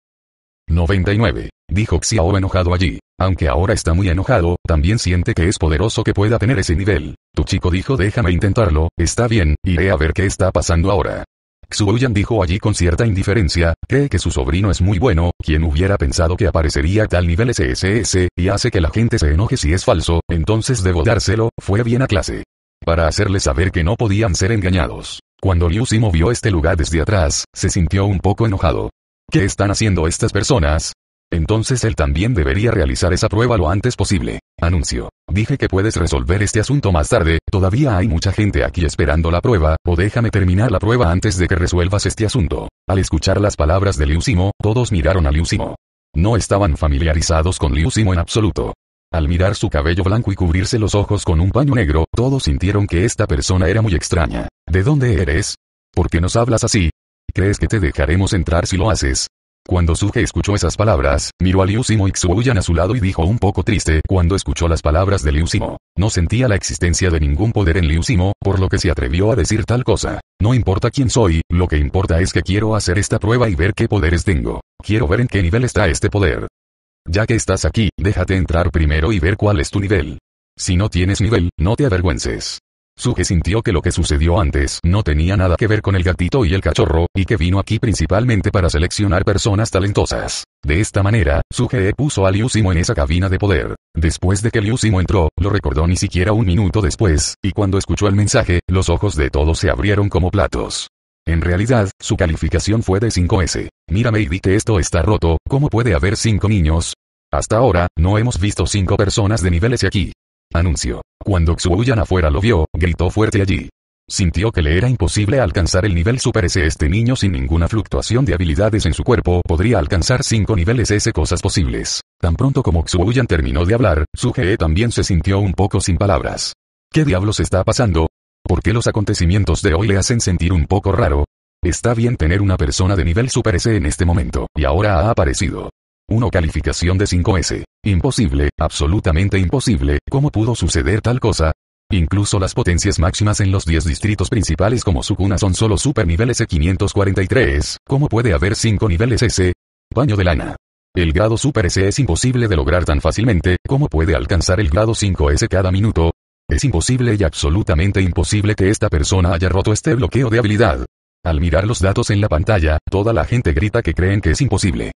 S1: 99. Dijo Xiao enojado allí. Aunque ahora está muy enojado, también siente que es poderoso que pueda tener ese nivel. Tu chico dijo déjame intentarlo, está bien, iré a ver qué está pasando ahora. Xuoyan dijo allí con cierta indiferencia, cree que su sobrino es muy bueno, quien hubiera pensado que aparecería tal nivel SSS, y hace que la gente se enoje si es falso, entonces debo dárselo, fue bien a clase. Para hacerle saber que no podían ser engañados. Cuando Liu Simo vio este lugar desde atrás, se sintió un poco enojado. ¿Qué están haciendo estas personas? Entonces él también debería realizar esa prueba lo antes posible. Anuncio. Dije que puedes resolver este asunto más tarde, todavía hay mucha gente aquí esperando la prueba, o déjame terminar la prueba antes de que resuelvas este asunto. Al escuchar las palabras de Liu Simo, todos miraron a Liu Simo. No estaban familiarizados con Liu Simo en absoluto. Al mirar su cabello blanco y cubrirse los ojos con un paño negro, todos sintieron que esta persona era muy extraña. ¿De dónde eres? ¿Por qué nos hablas así? ¿Crees que te dejaremos entrar si lo haces? Cuando Suge escuchó esas palabras, miró a Liu Simo y Xuoyan a su lado y dijo un poco triste cuando escuchó las palabras de Liu Simo. No sentía la existencia de ningún poder en Liu Simo, por lo que se atrevió a decir tal cosa. No importa quién soy, lo que importa es que quiero hacer esta prueba y ver qué poderes tengo. Quiero ver en qué nivel está este poder. Ya que estás aquí, déjate entrar primero y ver cuál es tu nivel. Si no tienes nivel, no te avergüences. Suge sintió que lo que sucedió antes no tenía nada que ver con el gatito y el cachorro, y que vino aquí principalmente para seleccionar personas talentosas. De esta manera, Suge puso a Liu Simo en esa cabina de poder. Después de que Liu Simo entró, lo recordó ni siquiera un minuto después, y cuando escuchó el mensaje, los ojos de todos se abrieron como platos. En realidad, su calificación fue de 5S. Mírame y di que esto está roto, ¿cómo puede haber 5 niños? Hasta ahora, no hemos visto 5 personas de niveles aquí. Anunció. Cuando Xuoyan afuera lo vio, gritó fuerte allí. Sintió que le era imposible alcanzar el nivel Super S. Este niño sin ninguna fluctuación de habilidades en su cuerpo podría alcanzar 5 niveles S cosas posibles. Tan pronto como Xuoyan terminó de hablar, Suge también se sintió un poco sin palabras. ¿Qué diablos está pasando? ¿Por qué los acontecimientos de hoy le hacen sentir un poco raro? Está bien tener una persona de nivel Super S en este momento, y ahora ha aparecido. 1 calificación de 5S. Imposible, absolutamente imposible, ¿cómo pudo suceder tal cosa? Incluso las potencias máximas en los 10 distritos principales como Sukuna son solo super niveles E543, ¿cómo puede haber 5 niveles S? Paño de lana. El grado Super S es imposible de lograr tan fácilmente, ¿cómo puede alcanzar el grado 5S cada minuto? Es imposible y absolutamente imposible que esta persona haya roto este bloqueo de habilidad. Al mirar los datos en la pantalla, toda la gente grita que creen que es imposible.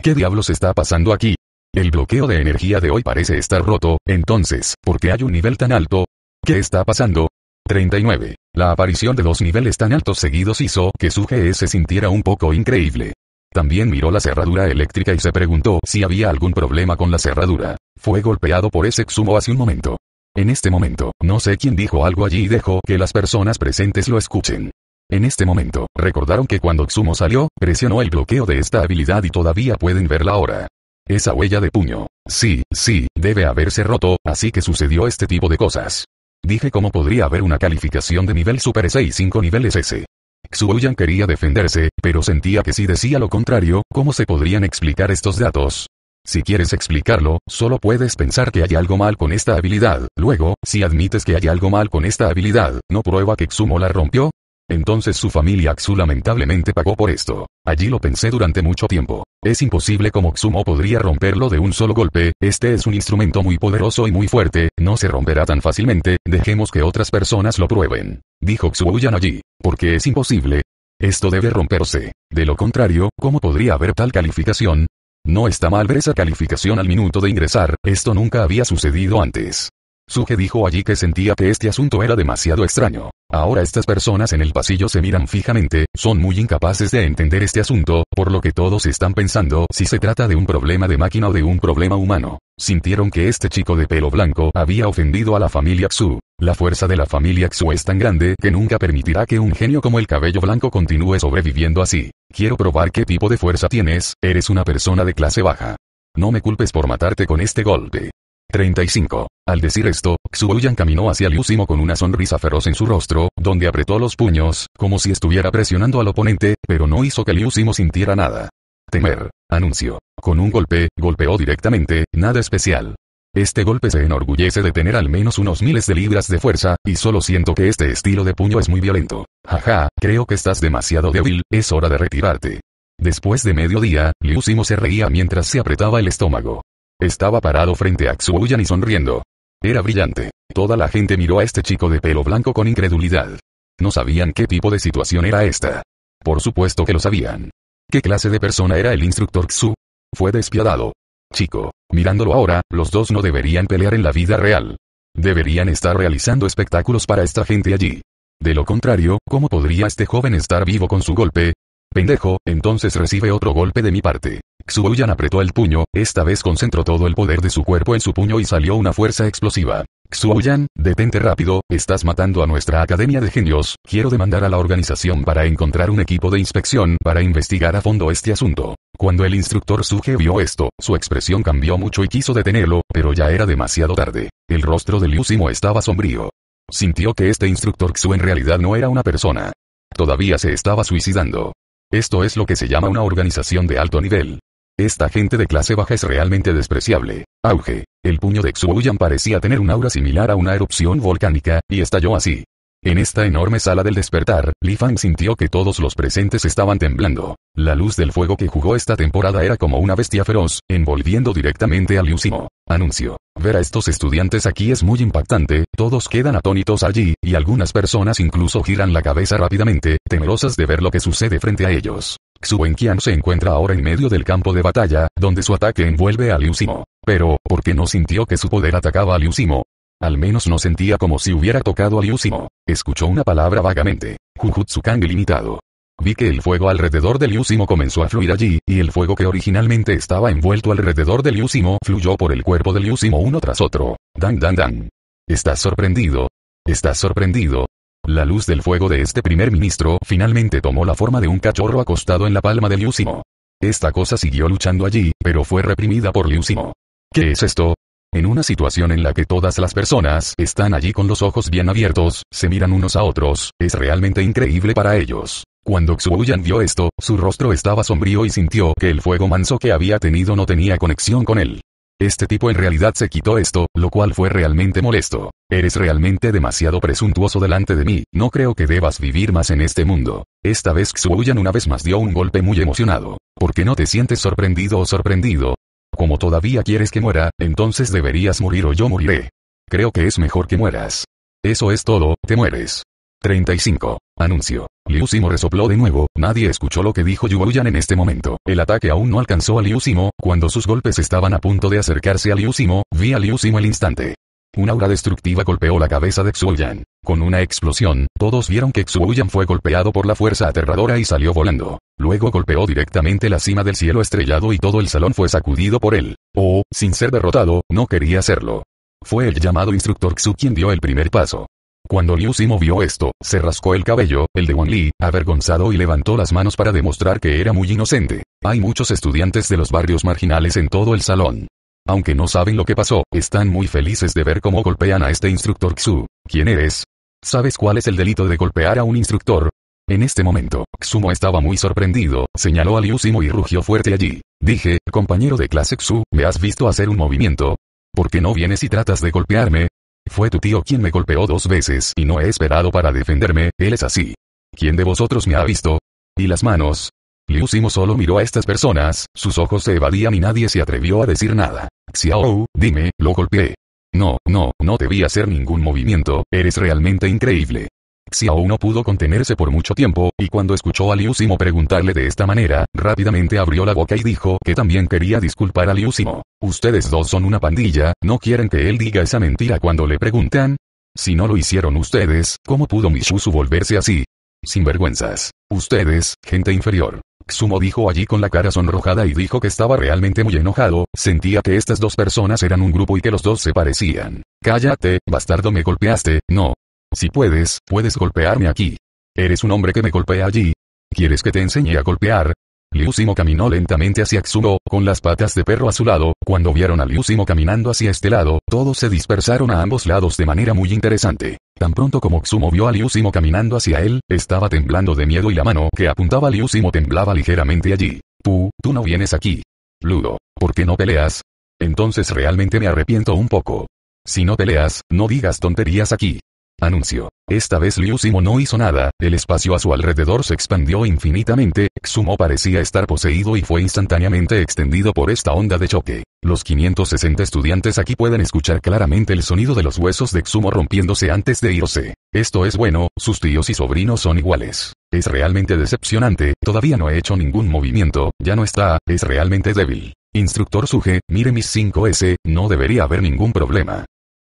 S1: ¿Qué diablos está pasando aquí? El bloqueo de energía de hoy parece estar roto, entonces, ¿por qué hay un nivel tan alto? ¿Qué está pasando? 39. La aparición de dos niveles tan altos seguidos hizo que su GS se sintiera un poco increíble. También miró la cerradura eléctrica y se preguntó si había algún problema con la cerradura. Fue golpeado por ese exumo hace un momento. En este momento, no sé quién dijo algo allí y dejó que las personas presentes lo escuchen. En este momento, recordaron que cuando Xumo salió, presionó el bloqueo de esta habilidad y todavía pueden verla ahora. Esa huella de puño. Sí, sí, debe haberse roto, así que sucedió este tipo de cosas. Dije cómo podría haber una calificación de nivel Super S y 5 niveles S. Xuoyan quería defenderse, pero sentía que si decía lo contrario, ¿cómo se podrían explicar estos datos? Si quieres explicarlo, solo puedes pensar que hay algo mal con esta habilidad. Luego, si admites que hay algo mal con esta habilidad, ¿no prueba que Xumo la rompió? Entonces su familia Xu lamentablemente pagó por esto. Allí lo pensé durante mucho tiempo. Es imposible como Xumo podría romperlo de un solo golpe, este es un instrumento muy poderoso y muy fuerte, no se romperá tan fácilmente, dejemos que otras personas lo prueben. dijo Xuoyan allí, porque es imposible. Esto debe romperse. De lo contrario, ¿cómo podría haber tal calificación? No está mal ver esa calificación al minuto de ingresar, esto nunca había sucedido antes. Suge dijo allí que sentía que este asunto era demasiado extraño. Ahora estas personas en el pasillo se miran fijamente, son muy incapaces de entender este asunto, por lo que todos están pensando si se trata de un problema de máquina o de un problema humano. Sintieron que este chico de pelo blanco había ofendido a la familia Xu. La fuerza de la familia Xu es tan grande que nunca permitirá que un genio como el cabello blanco continúe sobreviviendo así. Quiero probar qué tipo de fuerza tienes, eres una persona de clase baja. No me culpes por matarte con este golpe. 35. Al decir esto, Xuoyan caminó hacia Liu Simo con una sonrisa feroz en su rostro, donde apretó los puños, como si estuviera presionando al oponente, pero no hizo que Liu Simo sintiera nada. Temer, anunció. Con un golpe, golpeó directamente, nada especial. Este golpe se enorgullece de tener al menos unos miles de libras de fuerza, y solo siento que este estilo de puño es muy violento. Jaja, creo que estás demasiado débil, es hora de retirarte. Después de mediodía, Liu Simo se reía mientras se apretaba el estómago. Estaba parado frente a Xuoyan y sonriendo. Era brillante. Toda la gente miró a este chico de pelo blanco con incredulidad. No sabían qué tipo de situación era esta. Por supuesto que lo sabían. ¿Qué clase de persona era el instructor Xu? Fue despiadado. Chico, mirándolo ahora, los dos no deberían pelear en la vida real. Deberían estar realizando espectáculos para esta gente allí. De lo contrario, ¿cómo podría este joven estar vivo con su golpe? Pendejo, entonces recibe otro golpe de mi parte. Xuoyan apretó el puño, esta vez concentró todo el poder de su cuerpo en su puño y salió una fuerza explosiva. Xuoyan, detente rápido, estás matando a nuestra Academia de Genios, quiero demandar a la organización para encontrar un equipo de inspección para investigar a fondo este asunto. Cuando el instructor Suge vio esto, su expresión cambió mucho y quiso detenerlo, pero ya era demasiado tarde. El rostro de Liu Simo estaba sombrío. Sintió que este instructor Xu en realidad no era una persona. Todavía se estaba suicidando. Esto es lo que se llama una organización de alto nivel. Esta gente de clase baja es realmente despreciable. Auge. El puño de Xuoyan parecía tener un aura similar a una erupción volcánica, y estalló así. En esta enorme sala del despertar, Li Fang sintió que todos los presentes estaban temblando. La luz del fuego que jugó esta temporada era como una bestia feroz, envolviendo directamente a Liu Simo. Anunció. Ver a estos estudiantes aquí es muy impactante, todos quedan atónitos allí, y algunas personas incluso giran la cabeza rápidamente, temerosas de ver lo que sucede frente a ellos. Xu Wenqian se encuentra ahora en medio del campo de batalla, donde su ataque envuelve a Liu Simo. Pero, ¿por qué no sintió que su poder atacaba a Liu Simo? Al menos no sentía como si hubiera tocado a Liu Simo. Escuchó una palabra vagamente. Jujutsu Kang limitado. Vi que el fuego alrededor de Liu Simo comenzó a fluir allí, y el fuego que originalmente estaba envuelto alrededor de Liu Simo fluyó por el cuerpo de Liu Simo uno tras otro. Dan dan dan. ¿Estás sorprendido? ¿Estás sorprendido? La luz del fuego de este primer ministro finalmente tomó la forma de un cachorro acostado en la palma de Liusimo. Esta cosa siguió luchando allí, pero fue reprimida por Liusimo. ¿Qué es esto? En una situación en la que todas las personas están allí con los ojos bien abiertos, se miran unos a otros, es realmente increíble para ellos. Cuando Xuoyan vio esto, su rostro estaba sombrío y sintió que el fuego manso que había tenido no tenía conexión con él. Este tipo en realidad se quitó esto, lo cual fue realmente molesto. Eres realmente demasiado presuntuoso delante de mí, no creo que debas vivir más en este mundo. Esta vez Xuoyan una vez más dio un golpe muy emocionado. ¿Por qué no te sientes sorprendido o sorprendido? Como todavía quieres que muera, entonces deberías morir o yo moriré. Creo que es mejor que mueras. Eso es todo, te mueres. 35. Anuncio. Liu Simo resopló de nuevo, nadie escuchó lo que dijo Yuoyan en este momento. El ataque aún no alcanzó a Liu Simo, cuando sus golpes estaban a punto de acercarse a Liu Simo, vi a Liu Simo el instante. Una aura destructiva golpeó la cabeza de Xuoyan. Con una explosión, todos vieron que Xuoyan fue golpeado por la fuerza aterradora y salió volando. Luego golpeó directamente la cima del cielo estrellado y todo el salón fue sacudido por él. Oh, sin ser derrotado, no quería hacerlo. Fue el llamado instructor Xu quien dio el primer paso. Cuando Liu Simo vio esto, se rascó el cabello, el de Wang Li, avergonzado y levantó las manos para demostrar que era muy inocente. Hay muchos estudiantes de los barrios marginales en todo el salón. Aunque no saben lo que pasó, están muy felices de ver cómo golpean a este instructor Xu. ¿Quién eres? ¿Sabes cuál es el delito de golpear a un instructor? En este momento, Xumo estaba muy sorprendido, señaló a Liu Simo y rugió fuerte allí. Dije, compañero de clase Xu, ¿me has visto hacer un movimiento? ¿Por qué no vienes y tratas de golpearme? Fue tu tío quien me golpeó dos veces y no he esperado para defenderme, él es así. ¿Quién de vosotros me ha visto? ¿Y las manos? Liu Simo solo miró a estas personas, sus ojos se evadían y nadie se atrevió a decir nada. Xiao, dime, lo golpeé. No, no, no vi hacer ningún movimiento, eres realmente increíble. Xiao no pudo contenerse por mucho tiempo, y cuando escuchó a Liu Simo preguntarle de esta manera, rápidamente abrió la boca y dijo que también quería disculpar a Liu Simo. Ustedes dos son una pandilla, ¿no quieren que él diga esa mentira cuando le preguntan? Si no lo hicieron ustedes, ¿cómo pudo Mishusu volverse así? Sinvergüenzas. Ustedes, gente inferior. Xumo dijo allí con la cara sonrojada y dijo que estaba realmente muy enojado, sentía que estas dos personas eran un grupo y que los dos se parecían. Cállate, bastardo me golpeaste, no. Si puedes, puedes golpearme aquí. Eres un hombre que me golpea allí. ¿Quieres que te enseñe a golpear? Liusimo caminó lentamente hacia Xumo, con las patas de perro a su lado, cuando vieron a Liusimo caminando hacia este lado, todos se dispersaron a ambos lados de manera muy interesante. Tan pronto como Xumo vio a Liusimo caminando hacia él, estaba temblando de miedo y la mano que apuntaba a Liusimo temblaba ligeramente allí. Pu, tú no vienes aquí. Ludo, ¿por qué no peleas? Entonces realmente me arrepiento un poco. Si no peleas, no digas tonterías aquí. Anuncio. Esta vez Liu Simo no hizo nada, el espacio a su alrededor se expandió infinitamente, Xumo parecía estar poseído y fue instantáneamente extendido por esta onda de choque. Los 560 estudiantes aquí pueden escuchar claramente el sonido de los huesos de Xumo rompiéndose antes de irse. Esto es bueno, sus tíos y sobrinos son iguales. Es realmente decepcionante, todavía no he hecho ningún movimiento, ya no está, es realmente débil. Instructor Suge, mire mis 5S, no debería haber ningún problema.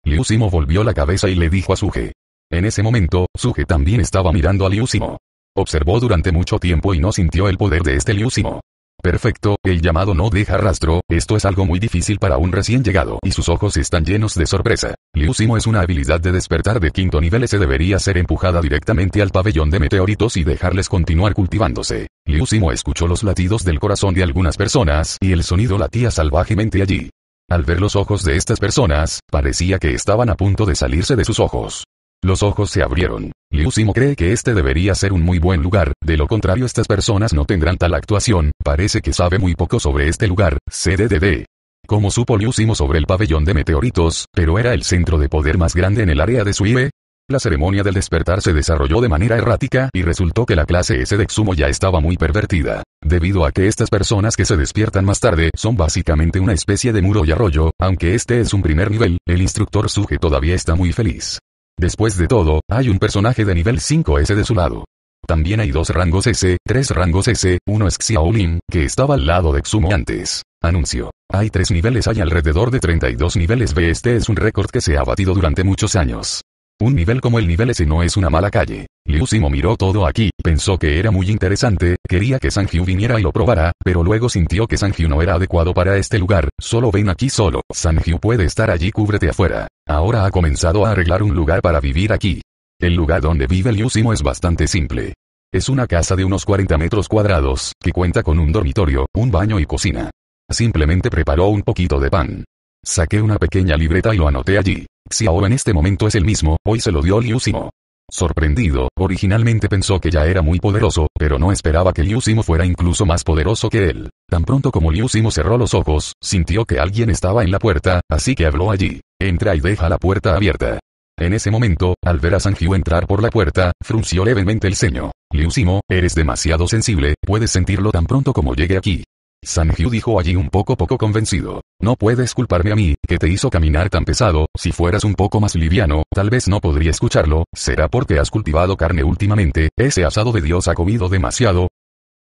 S1: Liu Simo volvió la cabeza y le dijo a Suge. En ese momento, Suge también estaba mirando a Liu Simo. Observó durante mucho tiempo y no sintió el poder de este Liu Simo. Perfecto, el llamado no deja rastro, esto es algo muy difícil para un recién llegado y sus ojos están llenos de sorpresa. Liu Simo es una habilidad de despertar de quinto nivel ese debería ser empujada directamente al pabellón de meteoritos y dejarles continuar cultivándose. Liu Simo escuchó los latidos del corazón de algunas personas y el sonido latía salvajemente allí. Al ver los ojos de estas personas, parecía que estaban a punto de salirse de sus ojos. Los ojos se abrieron. Liu Simo cree que este debería ser un muy buen lugar, de lo contrario estas personas no tendrán tal actuación, parece que sabe muy poco sobre este lugar, CDDD. Como supo Liu Simo sobre el pabellón de meteoritos, pero era el centro de poder más grande en el área de Suie, la ceremonia del despertar se desarrolló de manera errática y resultó que la clase S de Xumo ya estaba muy pervertida. Debido a que estas personas que se despiertan más tarde son básicamente una especie de muro y arroyo, aunque este es un primer nivel, el instructor Suge todavía está muy feliz. Después de todo, hay un personaje de nivel 5S de su lado. También hay dos rangos S, tres rangos S, uno es Xiaolin, que estaba al lado de Xumo antes. Anuncio. Hay tres niveles hay alrededor de 32 niveles B. Este es un récord que se ha batido durante muchos años. Un nivel como el nivel S no es una mala calle. Liu Simo miró todo aquí, pensó que era muy interesante, quería que Sanjiu viniera y lo probara, pero luego sintió que Sanjiu no era adecuado para este lugar, solo ven aquí solo, Sanjiu puede estar allí cúbrete afuera. Ahora ha comenzado a arreglar un lugar para vivir aquí. El lugar donde vive Liu Simo es bastante simple. Es una casa de unos 40 metros cuadrados, que cuenta con un dormitorio, un baño y cocina. Simplemente preparó un poquito de pan. Saqué una pequeña libreta y lo anoté allí. Xiao en este momento es el mismo, hoy se lo dio Liu Simo. Sorprendido, originalmente pensó que ya era muy poderoso, pero no esperaba que Liu Simo fuera incluso más poderoso que él. Tan pronto como Liu Simo cerró los ojos, sintió que alguien estaba en la puerta, así que habló allí. Entra y deja la puerta abierta. En ese momento, al ver a Sanjiu entrar por la puerta, frunció levemente el ceño. Liu Simo, eres demasiado sensible, puedes sentirlo tan pronto como llegue aquí. Sanjiu dijo allí un poco poco convencido. No puedes culparme a mí, que te hizo caminar tan pesado, si fueras un poco más liviano, tal vez no podría escucharlo, será porque has cultivado carne últimamente, ese asado de Dios ha comido demasiado.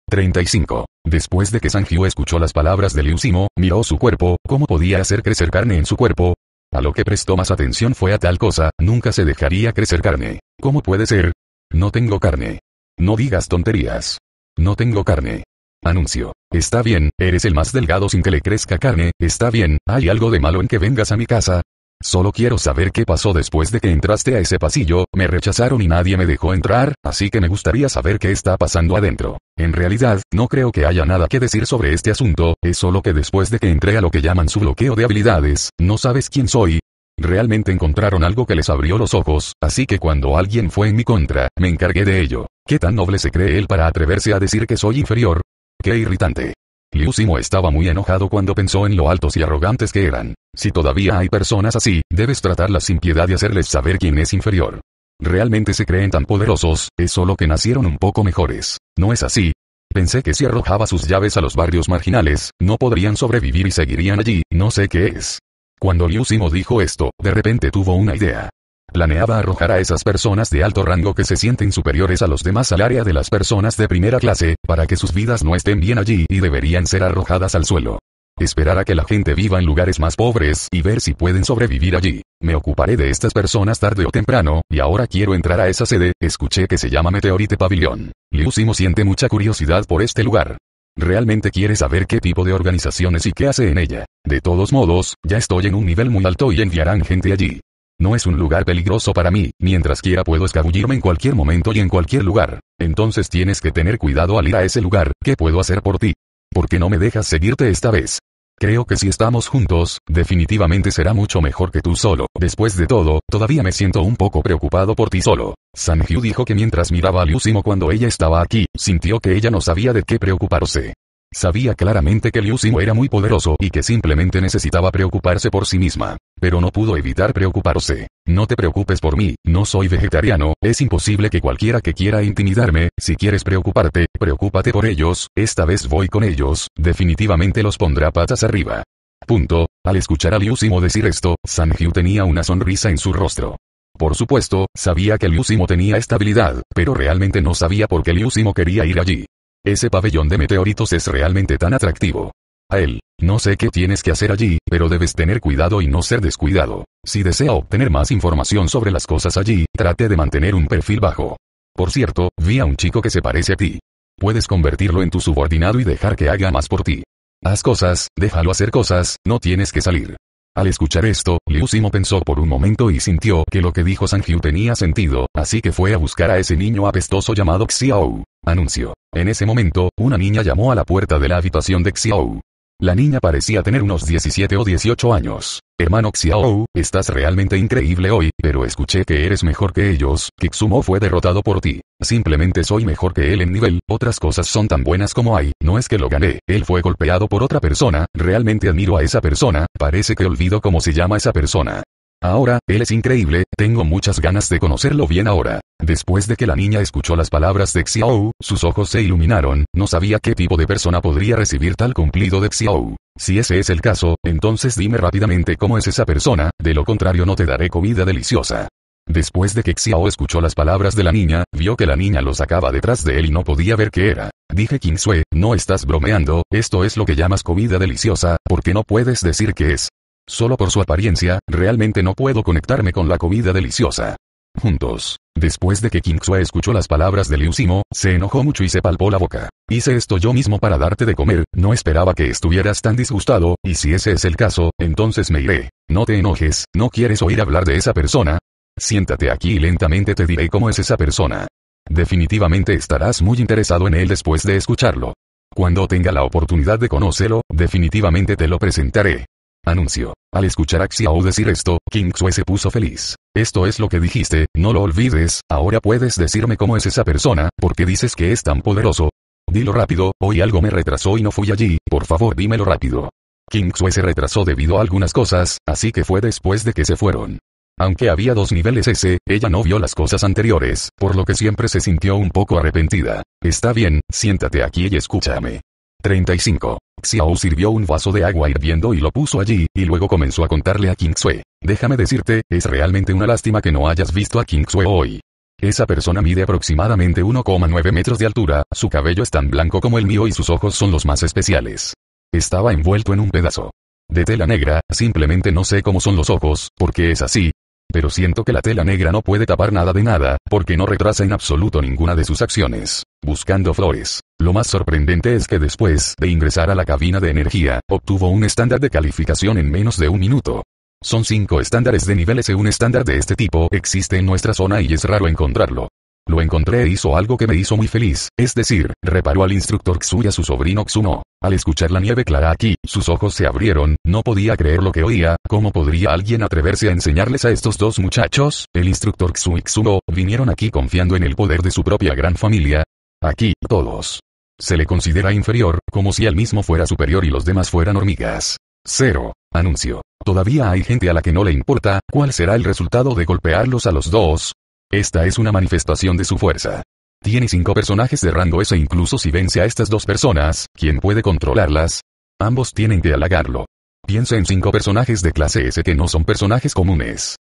S1: 35. Después de que Sanjiu escuchó las palabras de Liu Simo, miró su cuerpo, cómo podía hacer crecer carne en su cuerpo. A lo que prestó más atención fue a tal cosa, nunca se dejaría crecer carne. ¿Cómo puede ser? No tengo carne. No digas tonterías. No tengo carne. Anuncio. Está bien, eres el más delgado sin que le crezca carne, está bien, ¿hay algo de malo en que vengas a mi casa? Solo quiero saber qué pasó después de que entraste a ese pasillo, me rechazaron y nadie me dejó entrar, así que me gustaría saber qué está pasando adentro. En realidad, no creo que haya nada que decir sobre este asunto, es solo que después de que entré a lo que llaman su bloqueo de habilidades, no sabes quién soy. Realmente encontraron algo que les abrió los ojos, así que cuando alguien fue en mi contra, me encargué de ello. ¿Qué tan noble se cree él para atreverse a decir que soy inferior? Qué irritante. Liu Simo estaba muy enojado cuando pensó en lo altos y arrogantes que eran. Si todavía hay personas así, debes tratarlas sin piedad y hacerles saber quién es inferior. Realmente se creen tan poderosos, es solo que nacieron un poco mejores. ¿No es así? Pensé que si arrojaba sus llaves a los barrios marginales, no podrían sobrevivir y seguirían allí, no sé qué es. Cuando Liu Simo dijo esto, de repente tuvo una idea. Planeaba arrojar a esas personas de alto rango que se sienten superiores a los demás al área de las personas de primera clase, para que sus vidas no estén bien allí y deberían ser arrojadas al suelo. Esperar a que la gente viva en lugares más pobres y ver si pueden sobrevivir allí. Me ocuparé de estas personas tarde o temprano, y ahora quiero entrar a esa sede, escuché que se llama Meteorite Pavilion. Liu Simo siente mucha curiosidad por este lugar. Realmente quiere saber qué tipo de organizaciones y qué hace en ella. De todos modos, ya estoy en un nivel muy alto y enviarán gente allí. No es un lugar peligroso para mí, mientras quiera puedo escabullirme en cualquier momento y en cualquier lugar. Entonces tienes que tener cuidado al ir a ese lugar, ¿qué puedo hacer por ti? ¿Por qué no me dejas seguirte esta vez? Creo que si estamos juntos, definitivamente será mucho mejor que tú solo. Después de todo, todavía me siento un poco preocupado por ti solo. Sanju dijo que mientras miraba a Liu Simo cuando ella estaba aquí, sintió que ella no sabía de qué preocuparse. Sabía claramente que Liu era muy poderoso y que simplemente necesitaba preocuparse por sí misma. Pero no pudo evitar preocuparse. No te preocupes por mí, no soy vegetariano, es imposible que cualquiera que quiera intimidarme, si quieres preocuparte, preocúpate por ellos, esta vez voy con ellos, definitivamente los pondrá patas arriba. Punto. Al escuchar a Liu Simo decir esto, Sanju tenía una sonrisa en su rostro. Por supuesto, sabía que Liu Simo tenía estabilidad, pero realmente no sabía por qué Liu Simo quería ir allí. Ese pabellón de meteoritos es realmente tan atractivo. A él, no sé qué tienes que hacer allí, pero debes tener cuidado y no ser descuidado. Si desea obtener más información sobre las cosas allí, trate de mantener un perfil bajo. Por cierto, vi a un chico que se parece a ti. Puedes convertirlo en tu subordinado y dejar que haga más por ti. Haz cosas, déjalo hacer cosas, no tienes que salir. Al escuchar esto, Liu Simo pensó por un momento y sintió que lo que dijo Sanju tenía sentido, así que fue a buscar a ese niño apestoso llamado Xiao. Anuncio. En ese momento, una niña llamó a la puerta de la habitación de Xiao. La niña parecía tener unos 17 o 18 años. Hermano Xiao, estás realmente increíble hoy, pero escuché que eres mejor que ellos, Kixumo fue derrotado por ti. Simplemente soy mejor que él en nivel, otras cosas son tan buenas como hay, no es que lo gané, él fue golpeado por otra persona, realmente admiro a esa persona, parece que olvido cómo se llama esa persona. Ahora, él es increíble, tengo muchas ganas de conocerlo bien ahora. Después de que la niña escuchó las palabras de Xiao, sus ojos se iluminaron, no sabía qué tipo de persona podría recibir tal cumplido de Xiao. Si ese es el caso, entonces dime rápidamente cómo es esa persona, de lo contrario no te daré comida deliciosa. Después de que Xiao escuchó las palabras de la niña, vio que la niña lo sacaba detrás de él y no podía ver qué era. Dije Sui, no estás bromeando, esto es lo que llamas comida deliciosa, porque no puedes decir que es. Solo por su apariencia, realmente no puedo conectarme con la comida deliciosa. Juntos. Después de que Sui escuchó las palabras de Liu Simo, se enojó mucho y se palpó la boca. Hice esto yo mismo para darte de comer, no esperaba que estuvieras tan disgustado, y si ese es el caso, entonces me iré. No te enojes, ¿no quieres oír hablar de esa persona? Siéntate aquí y lentamente te diré cómo es esa persona. Definitivamente estarás muy interesado en él después de escucharlo. Cuando tenga la oportunidad de conocerlo, definitivamente te lo presentaré. Anuncio. Al escuchar a Xiao decir esto, King Xue se puso feliz. Esto es lo que dijiste, no lo olvides, ahora puedes decirme cómo es esa persona, porque dices que es tan poderoso. Dilo rápido, hoy algo me retrasó y no fui allí, por favor dímelo rápido. King Xue se retrasó debido a algunas cosas, así que fue después de que se fueron. Aunque había dos niveles S, ella no vio las cosas anteriores, por lo que siempre se sintió un poco arrepentida. Está bien, siéntate aquí y escúchame. 35. Xiao sirvió un vaso de agua hirviendo y lo puso allí, y luego comenzó a contarle a King Xue. Déjame decirte, es realmente una lástima que no hayas visto a King Xue hoy. Esa persona mide aproximadamente 1,9 metros de altura, su cabello es tan blanco como el mío y sus ojos son los más especiales. Estaba envuelto en un pedazo de tela negra, simplemente no sé cómo son los ojos, porque es así, pero siento que la tela negra no puede tapar nada de nada, porque no retrasa en absoluto ninguna de sus acciones. Buscando flores. Lo más sorprendente es que después de ingresar a la cabina de energía, obtuvo un estándar de calificación en menos de un minuto. Son cinco estándares de niveles y un estándar de este tipo existe en nuestra zona y es raro encontrarlo. Lo encontré e hizo algo que me hizo muy feliz, es decir, reparó al instructor Xu y a su sobrino Xuno. Al escuchar la nieve clara aquí, sus ojos se abrieron, no podía creer lo que oía, ¿cómo podría alguien atreverse a enseñarles a estos dos muchachos? El instructor Xu y Xuno, vinieron aquí confiando en el poder de su propia gran familia. Aquí, todos. Se le considera inferior, como si él mismo fuera superior y los demás fueran hormigas. Cero. Anuncio. Todavía hay gente a la que no le importa, ¿cuál será el resultado de golpearlos a los dos? Esta es una manifestación de su fuerza. Tiene cinco personajes de rango S incluso si vence a estas dos personas, ¿quién puede controlarlas? Ambos tienen que halagarlo. Piensa en cinco personajes de clase S que no son personajes comunes.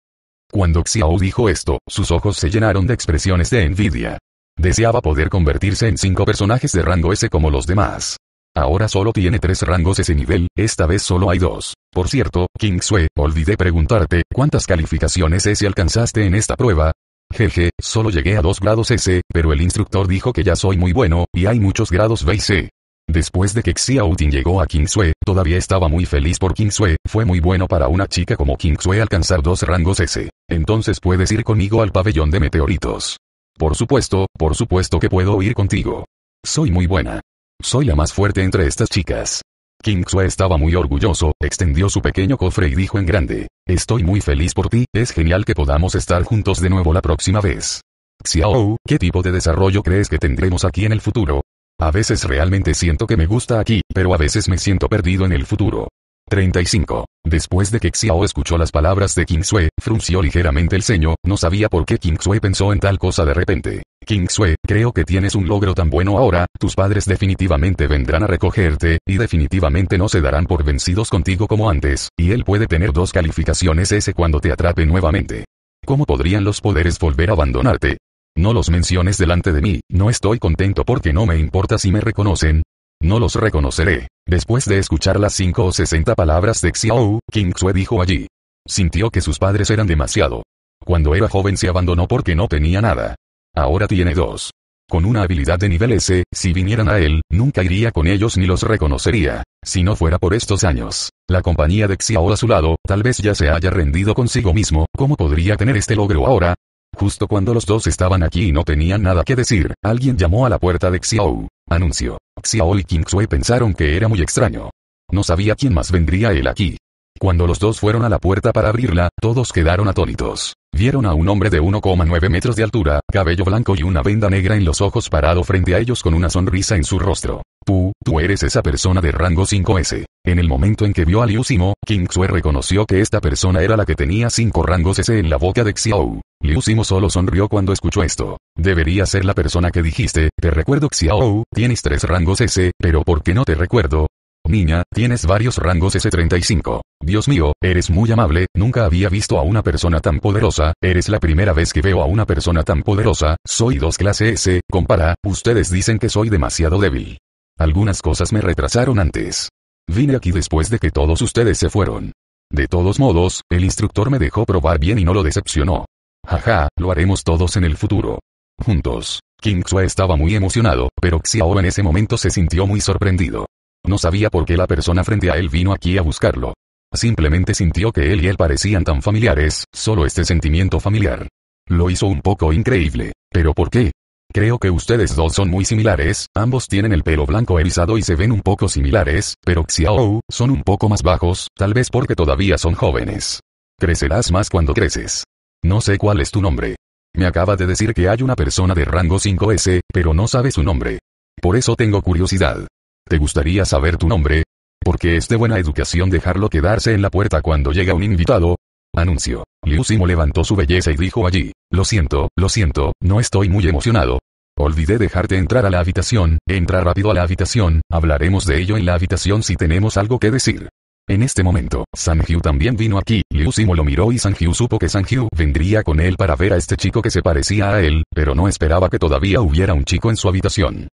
S1: Cuando Xiao dijo esto, sus ojos se llenaron de expresiones de envidia. Deseaba poder convertirse en cinco personajes de rango S como los demás. Ahora solo tiene tres rangos ese nivel, esta vez solo hay dos. Por cierto, King Sue, olvidé preguntarte, ¿cuántas calificaciones S alcanzaste en esta prueba? Jeje, solo llegué a dos grados S, pero el instructor dijo que ya soy muy bueno, y hay muchos grados B y C. Después de que Xiaoting llegó a Sue, todavía estaba muy feliz por Sue, fue muy bueno para una chica como Sue alcanzar dos rangos S. Entonces puedes ir conmigo al pabellón de meteoritos. Por supuesto, por supuesto que puedo ir contigo. Soy muy buena. Soy la más fuerte entre estas chicas. King Xue estaba muy orgulloso, extendió su pequeño cofre y dijo en grande, Estoy muy feliz por ti, es genial que podamos estar juntos de nuevo la próxima vez. Xiao, ¿qué tipo de desarrollo crees que tendremos aquí en el futuro? A veces realmente siento que me gusta aquí, pero a veces me siento perdido en el futuro. 35. Después de que Xiao escuchó las palabras de King Sue, frunció ligeramente el ceño, no sabía por qué King Sue pensó en tal cosa de repente. King Sue, creo que tienes un logro tan bueno ahora, tus padres definitivamente vendrán a recogerte, y definitivamente no se darán por vencidos contigo como antes, y él puede tener dos calificaciones S cuando te atrape nuevamente. ¿Cómo podrían los poderes volver a abandonarte? No los menciones delante de mí, no estoy contento porque no me importa si me reconocen, no los reconoceré. Después de escuchar las cinco o sesenta palabras de Xiao, King Xue dijo allí. Sintió que sus padres eran demasiado. Cuando era joven se abandonó porque no tenía nada. Ahora tiene dos. Con una habilidad de nivel S, si vinieran a él, nunca iría con ellos ni los reconocería. Si no fuera por estos años. La compañía de Xiao a su lado, tal vez ya se haya rendido consigo mismo, ¿cómo podría tener este logro ahora? Justo cuando los dos estaban aquí y no tenían nada que decir, alguien llamó a la puerta de Xiao. Anunció. Xiao y King Sui pensaron que era muy extraño. No sabía quién más vendría él aquí. Cuando los dos fueron a la puerta para abrirla, todos quedaron atónitos. Vieron a un hombre de 1,9 metros de altura, cabello blanco y una venda negra en los ojos parado frente a ellos con una sonrisa en su rostro. Tú, tú eres esa persona de rango 5S. En el momento en que vio a Liu Simo, King Sui reconoció que esta persona era la que tenía 5 rangos S en la boca de Xiao. Liu Simo solo sonrió cuando escuchó esto. Debería ser la persona que dijiste, te recuerdo Xiao, tienes 3 rangos S, pero ¿por qué no te recuerdo? Niña, tienes varios rangos S35. Dios mío, eres muy amable, nunca había visto a una persona tan poderosa, eres la primera vez que veo a una persona tan poderosa, soy 2 clase S, compara, ustedes dicen que soy demasiado débil. Algunas cosas me retrasaron antes. Vine aquí después de que todos ustedes se fueron. De todos modos, el instructor me dejó probar bien y no lo decepcionó. Jaja, lo haremos todos en el futuro. Juntos. King Xue estaba muy emocionado, pero Xiao en ese momento se sintió muy sorprendido. No sabía por qué la persona frente a él vino aquí a buscarlo. Simplemente sintió que él y él parecían tan familiares, solo este sentimiento familiar. Lo hizo un poco increíble. ¿Pero por qué? Creo que ustedes dos son muy similares, ambos tienen el pelo blanco erizado y se ven un poco similares, pero Xiao, son un poco más bajos, tal vez porque todavía son jóvenes. Crecerás más cuando creces. No sé cuál es tu nombre. Me acaba de decir que hay una persona de rango 5S, pero no sabe su nombre. Por eso tengo curiosidad. ¿Te gustaría saber tu nombre? Porque es de buena educación dejarlo quedarse en la puerta cuando llega un invitado. Anunció. Liu Simo levantó su belleza y dijo allí. Lo siento, lo siento, no estoy muy emocionado. Olvidé dejarte entrar a la habitación, entra rápido a la habitación, hablaremos de ello en la habitación si tenemos algo que decir. En este momento, Hyu también vino aquí, Liu Simo lo miró y Hyu supo que Hyu vendría con él para ver a este chico que se parecía a él, pero no esperaba que todavía hubiera un chico en su habitación.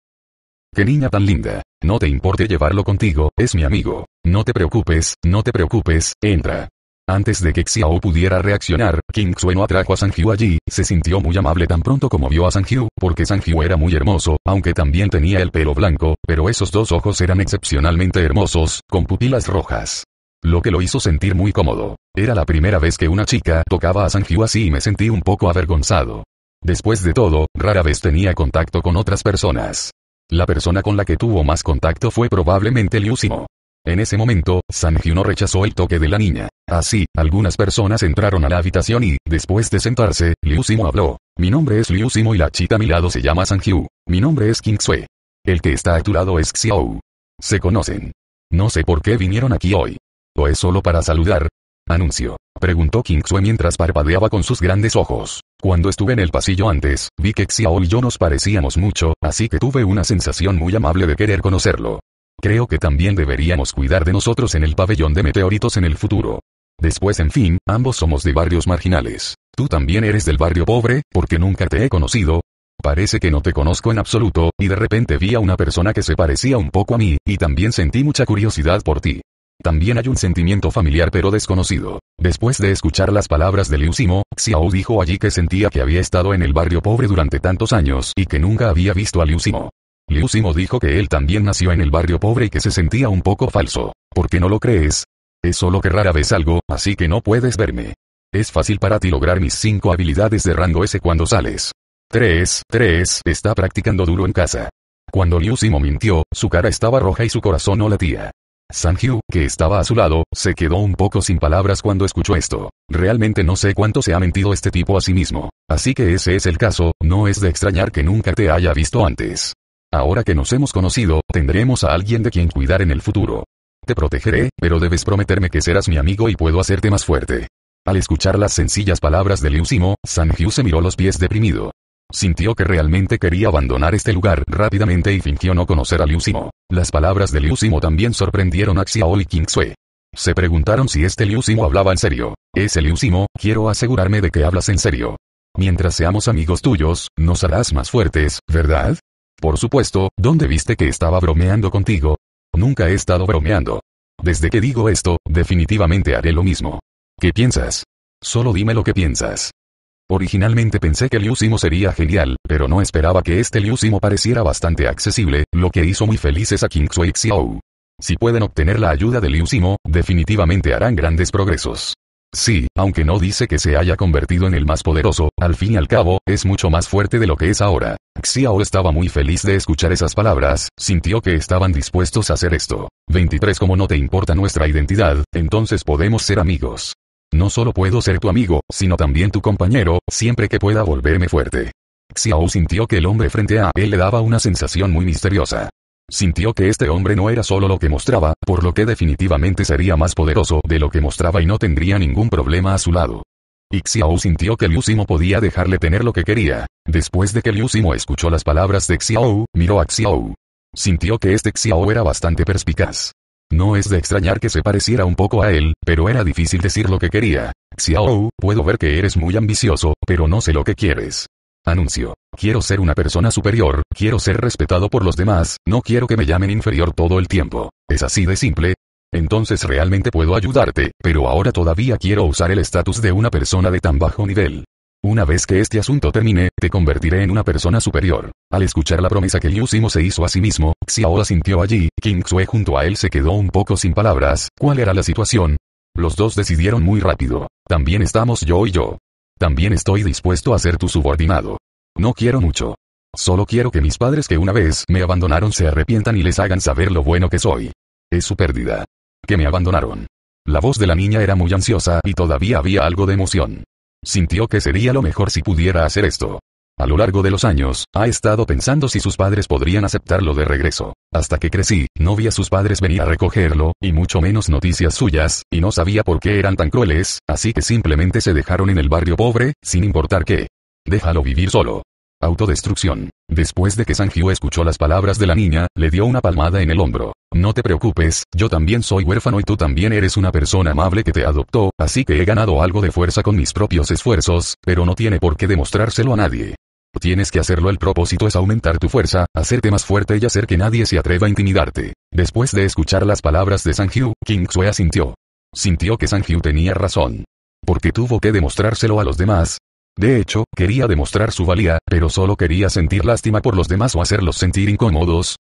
S1: ¡Qué niña tan linda! No te importe llevarlo contigo, es mi amigo. No te preocupes, no te preocupes, entra. Antes de que Xiao pudiera reaccionar, King Xue no atrajo a Sanjiu allí, se sintió muy amable tan pronto como vio a Sanjiu, porque Sanjiu era muy hermoso, aunque también tenía el pelo blanco, pero esos dos ojos eran excepcionalmente hermosos, con pupilas rojas. Lo que lo hizo sentir muy cómodo. Era la primera vez que una chica tocaba a Sanjiu así y me sentí un poco avergonzado. Después de todo, rara vez tenía contacto con otras personas. La persona con la que tuvo más contacto fue probablemente Liu Simo. En ese momento, Sanjiu no rechazó el toque de la niña. Así, algunas personas entraron a la habitación y, después de sentarse, Liu Simo habló. Mi nombre es Liu Simo y la chica a mi lado se llama Sanjiu. Mi nombre es King Sui. El que está a tu lado es Xiao. Se conocen. No sé por qué vinieron aquí hoy. ¿O es solo para saludar? Anunció. Preguntó King Sui mientras parpadeaba con sus grandes ojos. Cuando estuve en el pasillo antes, vi que Xiao y yo nos parecíamos mucho, así que tuve una sensación muy amable de querer conocerlo. Creo que también deberíamos cuidar de nosotros en el pabellón de meteoritos en el futuro. Después en fin, ambos somos de barrios marginales. Tú también eres del barrio pobre, porque nunca te he conocido. Parece que no te conozco en absoluto, y de repente vi a una persona que se parecía un poco a mí, y también sentí mucha curiosidad por ti. También hay un sentimiento familiar pero desconocido. Después de escuchar las palabras de Liu Simo, Xiao dijo allí que sentía que había estado en el barrio pobre durante tantos años y que nunca había visto a Liu Simo. Liu Simo dijo que él también nació en el barrio pobre y que se sentía un poco falso. ¿Por qué no lo crees? Es solo que rara vez algo, así que no puedes verme. Es fácil para ti lograr mis 5 habilidades de rango S cuando sales. 3. 3. Está practicando duro en casa. Cuando Liu Simo mintió, su cara estaba roja y su corazón no latía. Hyu, que estaba a su lado, se quedó un poco sin palabras cuando escuchó esto. Realmente no sé cuánto se ha mentido este tipo a sí mismo. Así que ese es el caso, no es de extrañar que nunca te haya visto antes. Ahora que nos hemos conocido, tendremos a alguien de quien cuidar en el futuro. Te protegeré, pero debes prometerme que serás mi amigo y puedo hacerte más fuerte. Al escuchar las sencillas palabras de Liu Simo, San Hyu se miró los pies deprimido. Sintió que realmente quería abandonar este lugar rápidamente y fingió no conocer a Liu Simo. Las palabras de Liu Simo también sorprendieron a Xiao y King Sui. Se preguntaron si este Liu Simo hablaba en serio. Ese Liu Simo, quiero asegurarme de que hablas en serio. Mientras seamos amigos tuyos, nos harás más fuertes, ¿verdad? Por supuesto, ¿dónde viste que estaba bromeando contigo? Nunca he estado bromeando. Desde que digo esto, definitivamente haré lo mismo. ¿Qué piensas? Solo dime lo que piensas. Originalmente pensé que Liu Simo sería genial, pero no esperaba que este Liu Simo pareciera bastante accesible, lo que hizo muy felices a King Sui Xiao. Si pueden obtener la ayuda de Liu Simo, definitivamente harán grandes progresos. Sí, aunque no dice que se haya convertido en el más poderoso, al fin y al cabo, es mucho más fuerte de lo que es ahora. Xiao estaba muy feliz de escuchar esas palabras, sintió que estaban dispuestos a hacer esto. 23 Como no te importa nuestra identidad, entonces podemos ser amigos. No solo puedo ser tu amigo, sino también tu compañero, siempre que pueda volverme fuerte. Xiao sintió que el hombre frente a él le daba una sensación muy misteriosa. Sintió que este hombre no era solo lo que mostraba, por lo que definitivamente sería más poderoso de lo que mostraba y no tendría ningún problema a su lado. Y Xiao sintió que Liu Simo podía dejarle tener lo que quería. Después de que Liu Simo escuchó las palabras de Xiao, miró a Xiao. Sintió que este Xiao era bastante perspicaz. No es de extrañar que se pareciera un poco a él, pero era difícil decir lo que quería. Xiao, puedo ver que eres muy ambicioso, pero no sé lo que quieres. Anuncio. Quiero ser una persona superior, quiero ser respetado por los demás, no quiero que me llamen inferior todo el tiempo. ¿Es así de simple? Entonces realmente puedo ayudarte, pero ahora todavía quiero usar el estatus de una persona de tan bajo nivel. Una vez que este asunto termine, te convertiré en una persona superior. Al escuchar la promesa que Liu Simo se hizo a sí mismo, Xiao sintió allí, King Sue junto a él se quedó un poco sin palabras, ¿cuál era la situación? Los dos decidieron muy rápido. También estamos yo y yo. También estoy dispuesto a ser tu subordinado. No quiero mucho. Solo quiero que mis padres que una vez me abandonaron se arrepientan y les hagan saber lo bueno que soy. Es su pérdida. Que me abandonaron. La voz de la niña era muy ansiosa y todavía había algo de emoción. Sintió que sería lo mejor si pudiera hacer esto. A lo largo de los años, ha estado pensando si sus padres podrían aceptarlo de regreso. Hasta que crecí, no vi a sus padres venir a recogerlo, y mucho menos noticias suyas, y no sabía por qué eran tan crueles, así que simplemente se dejaron en el barrio pobre, sin importar qué. Déjalo vivir solo. Autodestrucción. Después de que Sanjiu escuchó las palabras de la niña, le dio una palmada en el hombro. No te preocupes, yo también soy huérfano y tú también eres una persona amable que te adoptó, así que he ganado algo de fuerza con mis propios esfuerzos, pero no tiene por qué demostrárselo a nadie. Tienes que hacerlo el propósito es aumentar tu fuerza, hacerte más fuerte y hacer que nadie se atreva a intimidarte. Después de escuchar las palabras de Sanjiu, King Sue sintió. Sintió que Sanjiu tenía razón. Porque tuvo que demostrárselo a los demás. De hecho, quería demostrar su valía, pero solo quería sentir lástima por los demás o hacerlos sentir incómodos.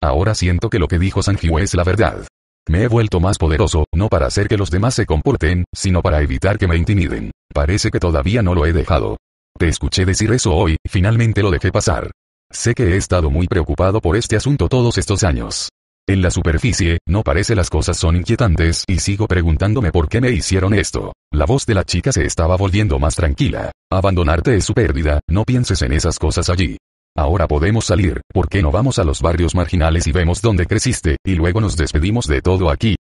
S1: Ahora siento que lo que dijo Sanjiu es la verdad. Me he vuelto más poderoso, no para hacer que los demás se comporten, sino para evitar que me intimiden. Parece que todavía no lo he dejado. Te escuché decir eso hoy, finalmente lo dejé pasar. Sé que he estado muy preocupado por este asunto todos estos años. En la superficie, no parece las cosas son inquietantes y sigo preguntándome por qué me hicieron esto. La voz de la chica se estaba volviendo más tranquila. Abandonarte es su pérdida, no pienses en esas cosas allí. Ahora podemos salir, ¿por qué no vamos a los barrios marginales y vemos dónde creciste, y luego nos despedimos de todo aquí?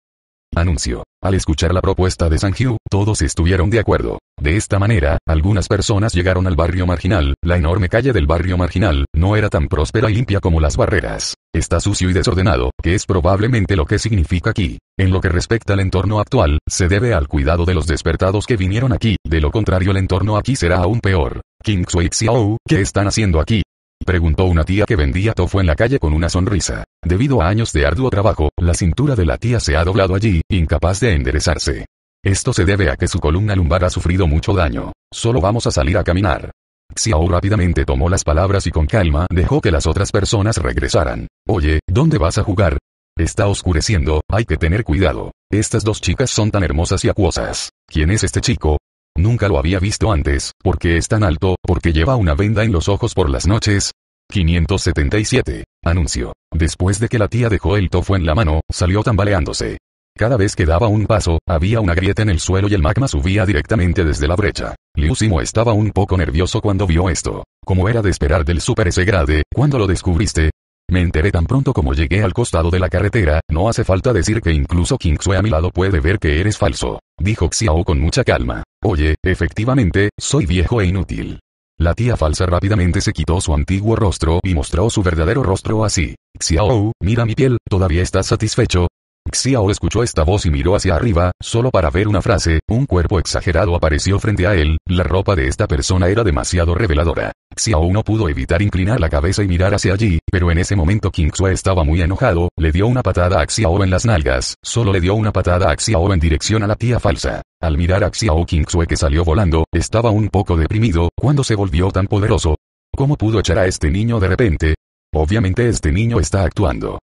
S1: Anuncio. Al escuchar la propuesta de Hyu, todos estuvieron de acuerdo. De esta manera, algunas personas llegaron al barrio marginal, la enorme calle del barrio marginal, no era tan próspera y limpia como las barreras. Está sucio y desordenado, que es probablemente lo que significa aquí. En lo que respecta al entorno actual, se debe al cuidado de los despertados que vinieron aquí, de lo contrario el entorno aquí será aún peor. King Sui Xiao, ¿qué están haciendo aquí? Preguntó una tía que vendía tofu en la calle con una sonrisa. Debido a años de arduo trabajo, la cintura de la tía se ha doblado allí, incapaz de enderezarse. Esto se debe a que su columna lumbar ha sufrido mucho daño. Solo vamos a salir a caminar. Xiao rápidamente tomó las palabras y con calma dejó que las otras personas regresaran. Oye, ¿dónde vas a jugar? Está oscureciendo, hay que tener cuidado. Estas dos chicas son tan hermosas y acuosas. ¿Quién es este chico? Nunca lo había visto antes, ¿por qué es tan alto? ¿Por qué lleva una venda en los ojos por las noches? 577. Anuncio. Después de que la tía dejó el tofu en la mano, salió tambaleándose. Cada vez que daba un paso, había una grieta en el suelo y el magma subía directamente desde la brecha. Liu Simo estaba un poco nervioso cuando vio esto. Como era de esperar del Super S grade, ¿cuándo lo descubriste? Me enteré tan pronto como llegué al costado de la carretera, no hace falta decir que incluso Kingsue a mi lado puede ver que eres falso. Dijo Xiao con mucha calma. Oye, efectivamente, soy viejo e inútil. La tía falsa rápidamente se quitó su antiguo rostro y mostró su verdadero rostro así. Xiao, mira mi piel, ¿todavía estás satisfecho? Xiao escuchó esta voz y miró hacia arriba, solo para ver una frase, un cuerpo exagerado apareció frente a él, la ropa de esta persona era demasiado reveladora. Xiao no pudo evitar inclinar la cabeza y mirar hacia allí, pero en ese momento King Sue estaba muy enojado, le dio una patada a Xiao en las nalgas, solo le dio una patada a Xiao en dirección a la tía falsa. Al mirar a Xiao King Sue que salió volando, estaba un poco deprimido, cuando se volvió tan poderoso. ¿Cómo pudo echar a este niño de repente? Obviamente este niño está actuando.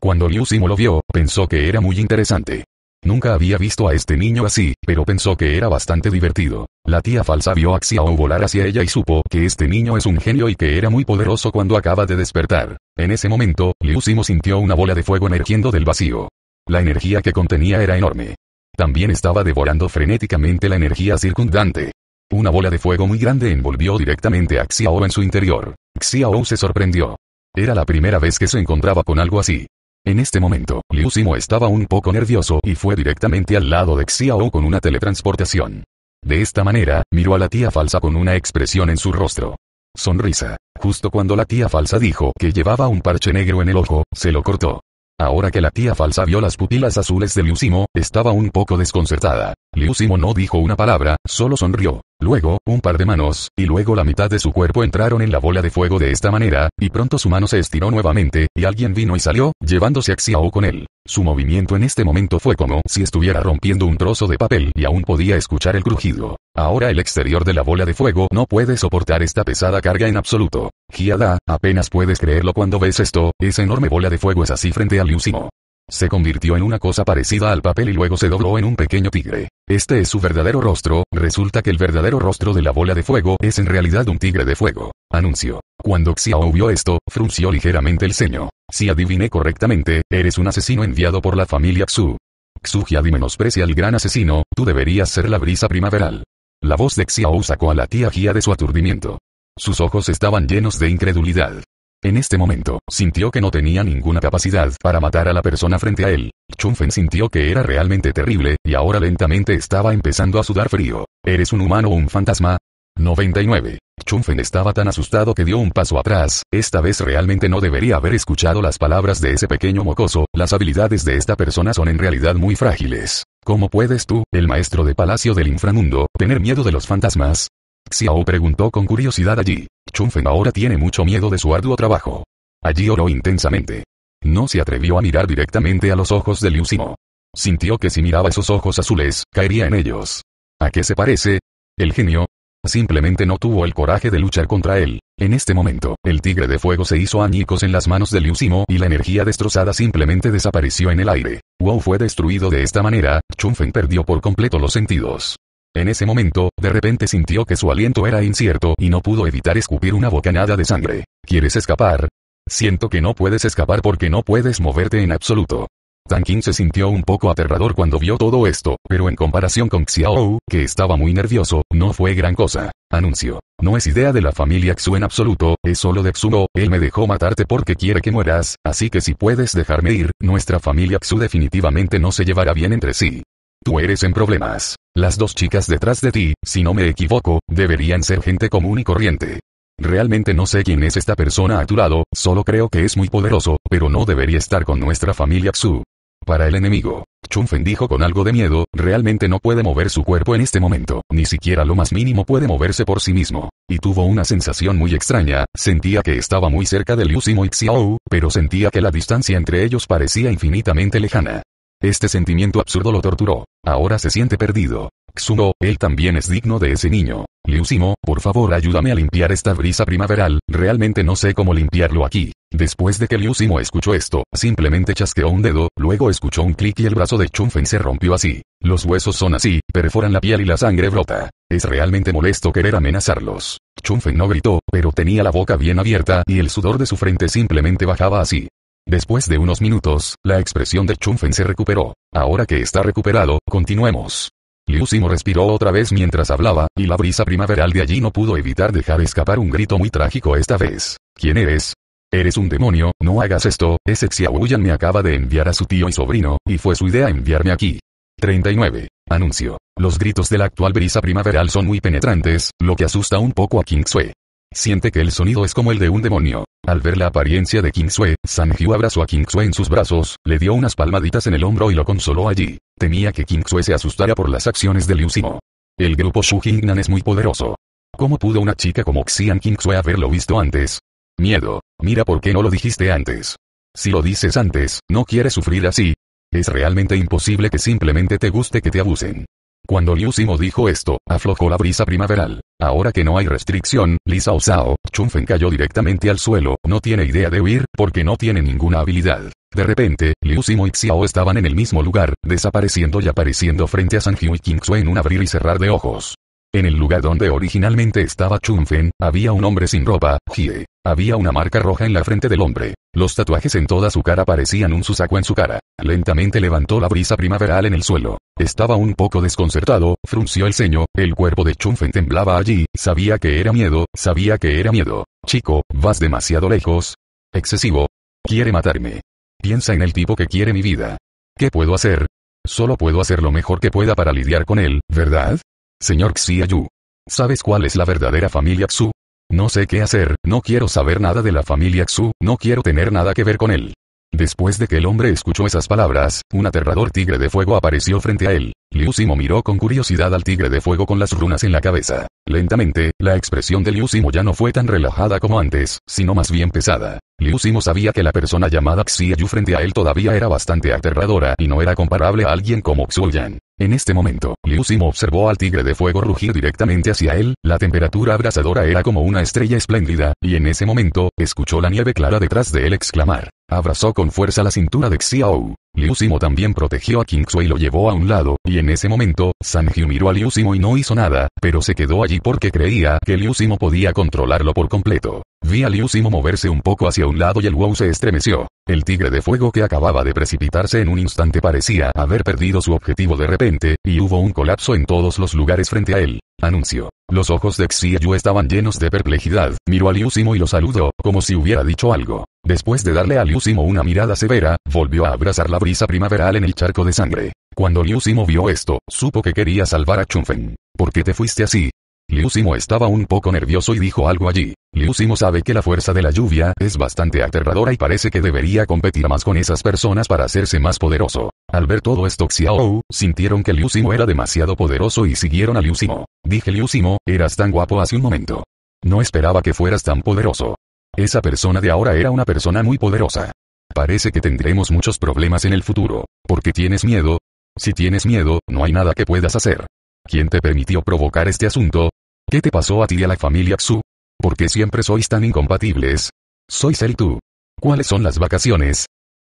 S1: Cuando Liu Simo lo vio, pensó que era muy interesante. Nunca había visto a este niño así, pero pensó que era bastante divertido. La tía falsa vio a Xiao volar hacia ella y supo que este niño es un genio y que era muy poderoso cuando acaba de despertar. En ese momento, Liu Simo sintió una bola de fuego emergiendo del vacío. La energía que contenía era enorme. También estaba devorando frenéticamente la energía circundante. Una bola de fuego muy grande envolvió directamente a Xiao en su interior. Xiao se sorprendió. Era la primera vez que se encontraba con algo así. En este momento, Liu Simo estaba un poco nervioso y fue directamente al lado de Xiao con una teletransportación. De esta manera, miró a la tía falsa con una expresión en su rostro. Sonrisa. Justo cuando la tía falsa dijo que llevaba un parche negro en el ojo, se lo cortó. Ahora que la tía falsa vio las pupilas azules de Liusimo, estaba un poco desconcertada. Liusimo no dijo una palabra, solo sonrió. Luego, un par de manos, y luego la mitad de su cuerpo entraron en la bola de fuego de esta manera, y pronto su mano se estiró nuevamente, y alguien vino y salió, llevándose a Xiao con él. Su movimiento en este momento fue como si estuviera rompiendo un trozo de papel y aún podía escuchar el crujido. Ahora el exterior de la bola de fuego no puede soportar esta pesada carga en absoluto. Giada, apenas puedes creerlo cuando ves esto, esa enorme bola de fuego es así frente a Liusimo. Se convirtió en una cosa parecida al papel y luego se dobló en un pequeño tigre. Este es su verdadero rostro, resulta que el verdadero rostro de la bola de fuego es en realidad un tigre de fuego. Anuncio. Cuando Xiao vio esto, frunció ligeramente el ceño. Si adiviné correctamente, eres un asesino enviado por la familia Xu. Xu Jiadi menosprecia al gran asesino, tú deberías ser la brisa primaveral. La voz de Xiao sacó a la tía Jia de su aturdimiento. Sus ojos estaban llenos de incredulidad. En este momento, sintió que no tenía ninguna capacidad para matar a la persona frente a él. Chunfen sintió que era realmente terrible, y ahora lentamente estaba empezando a sudar frío. ¿Eres un humano o un fantasma? 99. Chunfen estaba tan asustado que dio un paso atrás, esta vez realmente no debería haber escuchado las palabras de ese pequeño mocoso, las habilidades de esta persona son en realidad muy frágiles. ¿Cómo puedes tú, el maestro de palacio del inframundo, tener miedo de los fantasmas? Xiao preguntó con curiosidad allí. Chunfen ahora tiene mucho miedo de su arduo trabajo. Allí oró intensamente. No se atrevió a mirar directamente a los ojos de Liu Simo. Sintió que si miraba esos ojos azules, caería en ellos. ¿A qué se parece? El genio, Simplemente no tuvo el coraje de luchar contra él. En este momento, el tigre de fuego se hizo añicos en las manos de Liu Simo y la energía destrozada simplemente desapareció en el aire. Wow fue destruido de esta manera, Chunfen perdió por completo los sentidos. En ese momento, de repente sintió que su aliento era incierto y no pudo evitar escupir una bocanada de sangre. ¿Quieres escapar? Siento que no puedes escapar porque no puedes moverte en absoluto. Tan King se sintió un poco aterrador cuando vio todo esto, pero en comparación con Xiao, que estaba muy nervioso, no fue gran cosa. Anuncio. No es idea de la familia Xu en absoluto, es solo de Xu. él me dejó matarte porque quiere que mueras, así que si puedes dejarme ir, nuestra familia Xu definitivamente no se llevará bien entre sí. Tú eres en problemas. Las dos chicas detrás de ti, si no me equivoco, deberían ser gente común y corriente. Realmente no sé quién es esta persona a tu lado, solo creo que es muy poderoso, pero no debería estar con nuestra familia Xu. Para el enemigo, Chunfen dijo con algo de miedo, realmente no puede mover su cuerpo en este momento, ni siquiera lo más mínimo puede moverse por sí mismo. Y tuvo una sensación muy extraña, sentía que estaba muy cerca de Liu Simo y Xiao, pero sentía que la distancia entre ellos parecía infinitamente lejana. Este sentimiento absurdo lo torturó. Ahora se siente perdido. Xuno, él también es digno de ese niño. Liu Simo, por favor ayúdame a limpiar esta brisa primaveral, realmente no sé cómo limpiarlo aquí. Después de que Liu Simo escuchó esto, simplemente chasqueó un dedo, luego escuchó un clic y el brazo de Chunfen se rompió así. Los huesos son así, perforan la piel y la sangre brota. Es realmente molesto querer amenazarlos. Chunfen no gritó, pero tenía la boca bien abierta y el sudor de su frente simplemente bajaba así. Después de unos minutos, la expresión de Chunfen se recuperó. Ahora que está recuperado, continuemos. Liu Simo respiró otra vez mientras hablaba, y la brisa primaveral de allí no pudo evitar dejar escapar un grito muy trágico esta vez. ¿Quién eres? Eres un demonio, no hagas esto, ese Xiaoyan me acaba de enviar a su tío y sobrino, y fue su idea enviarme aquí. 39. Anuncio. Los gritos de la actual brisa primaveral son muy penetrantes, lo que asusta un poco a King Sui. Siente que el sonido es como el de un demonio. Al ver la apariencia de King Sui, San Hyu abrazó a King Sui en sus brazos, le dio unas palmaditas en el hombro y lo consoló allí. Temía que King Sui se asustara por las acciones de Liu Simo. El grupo Shu Jingnan es muy poderoso. ¿Cómo pudo una chica como Xian King Sui haberlo visto antes? Miedo. Mira por qué no lo dijiste antes. Si lo dices antes, no quieres sufrir así. Es realmente imposible que simplemente te guste que te abusen. Cuando Liu Simo dijo esto, aflojó la brisa primaveral. Ahora que no hay restricción, Li Sao Sao, Chunfen cayó directamente al suelo, no tiene idea de huir, porque no tiene ninguna habilidad. De repente, Liu Simo y Xiao estaban en el mismo lugar, desapareciendo y apareciendo frente a San y King Sui en un abrir y cerrar de ojos. En el lugar donde originalmente estaba Chunfen, había un hombre sin ropa, Jie. Había una marca roja en la frente del hombre. Los tatuajes en toda su cara parecían un susaco en su cara. Lentamente levantó la brisa primaveral en el suelo. Estaba un poco desconcertado, frunció el ceño, el cuerpo de Chunfen temblaba allí, sabía que era miedo, sabía que era miedo. Chico, vas demasiado lejos. Excesivo. Quiere matarme. Piensa en el tipo que quiere mi vida. ¿Qué puedo hacer? Solo puedo hacer lo mejor que pueda para lidiar con él, ¿verdad? Señor Xiaoyu. ¿Sabes cuál es la verdadera familia Xu? No sé qué hacer, no quiero saber nada de la familia Xu, no quiero tener nada que ver con él. Después de que el hombre escuchó esas palabras, un aterrador tigre de fuego apareció frente a él. Liu Simo miró con curiosidad al tigre de fuego con las runas en la cabeza. Lentamente, la expresión de Liu Simo ya no fue tan relajada como antes, sino más bien pesada. Liu Simo sabía que la persona llamada Xiaoyu frente a él todavía era bastante aterradora y no era comparable a alguien como Xuoyan. En este momento, Liu Simo observó al tigre de fuego rugir directamente hacia él, la temperatura abrasadora era como una estrella espléndida, y en ese momento, escuchó la nieve clara detrás de él exclamar. Abrazó con fuerza la cintura de Xiao. Liu Simo también protegió a King Sui y lo llevó a un lado, y en ese momento, San miró a Liu Simo y no hizo nada, pero se quedó allí porque creía que Liu Simo podía controlarlo por completo. Vi a Liu Simo moverse un poco hacia un lado y el wow se estremeció. El tigre de fuego que acababa de precipitarse en un instante parecía haber perdido su objetivo de repente, y hubo un colapso en todos los lugares frente a él. Anuncio. Los ojos de Xiaoyu estaban llenos de perplejidad, miró a Liu Simo y lo saludó, como si hubiera dicho algo. Después de darle a Liu Simo una mirada severa, volvió a abrazar la brisa primaveral en el charco de sangre. Cuando Liu Simo vio esto, supo que quería salvar a Chunfen. ¿Por qué te fuiste así? Liu Simo estaba un poco nervioso y dijo algo allí. Liu Simo sabe que la fuerza de la lluvia es bastante aterradora y parece que debería competir más con esas personas para hacerse más poderoso. Al ver todo esto Xiao sintieron que Liu Simo era demasiado poderoso y siguieron a Liu Simo. Dije Liu Simo, eras tan guapo hace un momento. No esperaba que fueras tan poderoso. Esa persona de ahora era una persona muy poderosa. Parece que tendremos muchos problemas en el futuro. ¿Por qué tienes miedo? Si tienes miedo, no hay nada que puedas hacer. ¿Quién te permitió provocar este asunto? ¿Qué te pasó a ti y a la familia Xu? ¿Por qué siempre sois tan incompatibles? Sois él tú. ¿Cuáles son las vacaciones?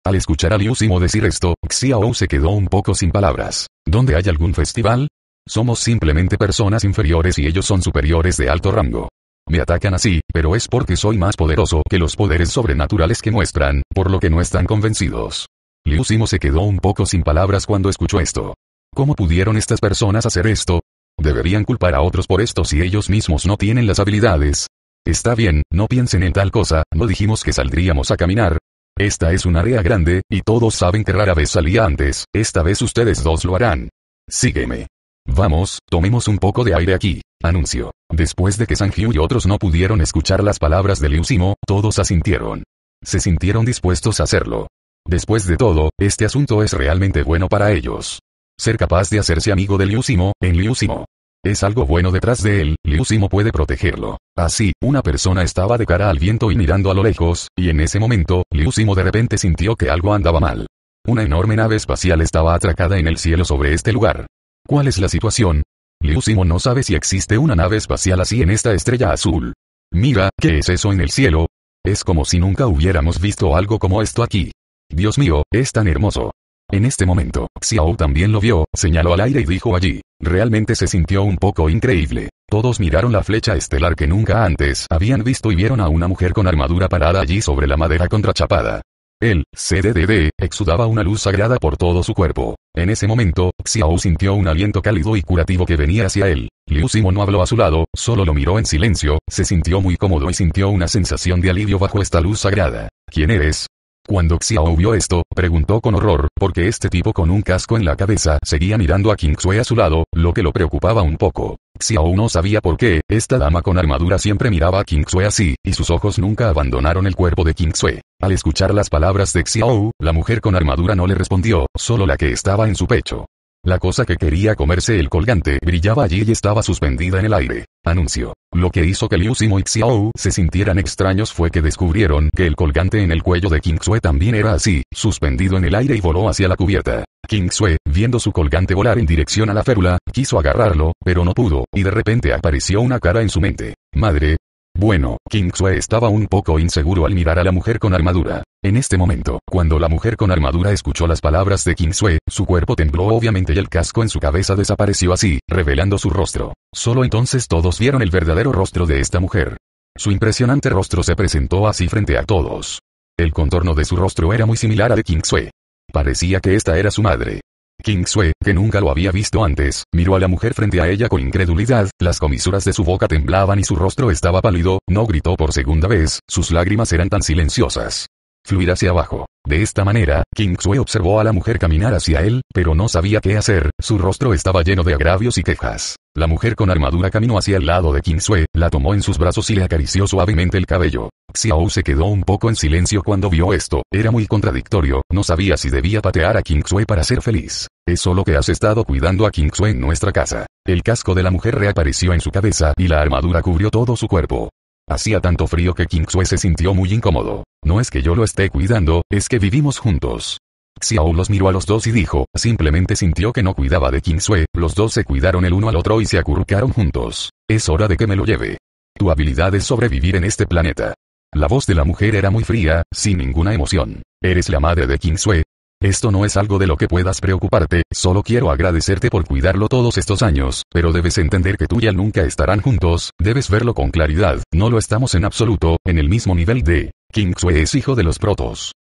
S1: Al escuchar a Liu Simo decir esto, Xiao se quedó un poco sin palabras. ¿Dónde hay algún festival? Somos simplemente personas inferiores y ellos son superiores de alto rango. Me atacan así, pero es porque soy más poderoso que los poderes sobrenaturales que muestran, por lo que no están convencidos. Liu Simo se quedó un poco sin palabras cuando escuchó esto. ¿Cómo pudieron estas personas hacer esto? ¿Deberían culpar a otros por esto si ellos mismos no tienen las habilidades? Está bien, no piensen en tal cosa, no dijimos que saldríamos a caminar. Esta es una área grande, y todos saben que rara vez salía antes, esta vez ustedes dos lo harán. Sígueme. Vamos, tomemos un poco de aire aquí. Anuncio. Después de que Sanjiu y otros no pudieron escuchar las palabras de Liu Simo, todos asintieron. Se sintieron dispuestos a hacerlo. Después de todo, este asunto es realmente bueno para ellos. Ser capaz de hacerse amigo de Liu Simo, en Liu Simo. Es algo bueno detrás de él, Liu Simo puede protegerlo. Así, una persona estaba de cara al viento y mirando a lo lejos, y en ese momento, Liu Simo de repente sintió que algo andaba mal. Una enorme nave espacial estaba atracada en el cielo sobre este lugar. ¿Cuál es la situación? Liu Simo no sabe si existe una nave espacial así en esta estrella azul. Mira, ¿qué es eso en el cielo? Es como si nunca hubiéramos visto algo como esto aquí. Dios mío, es tan hermoso. En este momento, Xiao también lo vio, señaló al aire y dijo allí. Realmente se sintió un poco increíble. Todos miraron la flecha estelar que nunca antes habían visto y vieron a una mujer con armadura parada allí sobre la madera contrachapada. Él, CDDD, exudaba una luz sagrada por todo su cuerpo. En ese momento, Xiao sintió un aliento cálido y curativo que venía hacia él. Liu Simo no habló a su lado, solo lo miró en silencio, se sintió muy cómodo y sintió una sensación de alivio bajo esta luz sagrada. ¿Quién eres? Cuando Xiao vio esto, preguntó con horror, porque este tipo con un casco en la cabeza seguía mirando a King Sui a su lado, lo que lo preocupaba un poco. Xiao no sabía por qué, esta dama con armadura siempre miraba a King Sui así, y sus ojos nunca abandonaron el cuerpo de King Sui. Al escuchar las palabras de Xiao, la mujer con armadura no le respondió, solo la que estaba en su pecho. La cosa que quería comerse el colgante brillaba allí y estaba suspendida en el aire. Anuncio. Lo que hizo que Liu Simo y Xiao se sintieran extraños fue que descubrieron que el colgante en el cuello de King Sue también era así, suspendido en el aire y voló hacia la cubierta. King Sue, viendo su colgante volar en dirección a la férula, quiso agarrarlo, pero no pudo, y de repente apareció una cara en su mente. Madre, bueno, King Sue estaba un poco inseguro al mirar a la mujer con armadura. En este momento, cuando la mujer con armadura escuchó las palabras de King Sue, su cuerpo tembló obviamente y el casco en su cabeza desapareció así, revelando su rostro. Solo entonces todos vieron el verdadero rostro de esta mujer. Su impresionante rostro se presentó así frente a todos. El contorno de su rostro era muy similar al de King Sue. Parecía que esta era su madre. King Sue, que nunca lo había visto antes, miró a la mujer frente a ella con incredulidad, las comisuras de su boca temblaban y su rostro estaba pálido, no gritó por segunda vez, sus lágrimas eran tan silenciosas. Fluir hacia abajo. De esta manera, King Sue observó a la mujer caminar hacia él, pero no sabía qué hacer, su rostro estaba lleno de agravios y quejas. La mujer con armadura caminó hacia el lado de King Sue, la tomó en sus brazos y le acarició suavemente el cabello. Xiao se quedó un poco en silencio cuando vio esto, era muy contradictorio, no sabía si debía patear a King Sue para ser feliz. Es solo que has estado cuidando a King Sue en nuestra casa. El casco de la mujer reapareció en su cabeza y la armadura cubrió todo su cuerpo. Hacía tanto frío que King Sue se sintió muy incómodo. No es que yo lo esté cuidando, es que vivimos juntos. Xiao los miró a los dos y dijo, simplemente sintió que no cuidaba de King Sue, los dos se cuidaron el uno al otro y se acurrucaron juntos. Es hora de que me lo lleve. Tu habilidad es sobrevivir en este planeta. La voz de la mujer era muy fría, sin ninguna emoción. ¿Eres la madre de King Sue? Esto no es algo de lo que puedas preocuparte, solo quiero agradecerte por cuidarlo todos estos años, pero debes entender que tú y él nunca estarán juntos, debes verlo con claridad, no lo estamos en absoluto, en el mismo nivel de... King Sue es hijo de los protos.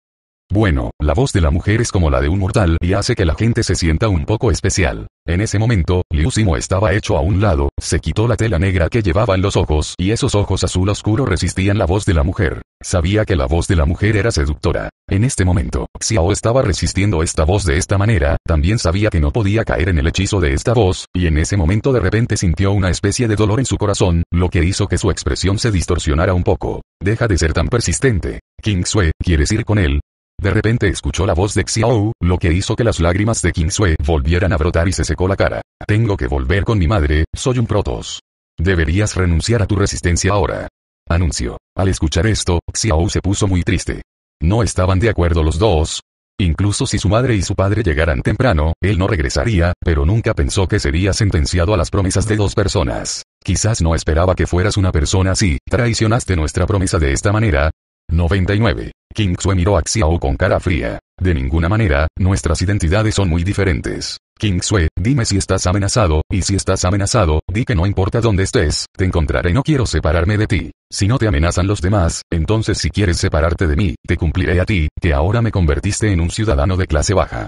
S1: Bueno, la voz de la mujer es como la de un mortal y hace que la gente se sienta un poco especial. En ese momento, Liu Simo estaba hecho a un lado, se quitó la tela negra que llevaba en los ojos y esos ojos azul oscuro resistían la voz de la mujer. Sabía que la voz de la mujer era seductora. En este momento, Xiao estaba resistiendo esta voz de esta manera, también sabía que no podía caer en el hechizo de esta voz, y en ese momento de repente sintió una especie de dolor en su corazón, lo que hizo que su expresión se distorsionara un poco. Deja de ser tan persistente. King Sue, ¿quieres ir con él? De repente escuchó la voz de Xiao, lo que hizo que las lágrimas de King Sue volvieran a brotar y se secó la cara. Tengo que volver con mi madre, soy un protos. Deberías renunciar a tu resistencia ahora. Anunció. Al escuchar esto, Xiao se puso muy triste. No estaban de acuerdo los dos. Incluso si su madre y su padre llegaran temprano, él no regresaría, pero nunca pensó que sería sentenciado a las promesas de dos personas. Quizás no esperaba que fueras una persona así, traicionaste nuestra promesa de esta manera. 99. King Sue miró a Xiao con cara fría. De ninguna manera, nuestras identidades son muy diferentes. King Sue, dime si estás amenazado, y si estás amenazado, di que no importa dónde estés, te encontraré no quiero separarme de ti. Si no te amenazan los demás, entonces si quieres separarte de mí, te cumpliré a ti, que ahora me convertiste en un ciudadano de clase baja.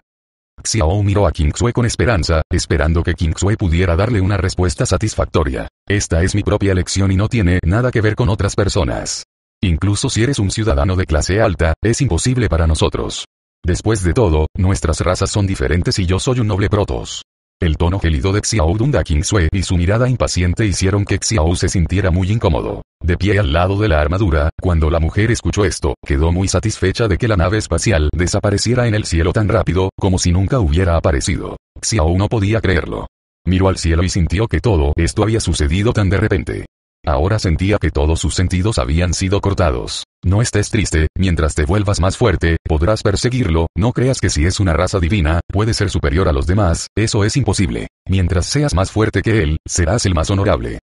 S1: Xiao miró a Kingsue con esperanza, esperando que Kingsue pudiera darle una respuesta satisfactoria. Esta es mi propia elección y no tiene nada que ver con otras personas. Incluso si eres un ciudadano de clase alta, es imposible para nosotros. Después de todo, nuestras razas son diferentes y yo soy un noble protos. El tono gélido de Xiao Dun a Kingsue y su mirada impaciente hicieron que Xiao se sintiera muy incómodo. De pie al lado de la armadura, cuando la mujer escuchó esto, quedó muy satisfecha de que la nave espacial desapareciera en el cielo tan rápido, como si nunca hubiera aparecido. Xiao no podía creerlo. Miró al cielo y sintió que todo esto había sucedido tan de repente. Ahora sentía que todos sus sentidos habían sido cortados. No estés triste, mientras te vuelvas más fuerte, podrás perseguirlo, no creas que si es una raza divina, puede ser superior a los demás, eso es imposible. Mientras seas más fuerte que él, serás el más honorable.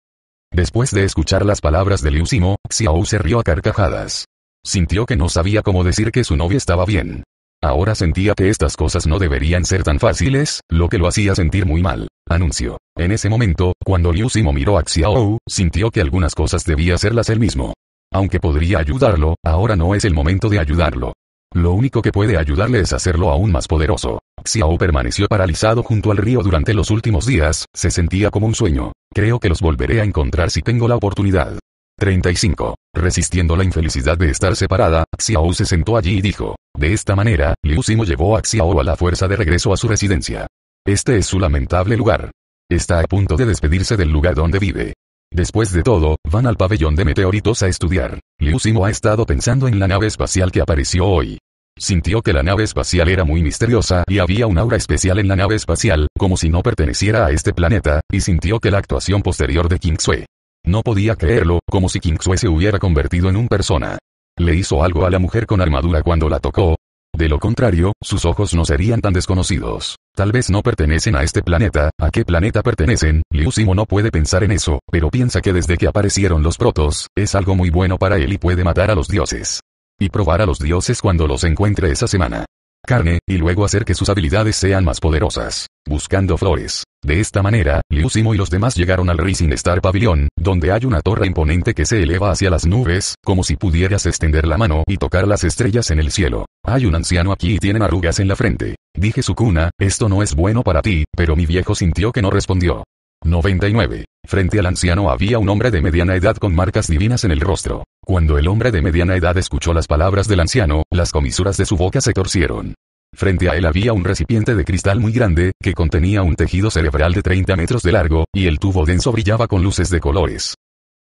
S1: Después de escuchar las palabras de Liu Simo, Xiao se rió a carcajadas. Sintió que no sabía cómo decir que su novia estaba bien. Ahora sentía que estas cosas no deberían ser tan fáciles, lo que lo hacía sentir muy mal. Anunció. En ese momento, cuando Liu Simo miró a Xiao, sintió que algunas cosas debía hacerlas él mismo. Aunque podría ayudarlo, ahora no es el momento de ayudarlo. Lo único que puede ayudarle es hacerlo aún más poderoso. Xiao permaneció paralizado junto al río durante los últimos días, se sentía como un sueño. Creo que los volveré a encontrar si tengo la oportunidad. 35. Resistiendo la infelicidad de estar separada, Xiao se sentó allí y dijo. De esta manera, Liu Simo llevó a Xiao a la fuerza de regreso a su residencia. Este es su lamentable lugar. Está a punto de despedirse del lugar donde vive. Después de todo, van al pabellón de meteoritos a estudiar. Liu Simo ha estado pensando en la nave espacial que apareció hoy. Sintió que la nave espacial era muy misteriosa y había un aura especial en la nave espacial, como si no perteneciera a este planeta, y sintió que la actuación posterior de King Sue no podía creerlo, como si King Sue se hubiera convertido en un persona. Le hizo algo a la mujer con armadura cuando la tocó. De lo contrario, sus ojos no serían tan desconocidos. Tal vez no pertenecen a este planeta, ¿a qué planeta pertenecen? Liu Simo no puede pensar en eso, pero piensa que desde que aparecieron los protos, es algo muy bueno para él y puede matar a los dioses. Y probar a los dioses cuando los encuentre esa semana carne, y luego hacer que sus habilidades sean más poderosas. Buscando flores. De esta manera, Liu Simo y los demás llegaron al Rising Star Pavilion, donde hay una torre imponente que se eleva hacia las nubes, como si pudieras extender la mano y tocar las estrellas en el cielo. Hay un anciano aquí y tienen arrugas en la frente. Dije Sukuna, esto no es bueno para ti, pero mi viejo sintió que no respondió. 99. Frente al anciano había un hombre de mediana edad con marcas divinas en el rostro. Cuando el hombre de mediana edad escuchó las palabras del anciano, las comisuras de su boca se torcieron. Frente a él había un recipiente de cristal muy grande, que contenía un tejido cerebral de 30 metros de largo, y el tubo denso brillaba con luces de colores.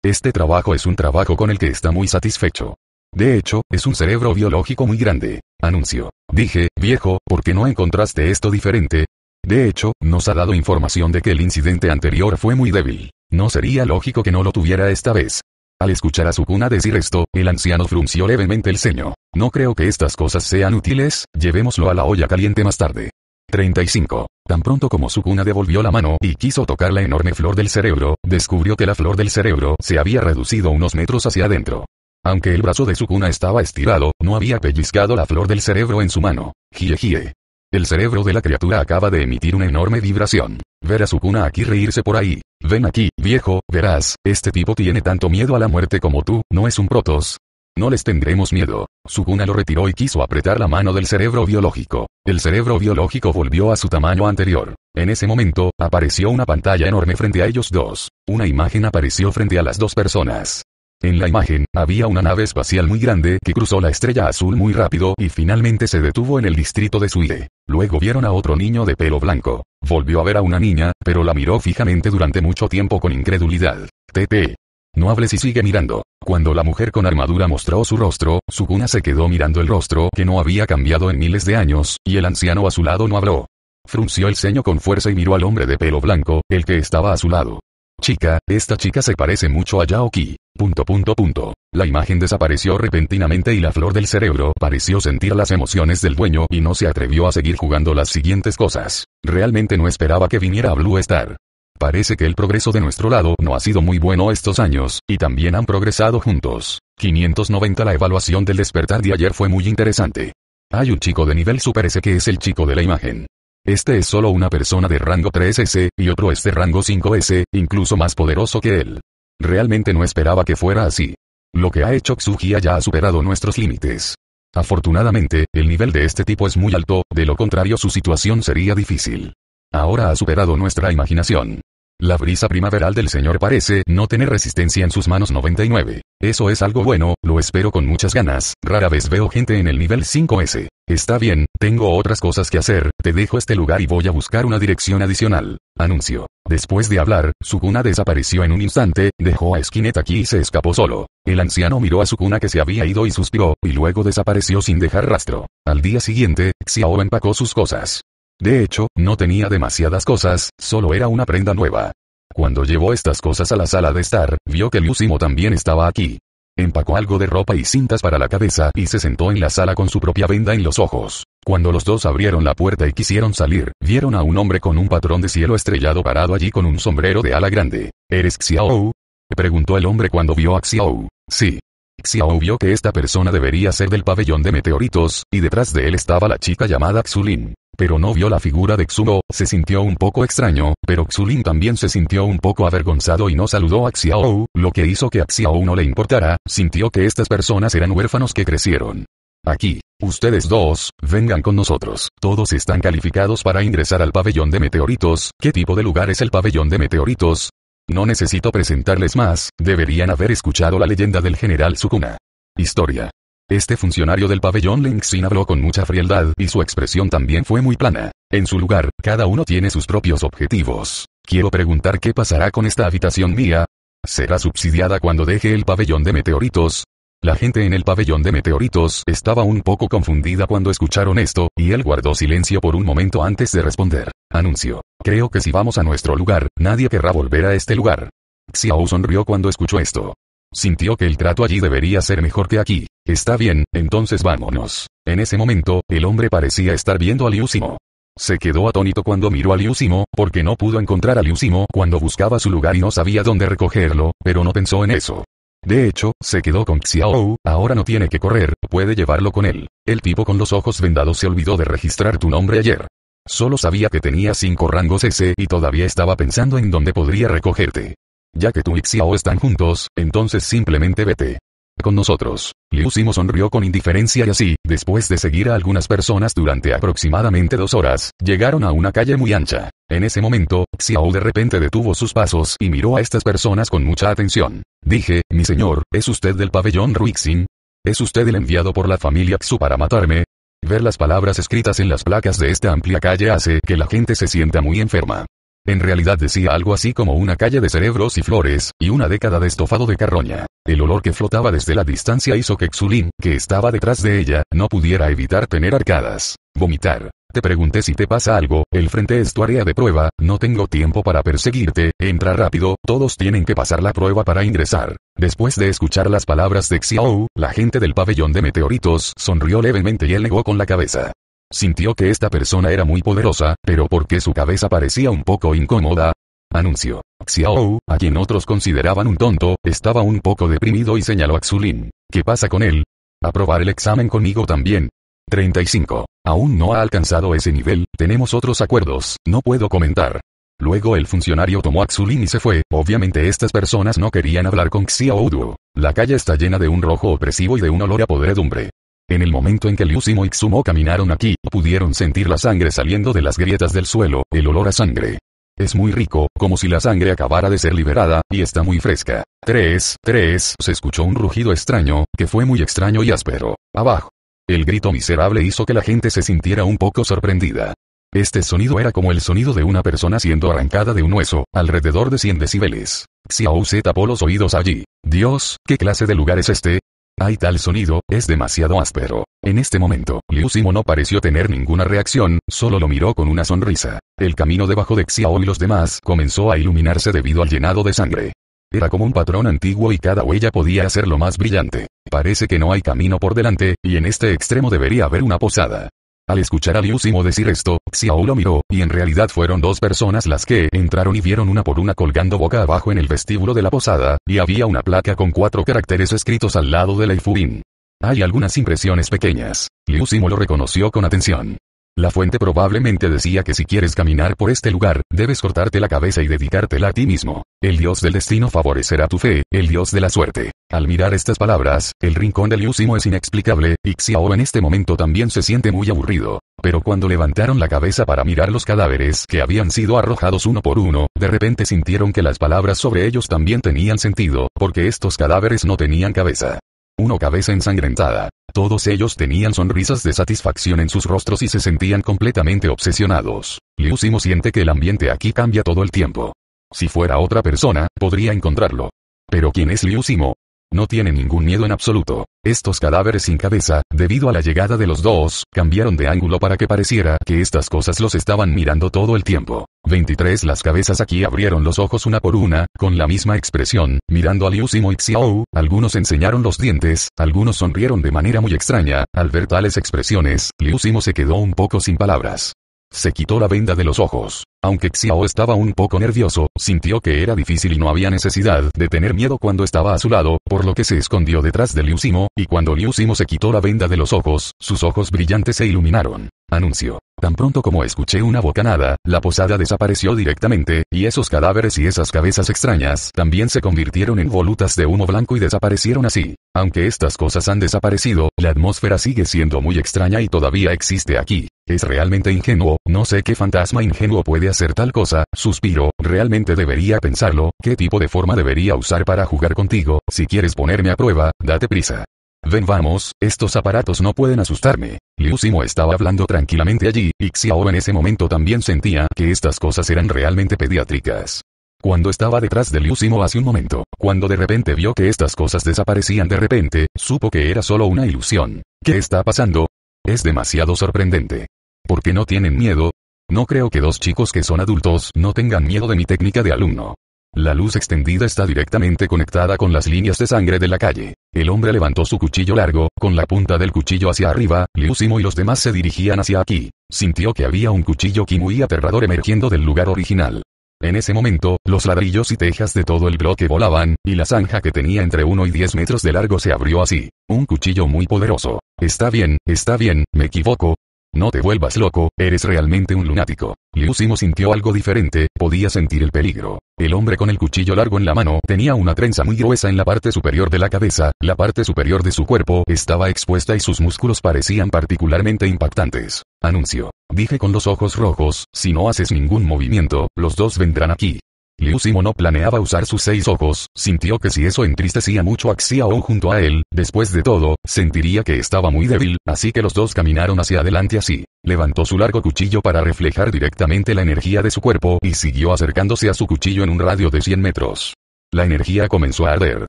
S1: Este trabajo es un trabajo con el que está muy satisfecho. De hecho, es un cerebro biológico muy grande. Anunció. Dije, viejo, ¿por qué no encontraste esto diferente? De hecho, nos ha dado información de que el incidente anterior fue muy débil. No sería lógico que no lo tuviera esta vez. Al escuchar a Sukuna decir esto, el anciano frunció levemente el ceño. No creo que estas cosas sean útiles, llevémoslo a la olla caliente más tarde. 35. Tan pronto como Sukuna devolvió la mano y quiso tocar la enorme flor del cerebro, descubrió que la flor del cerebro se había reducido unos metros hacia adentro. Aunque el brazo de Sukuna estaba estirado, no había pellizcado la flor del cerebro en su mano. Jie jie. El cerebro de la criatura acaba de emitir una enorme vibración. Ver a Sukuna aquí reírse por ahí. Ven aquí, viejo, verás, este tipo tiene tanto miedo a la muerte como tú, ¿no es un protos? No les tendremos miedo. Sukuna lo retiró y quiso apretar la mano del cerebro biológico. El cerebro biológico volvió a su tamaño anterior. En ese momento, apareció una pantalla enorme frente a ellos dos. Una imagen apareció frente a las dos personas. En la imagen, había una nave espacial muy grande que cruzó la estrella azul muy rápido y finalmente se detuvo en el distrito de Suide. Luego vieron a otro niño de pelo blanco. Volvió a ver a una niña, pero la miró fijamente durante mucho tiempo con incredulidad. TT. No hables y sigue mirando. Cuando la mujer con armadura mostró su rostro, Sukuna se quedó mirando el rostro que no había cambiado en miles de años, y el anciano a su lado no habló. Frunció el ceño con fuerza y miró al hombre de pelo blanco, el que estaba a su lado. Chica, esta chica se parece mucho a Yaoki. Punto punto punto. La imagen desapareció repentinamente y la flor del cerebro pareció sentir las emociones del dueño y no se atrevió a seguir jugando las siguientes cosas. Realmente no esperaba que viniera a Blue Star. Parece que el progreso de nuestro lado no ha sido muy bueno estos años, y también han progresado juntos. 590 La evaluación del despertar de ayer fue muy interesante. Hay un chico de nivel super S que es el chico de la imagen. Este es solo una persona de rango 3S, y otro es de rango 5S, incluso más poderoso que él. Realmente no esperaba que fuera así. Lo que ha hecho Xujia ya ha superado nuestros límites. Afortunadamente, el nivel de este tipo es muy alto, de lo contrario su situación sería difícil. Ahora ha superado nuestra imaginación. La brisa primaveral del Señor parece no tener resistencia en sus manos 99. Eso es algo bueno, lo espero con muchas ganas, rara vez veo gente en el nivel 5S. Está bien, tengo otras cosas que hacer, te dejo este lugar y voy a buscar una dirección adicional. Anuncio. Después de hablar, Sukuna desapareció en un instante, dejó a Skinet aquí y se escapó solo. El anciano miró a Sukuna que se había ido y suspiró, y luego desapareció sin dejar rastro. Al día siguiente, Xiao empacó sus cosas. De hecho, no tenía demasiadas cosas, solo era una prenda nueva. Cuando llevó estas cosas a la sala de estar, vio que Liu también estaba aquí. Empacó algo de ropa y cintas para la cabeza y se sentó en la sala con su propia venda en los ojos. Cuando los dos abrieron la puerta y quisieron salir, vieron a un hombre con un patrón de cielo estrellado parado allí con un sombrero de ala grande. ¿Eres Xiao? Preguntó el hombre cuando vio a Xiao. Sí. Xiao vio que esta persona debería ser del pabellón de meteoritos, y detrás de él estaba la chica llamada Xulin pero no vio la figura de Xumo, se sintió un poco extraño, pero Xulin también se sintió un poco avergonzado y no saludó a Xiao, lo que hizo que a Xiao no le importara, sintió que estas personas eran huérfanos que crecieron. Aquí, ustedes dos, vengan con nosotros, todos están calificados para ingresar al pabellón de meteoritos, ¿qué tipo de lugar es el pabellón de meteoritos? No necesito presentarles más, deberían haber escuchado la leyenda del general Sukuna. Historia. Este funcionario del pabellón Lengxin habló con mucha frialdad y su expresión también fue muy plana. En su lugar, cada uno tiene sus propios objetivos. Quiero preguntar qué pasará con esta habitación mía. ¿Será subsidiada cuando deje el pabellón de meteoritos? La gente en el pabellón de meteoritos estaba un poco confundida cuando escucharon esto, y él guardó silencio por un momento antes de responder. Anuncio. Creo que si vamos a nuestro lugar, nadie querrá volver a este lugar. Xiao sonrió cuando escuchó esto. Sintió que el trato allí debería ser mejor que aquí. Está bien, entonces vámonos. En ese momento, el hombre parecía estar viendo a Liusimo. Se quedó atónito cuando miró a Liusimo, porque no pudo encontrar a Liusimo cuando buscaba su lugar y no sabía dónde recogerlo, pero no pensó en eso. De hecho, se quedó con Xiao, ahora no tiene que correr, puede llevarlo con él. El tipo con los ojos vendados se olvidó de registrar tu nombre ayer. Solo sabía que tenía cinco rangos S y todavía estaba pensando en dónde podría recogerte. Ya que tú y Xiao están juntos, entonces simplemente vete. Con nosotros. Liu Simo sonrió con indiferencia y así, después de seguir a algunas personas durante aproximadamente dos horas, llegaron a una calle muy ancha. En ese momento, Xiao de repente detuvo sus pasos y miró a estas personas con mucha atención. Dije, mi señor, ¿es usted del pabellón Ruixin? ¿Es usted el enviado por la familia Xu para matarme? Ver las palabras escritas en las placas de esta amplia calle hace que la gente se sienta muy enferma. En realidad decía algo así como una calle de cerebros y flores, y una década de estofado de carroña. El olor que flotaba desde la distancia hizo que Xulin, que estaba detrás de ella, no pudiera evitar tener arcadas. Vomitar. Te pregunté si te pasa algo, el frente es tu área de prueba, no tengo tiempo para perseguirte, entra rápido, todos tienen que pasar la prueba para ingresar. Después de escuchar las palabras de Xiao, la gente del pabellón de meteoritos sonrió levemente y él negó con la cabeza. Sintió que esta persona era muy poderosa, pero porque su cabeza parecía un poco incómoda. Anunció. Xiao, a quien otros consideraban un tonto, estaba un poco deprimido y señaló a Xulin. ¿Qué pasa con él? Aprobar el examen conmigo también. 35. Aún no ha alcanzado ese nivel, tenemos otros acuerdos, no puedo comentar. Luego el funcionario tomó a Xulin y se fue, obviamente estas personas no querían hablar con Xiao Duo. La calle está llena de un rojo opresivo y de un olor a podredumbre. En el momento en que Liusimo y Xumo caminaron aquí, pudieron sentir la sangre saliendo de las grietas del suelo, el olor a sangre. Es muy rico, como si la sangre acabara de ser liberada, y está muy fresca. 3, 3, se escuchó un rugido extraño, que fue muy extraño y áspero. Abajo. El grito miserable hizo que la gente se sintiera un poco sorprendida. Este sonido era como el sonido de una persona siendo arrancada de un hueso, alrededor de 100 decibeles. Xiao se tapó los oídos allí. Dios, ¿qué clase de lugar es este? Hay tal sonido, es demasiado áspero. En este momento, Liu Simo no pareció tener ninguna reacción, solo lo miró con una sonrisa. El camino debajo de Xiao y los demás comenzó a iluminarse debido al llenado de sangre. Era como un patrón antiguo y cada huella podía hacerlo más brillante. Parece que no hay camino por delante, y en este extremo debería haber una posada. Al escuchar a Liu Simo decir esto, Xiao lo miró, y en realidad fueron dos personas las que entraron y vieron una por una colgando boca abajo en el vestíbulo de la posada, y había una placa con cuatro caracteres escritos al lado de la Ifubin. Hay algunas impresiones pequeñas. Liu Simo lo reconoció con atención. La fuente probablemente decía que si quieres caminar por este lugar, debes cortarte la cabeza y dedicártela a ti mismo. El dios del destino favorecerá tu fe, el dios de la suerte. Al mirar estas palabras, el rincón del Liusimo es inexplicable, y Xiao en este momento también se siente muy aburrido. Pero cuando levantaron la cabeza para mirar los cadáveres que habían sido arrojados uno por uno, de repente sintieron que las palabras sobre ellos también tenían sentido, porque estos cadáveres no tenían cabeza. Uno cabeza ensangrentada. Todos ellos tenían sonrisas de satisfacción en sus rostros y se sentían completamente obsesionados. Liu Simo siente que el ambiente aquí cambia todo el tiempo. Si fuera otra persona, podría encontrarlo. Pero ¿quién es Liu Simo? No tiene ningún miedo en absoluto. Estos cadáveres sin cabeza, debido a la llegada de los dos, cambiaron de ángulo para que pareciera que estas cosas los estaban mirando todo el tiempo. 23 Las cabezas aquí abrieron los ojos una por una, con la misma expresión, mirando a Liu Simo y Xiao, algunos enseñaron los dientes, algunos sonrieron de manera muy extraña, al ver tales expresiones, Liu Simo se quedó un poco sin palabras. Se quitó la venda de los ojos. Aunque Xiao estaba un poco nervioso, sintió que era difícil y no había necesidad de tener miedo cuando estaba a su lado, por lo que se escondió detrás de Liu Simo, y cuando Liu Simo se quitó la venda de los ojos, sus ojos brillantes se iluminaron. Anuncio. Tan pronto como escuché una bocanada, la posada desapareció directamente, y esos cadáveres y esas cabezas extrañas también se convirtieron en volutas de humo blanco y desaparecieron así. Aunque estas cosas han desaparecido, la atmósfera sigue siendo muy extraña y todavía existe aquí. Es realmente ingenuo, no sé qué fantasma ingenuo puede hacer tal cosa, suspiro, realmente debería pensarlo, qué tipo de forma debería usar para jugar contigo, si quieres ponerme a prueba, date prisa. Ven vamos, estos aparatos no pueden asustarme. Liu Simo estaba hablando tranquilamente allí, y Xiao en ese momento también sentía que estas cosas eran realmente pediátricas. Cuando estaba detrás de Liu Simo hace un momento, cuando de repente vio que estas cosas desaparecían de repente, supo que era solo una ilusión. ¿Qué está pasando? Es demasiado sorprendente. ¿Por qué no tienen miedo? No creo que dos chicos que son adultos no tengan miedo de mi técnica de alumno. La luz extendida está directamente conectada con las líneas de sangre de la calle. El hombre levantó su cuchillo largo, con la punta del cuchillo hacia arriba, Liu y los demás se dirigían hacia aquí. Sintió que había un cuchillo muy aterrador emergiendo del lugar original. En ese momento, los ladrillos y tejas de todo el bloque volaban, y la zanja que tenía entre 1 y 10 metros de largo se abrió así. Un cuchillo muy poderoso. Está bien, está bien, me equivoco, no te vuelvas loco, eres realmente un lunático. Liu Simo sintió algo diferente, podía sentir el peligro. El hombre con el cuchillo largo en la mano tenía una trenza muy gruesa en la parte superior de la cabeza, la parte superior de su cuerpo estaba expuesta y sus músculos parecían particularmente impactantes. Anuncio. Dije con los ojos rojos, si no haces ningún movimiento, los dos vendrán aquí. Liu Simo no planeaba usar sus seis ojos, sintió que si eso entristecía mucho a Xiao junto a él, después de todo, sentiría que estaba muy débil, así que los dos caminaron hacia adelante así. Levantó su largo cuchillo para reflejar directamente la energía de su cuerpo y siguió acercándose a su cuchillo en un radio de 100 metros. La energía comenzó a arder.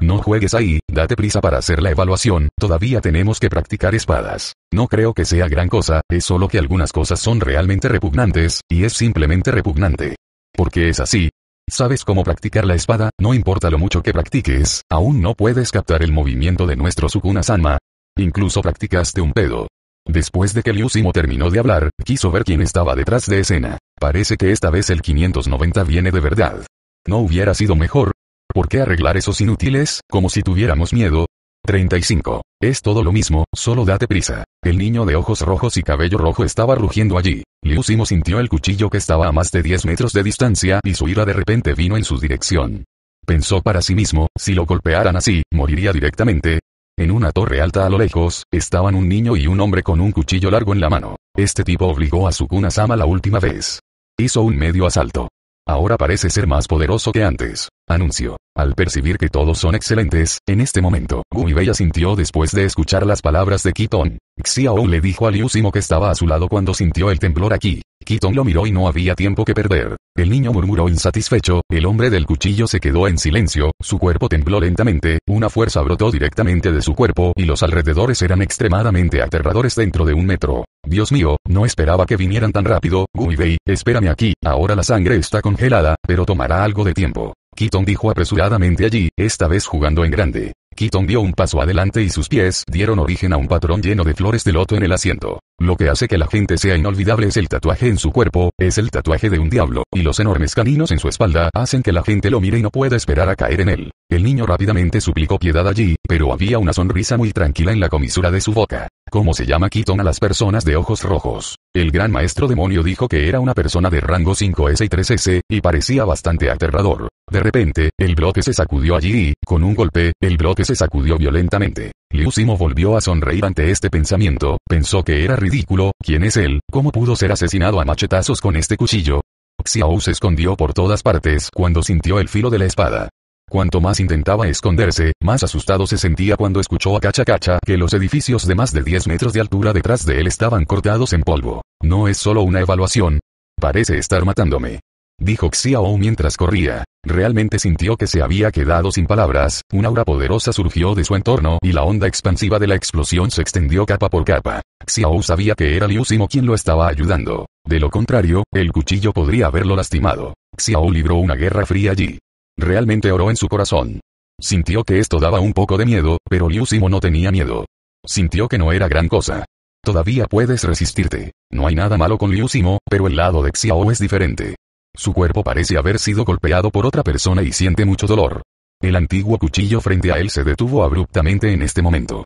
S1: No juegues ahí, date prisa para hacer la evaluación, todavía tenemos que practicar espadas. No creo que sea gran cosa, es solo que algunas cosas son realmente repugnantes, y es simplemente repugnante. Porque es así, ¿Sabes cómo practicar la espada? No importa lo mucho que practiques, aún no puedes captar el movimiento de nuestro Sukuna-sama. Incluso practicaste un pedo. Después de que Liu Simo terminó de hablar, quiso ver quién estaba detrás de escena. Parece que esta vez el 590 viene de verdad. ¿No hubiera sido mejor? ¿Por qué arreglar esos inútiles, como si tuviéramos miedo? 35. Es todo lo mismo, solo date prisa. El niño de ojos rojos y cabello rojo estaba rugiendo allí. Liu Simo sintió el cuchillo que estaba a más de 10 metros de distancia y su ira de repente vino en su dirección. Pensó para sí mismo, si lo golpearan así, moriría directamente. En una torre alta a lo lejos, estaban un niño y un hombre con un cuchillo largo en la mano. Este tipo obligó a Sukuna-sama la última vez. Hizo un medio asalto. Ahora parece ser más poderoso que antes. Anunció. Al percibir que todos son excelentes, en este momento, Guibei sintió después de escuchar las palabras de Kiton. Xiao le dijo a Liu Simo que estaba a su lado cuando sintió el temblor aquí. Kiton lo miró y no había tiempo que perder. El niño murmuró insatisfecho, el hombre del cuchillo se quedó en silencio, su cuerpo tembló lentamente, una fuerza brotó directamente de su cuerpo y los alrededores eran extremadamente aterradores dentro de un metro. Dios mío, no esperaba que vinieran tan rápido, Guibei, espérame aquí, ahora la sangre está congelada, pero tomará algo de tiempo. Kiton dijo apresuradamente allí, esta vez jugando en grande. Kiton dio un paso adelante y sus pies dieron origen a un patrón lleno de flores de loto en el asiento. Lo que hace que la gente sea inolvidable es el tatuaje en su cuerpo, es el tatuaje de un diablo, y los enormes caninos en su espalda hacen que la gente lo mire y no pueda esperar a caer en él. El niño rápidamente suplicó piedad allí, pero había una sonrisa muy tranquila en la comisura de su boca. ¿Cómo se llama Keaton a las personas de ojos rojos? El gran maestro demonio dijo que era una persona de rango 5S y 3S, y parecía bastante aterrador. De repente, el bloque se sacudió allí y, con un golpe, el bloque se sacudió violentamente. Liu Simo volvió a sonreír ante este pensamiento, pensó que era ridículo, ¿quién es él? ¿Cómo pudo ser asesinado a machetazos con este cuchillo? Xiao se escondió por todas partes cuando sintió el filo de la espada. Cuanto más intentaba esconderse, más asustado se sentía cuando escuchó a Cacha Cacha que los edificios de más de 10 metros de altura detrás de él estaban cortados en polvo. No es solo una evaluación. Parece estar matándome dijo Xiao mientras corría. Realmente sintió que se había quedado sin palabras, un aura poderosa surgió de su entorno y la onda expansiva de la explosión se extendió capa por capa. Xiao sabía que era Liu Simo quien lo estaba ayudando. De lo contrario, el cuchillo podría haberlo lastimado. Xiao libró una guerra fría allí. Realmente oró en su corazón. Sintió que esto daba un poco de miedo, pero Liu Simo no tenía miedo. Sintió que no era gran cosa. Todavía puedes resistirte. No hay nada malo con Liu Simo, pero el lado de Xiao es diferente. Su cuerpo parece haber sido golpeado por otra persona y siente mucho dolor. El antiguo cuchillo frente a él se detuvo abruptamente en este momento.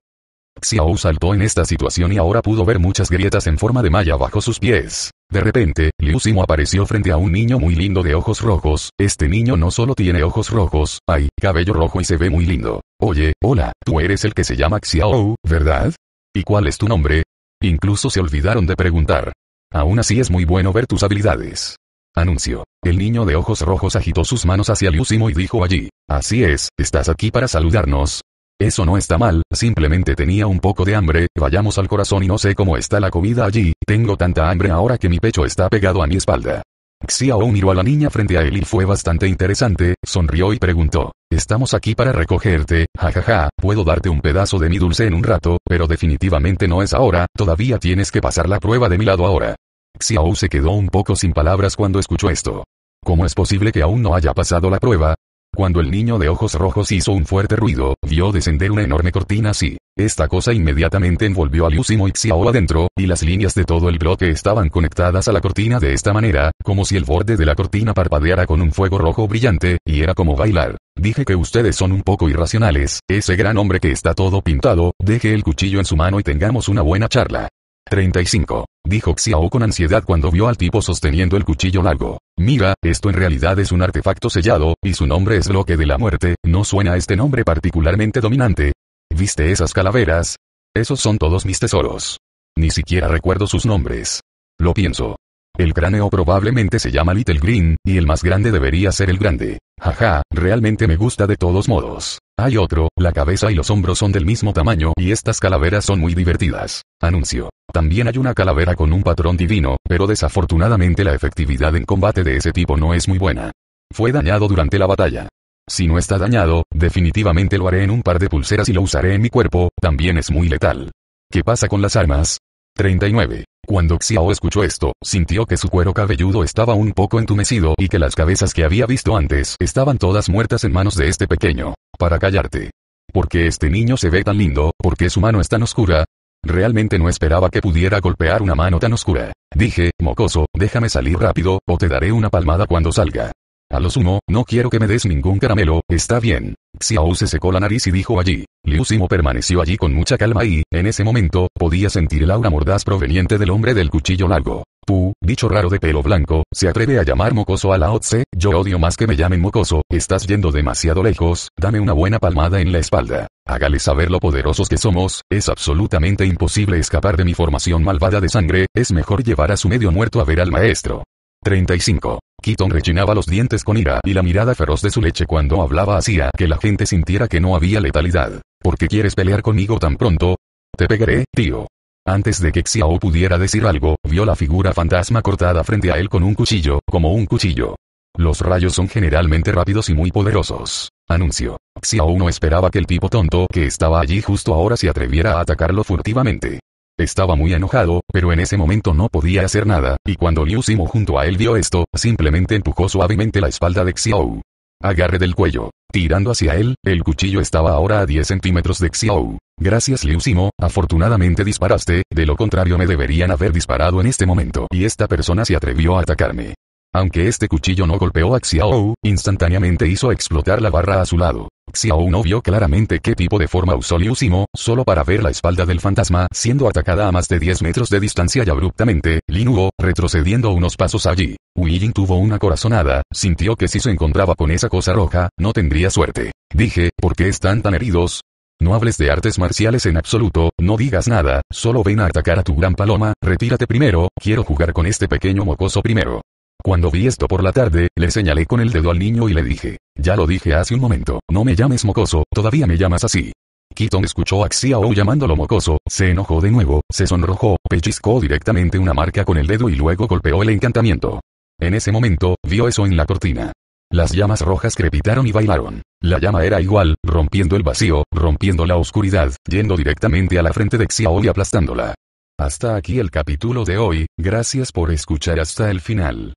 S1: Xiao saltó en esta situación y ahora pudo ver muchas grietas en forma de malla bajo sus pies. De repente, Liu Simo apareció frente a un niño muy lindo de ojos rojos. Este niño no solo tiene ojos rojos, hay cabello rojo y se ve muy lindo. Oye, hola, tú eres el que se llama Xiao, ¿verdad? ¿Y cuál es tu nombre? Incluso se olvidaron de preguntar. Aún así es muy bueno ver tus habilidades. Anunció. El niño de ojos rojos agitó sus manos hacia Liusimo y dijo allí. Así es, estás aquí para saludarnos. Eso no está mal, simplemente tenía un poco de hambre, vayamos al corazón y no sé cómo está la comida allí, tengo tanta hambre ahora que mi pecho está pegado a mi espalda. Xiao miró a la niña frente a él y fue bastante interesante, sonrió y preguntó. Estamos aquí para recogerte, jajaja, puedo darte un pedazo de mi dulce en un rato, pero definitivamente no es ahora, todavía tienes que pasar la prueba de mi lado ahora. Xiao se quedó un poco sin palabras cuando escuchó esto. ¿Cómo es posible que aún no haya pasado la prueba? Cuando el niño de ojos rojos hizo un fuerte ruido, vio descender una enorme cortina así. Esta cosa inmediatamente envolvió a Liu y Xiao adentro, y las líneas de todo el bloque estaban conectadas a la cortina de esta manera, como si el borde de la cortina parpadeara con un fuego rojo brillante, y era como bailar. Dije que ustedes son un poco irracionales, ese gran hombre que está todo pintado, deje el cuchillo en su mano y tengamos una buena charla. 35. Dijo Xiao con ansiedad cuando vio al tipo sosteniendo el cuchillo largo. Mira, esto en realidad es un artefacto sellado, y su nombre es bloque de la muerte, ¿no suena este nombre particularmente dominante? ¿Viste esas calaveras? Esos son todos mis tesoros. Ni siquiera recuerdo sus nombres. Lo pienso. El cráneo probablemente se llama Little Green, y el más grande debería ser el grande. Jaja, realmente me gusta de todos modos. Hay otro, la cabeza y los hombros son del mismo tamaño y estas calaveras son muy divertidas. Anuncio. También hay una calavera con un patrón divino, pero desafortunadamente la efectividad en combate de ese tipo no es muy buena. Fue dañado durante la batalla. Si no está dañado, definitivamente lo haré en un par de pulseras y lo usaré en mi cuerpo, también es muy letal. ¿Qué pasa con las armas? 39. Cuando Xiao escuchó esto, sintió que su cuero cabelludo estaba un poco entumecido y que las cabezas que había visto antes estaban todas muertas en manos de este pequeño. Para callarte. ¿Por qué este niño se ve tan lindo? ¿Por qué su mano es tan oscura? Realmente no esperaba que pudiera golpear una mano tan oscura. Dije, mocoso, déjame salir rápido, o te daré una palmada cuando salga. A lo sumo, no quiero que me des ningún caramelo, está bien. Xiao se secó la nariz y dijo allí. Liu Simo permaneció allí con mucha calma y, en ese momento, podía sentir el aura mordaz proveniente del hombre del cuchillo largo. Pu, bicho raro de pelo blanco, se atreve a llamar mocoso a la Otse, yo odio más que me llamen mocoso, estás yendo demasiado lejos, dame una buena palmada en la espalda. Hágale saber lo poderosos que somos, es absolutamente imposible escapar de mi formación malvada de sangre, es mejor llevar a su medio muerto a ver al maestro. 35. Keaton rechinaba los dientes con ira y la mirada feroz de su leche cuando hablaba hacía que la gente sintiera que no había letalidad. ¿Por qué quieres pelear conmigo tan pronto? Te pegaré, tío. Antes de que Xiao pudiera decir algo, vio la figura fantasma cortada frente a él con un cuchillo, como un cuchillo. Los rayos son generalmente rápidos y muy poderosos. Anunció. Xiao no esperaba que el tipo tonto que estaba allí justo ahora se atreviera a atacarlo furtivamente. Estaba muy enojado, pero en ese momento no podía hacer nada, y cuando Liu Simo junto a él vio esto, simplemente empujó suavemente la espalda de Xiao. Agarre del cuello. tirando hacia él, el cuchillo estaba ahora a 10 centímetros de Xiao. Gracias Liu Simo, afortunadamente disparaste, de lo contrario me deberían haber disparado en este momento. Y esta persona se atrevió a atacarme. Aunque este cuchillo no golpeó a Xiao, instantáneamente hizo explotar la barra a su lado. Xiao no vio claramente qué tipo de forma usó Liu Simo, solo para ver la espalda del fantasma siendo atacada a más de 10 metros de distancia y abruptamente, Lin Huo, retrocediendo unos pasos allí. Wu Ying tuvo una corazonada, sintió que si se encontraba con esa cosa roja, no tendría suerte. Dije, ¿por qué están tan heridos? No hables de artes marciales en absoluto, no digas nada, solo ven a atacar a tu gran paloma, retírate primero, quiero jugar con este pequeño mocoso primero. Cuando vi esto por la tarde, le señalé con el dedo al niño y le dije, ya lo dije hace un momento, no me llames mocoso, todavía me llamas así. Keaton escuchó a Xiao llamándolo mocoso, se enojó de nuevo, se sonrojó, pellizcó directamente una marca con el dedo y luego golpeó el encantamiento. En ese momento, vio eso en la cortina. Las llamas rojas crepitaron y bailaron. La llama era igual, rompiendo el vacío, rompiendo la oscuridad, yendo directamente a la frente de Xiao y aplastándola. Hasta aquí el capítulo de hoy, gracias por escuchar hasta el final.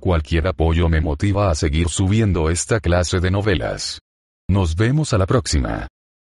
S1: Cualquier apoyo me motiva a seguir subiendo esta clase de novelas. Nos vemos a la próxima.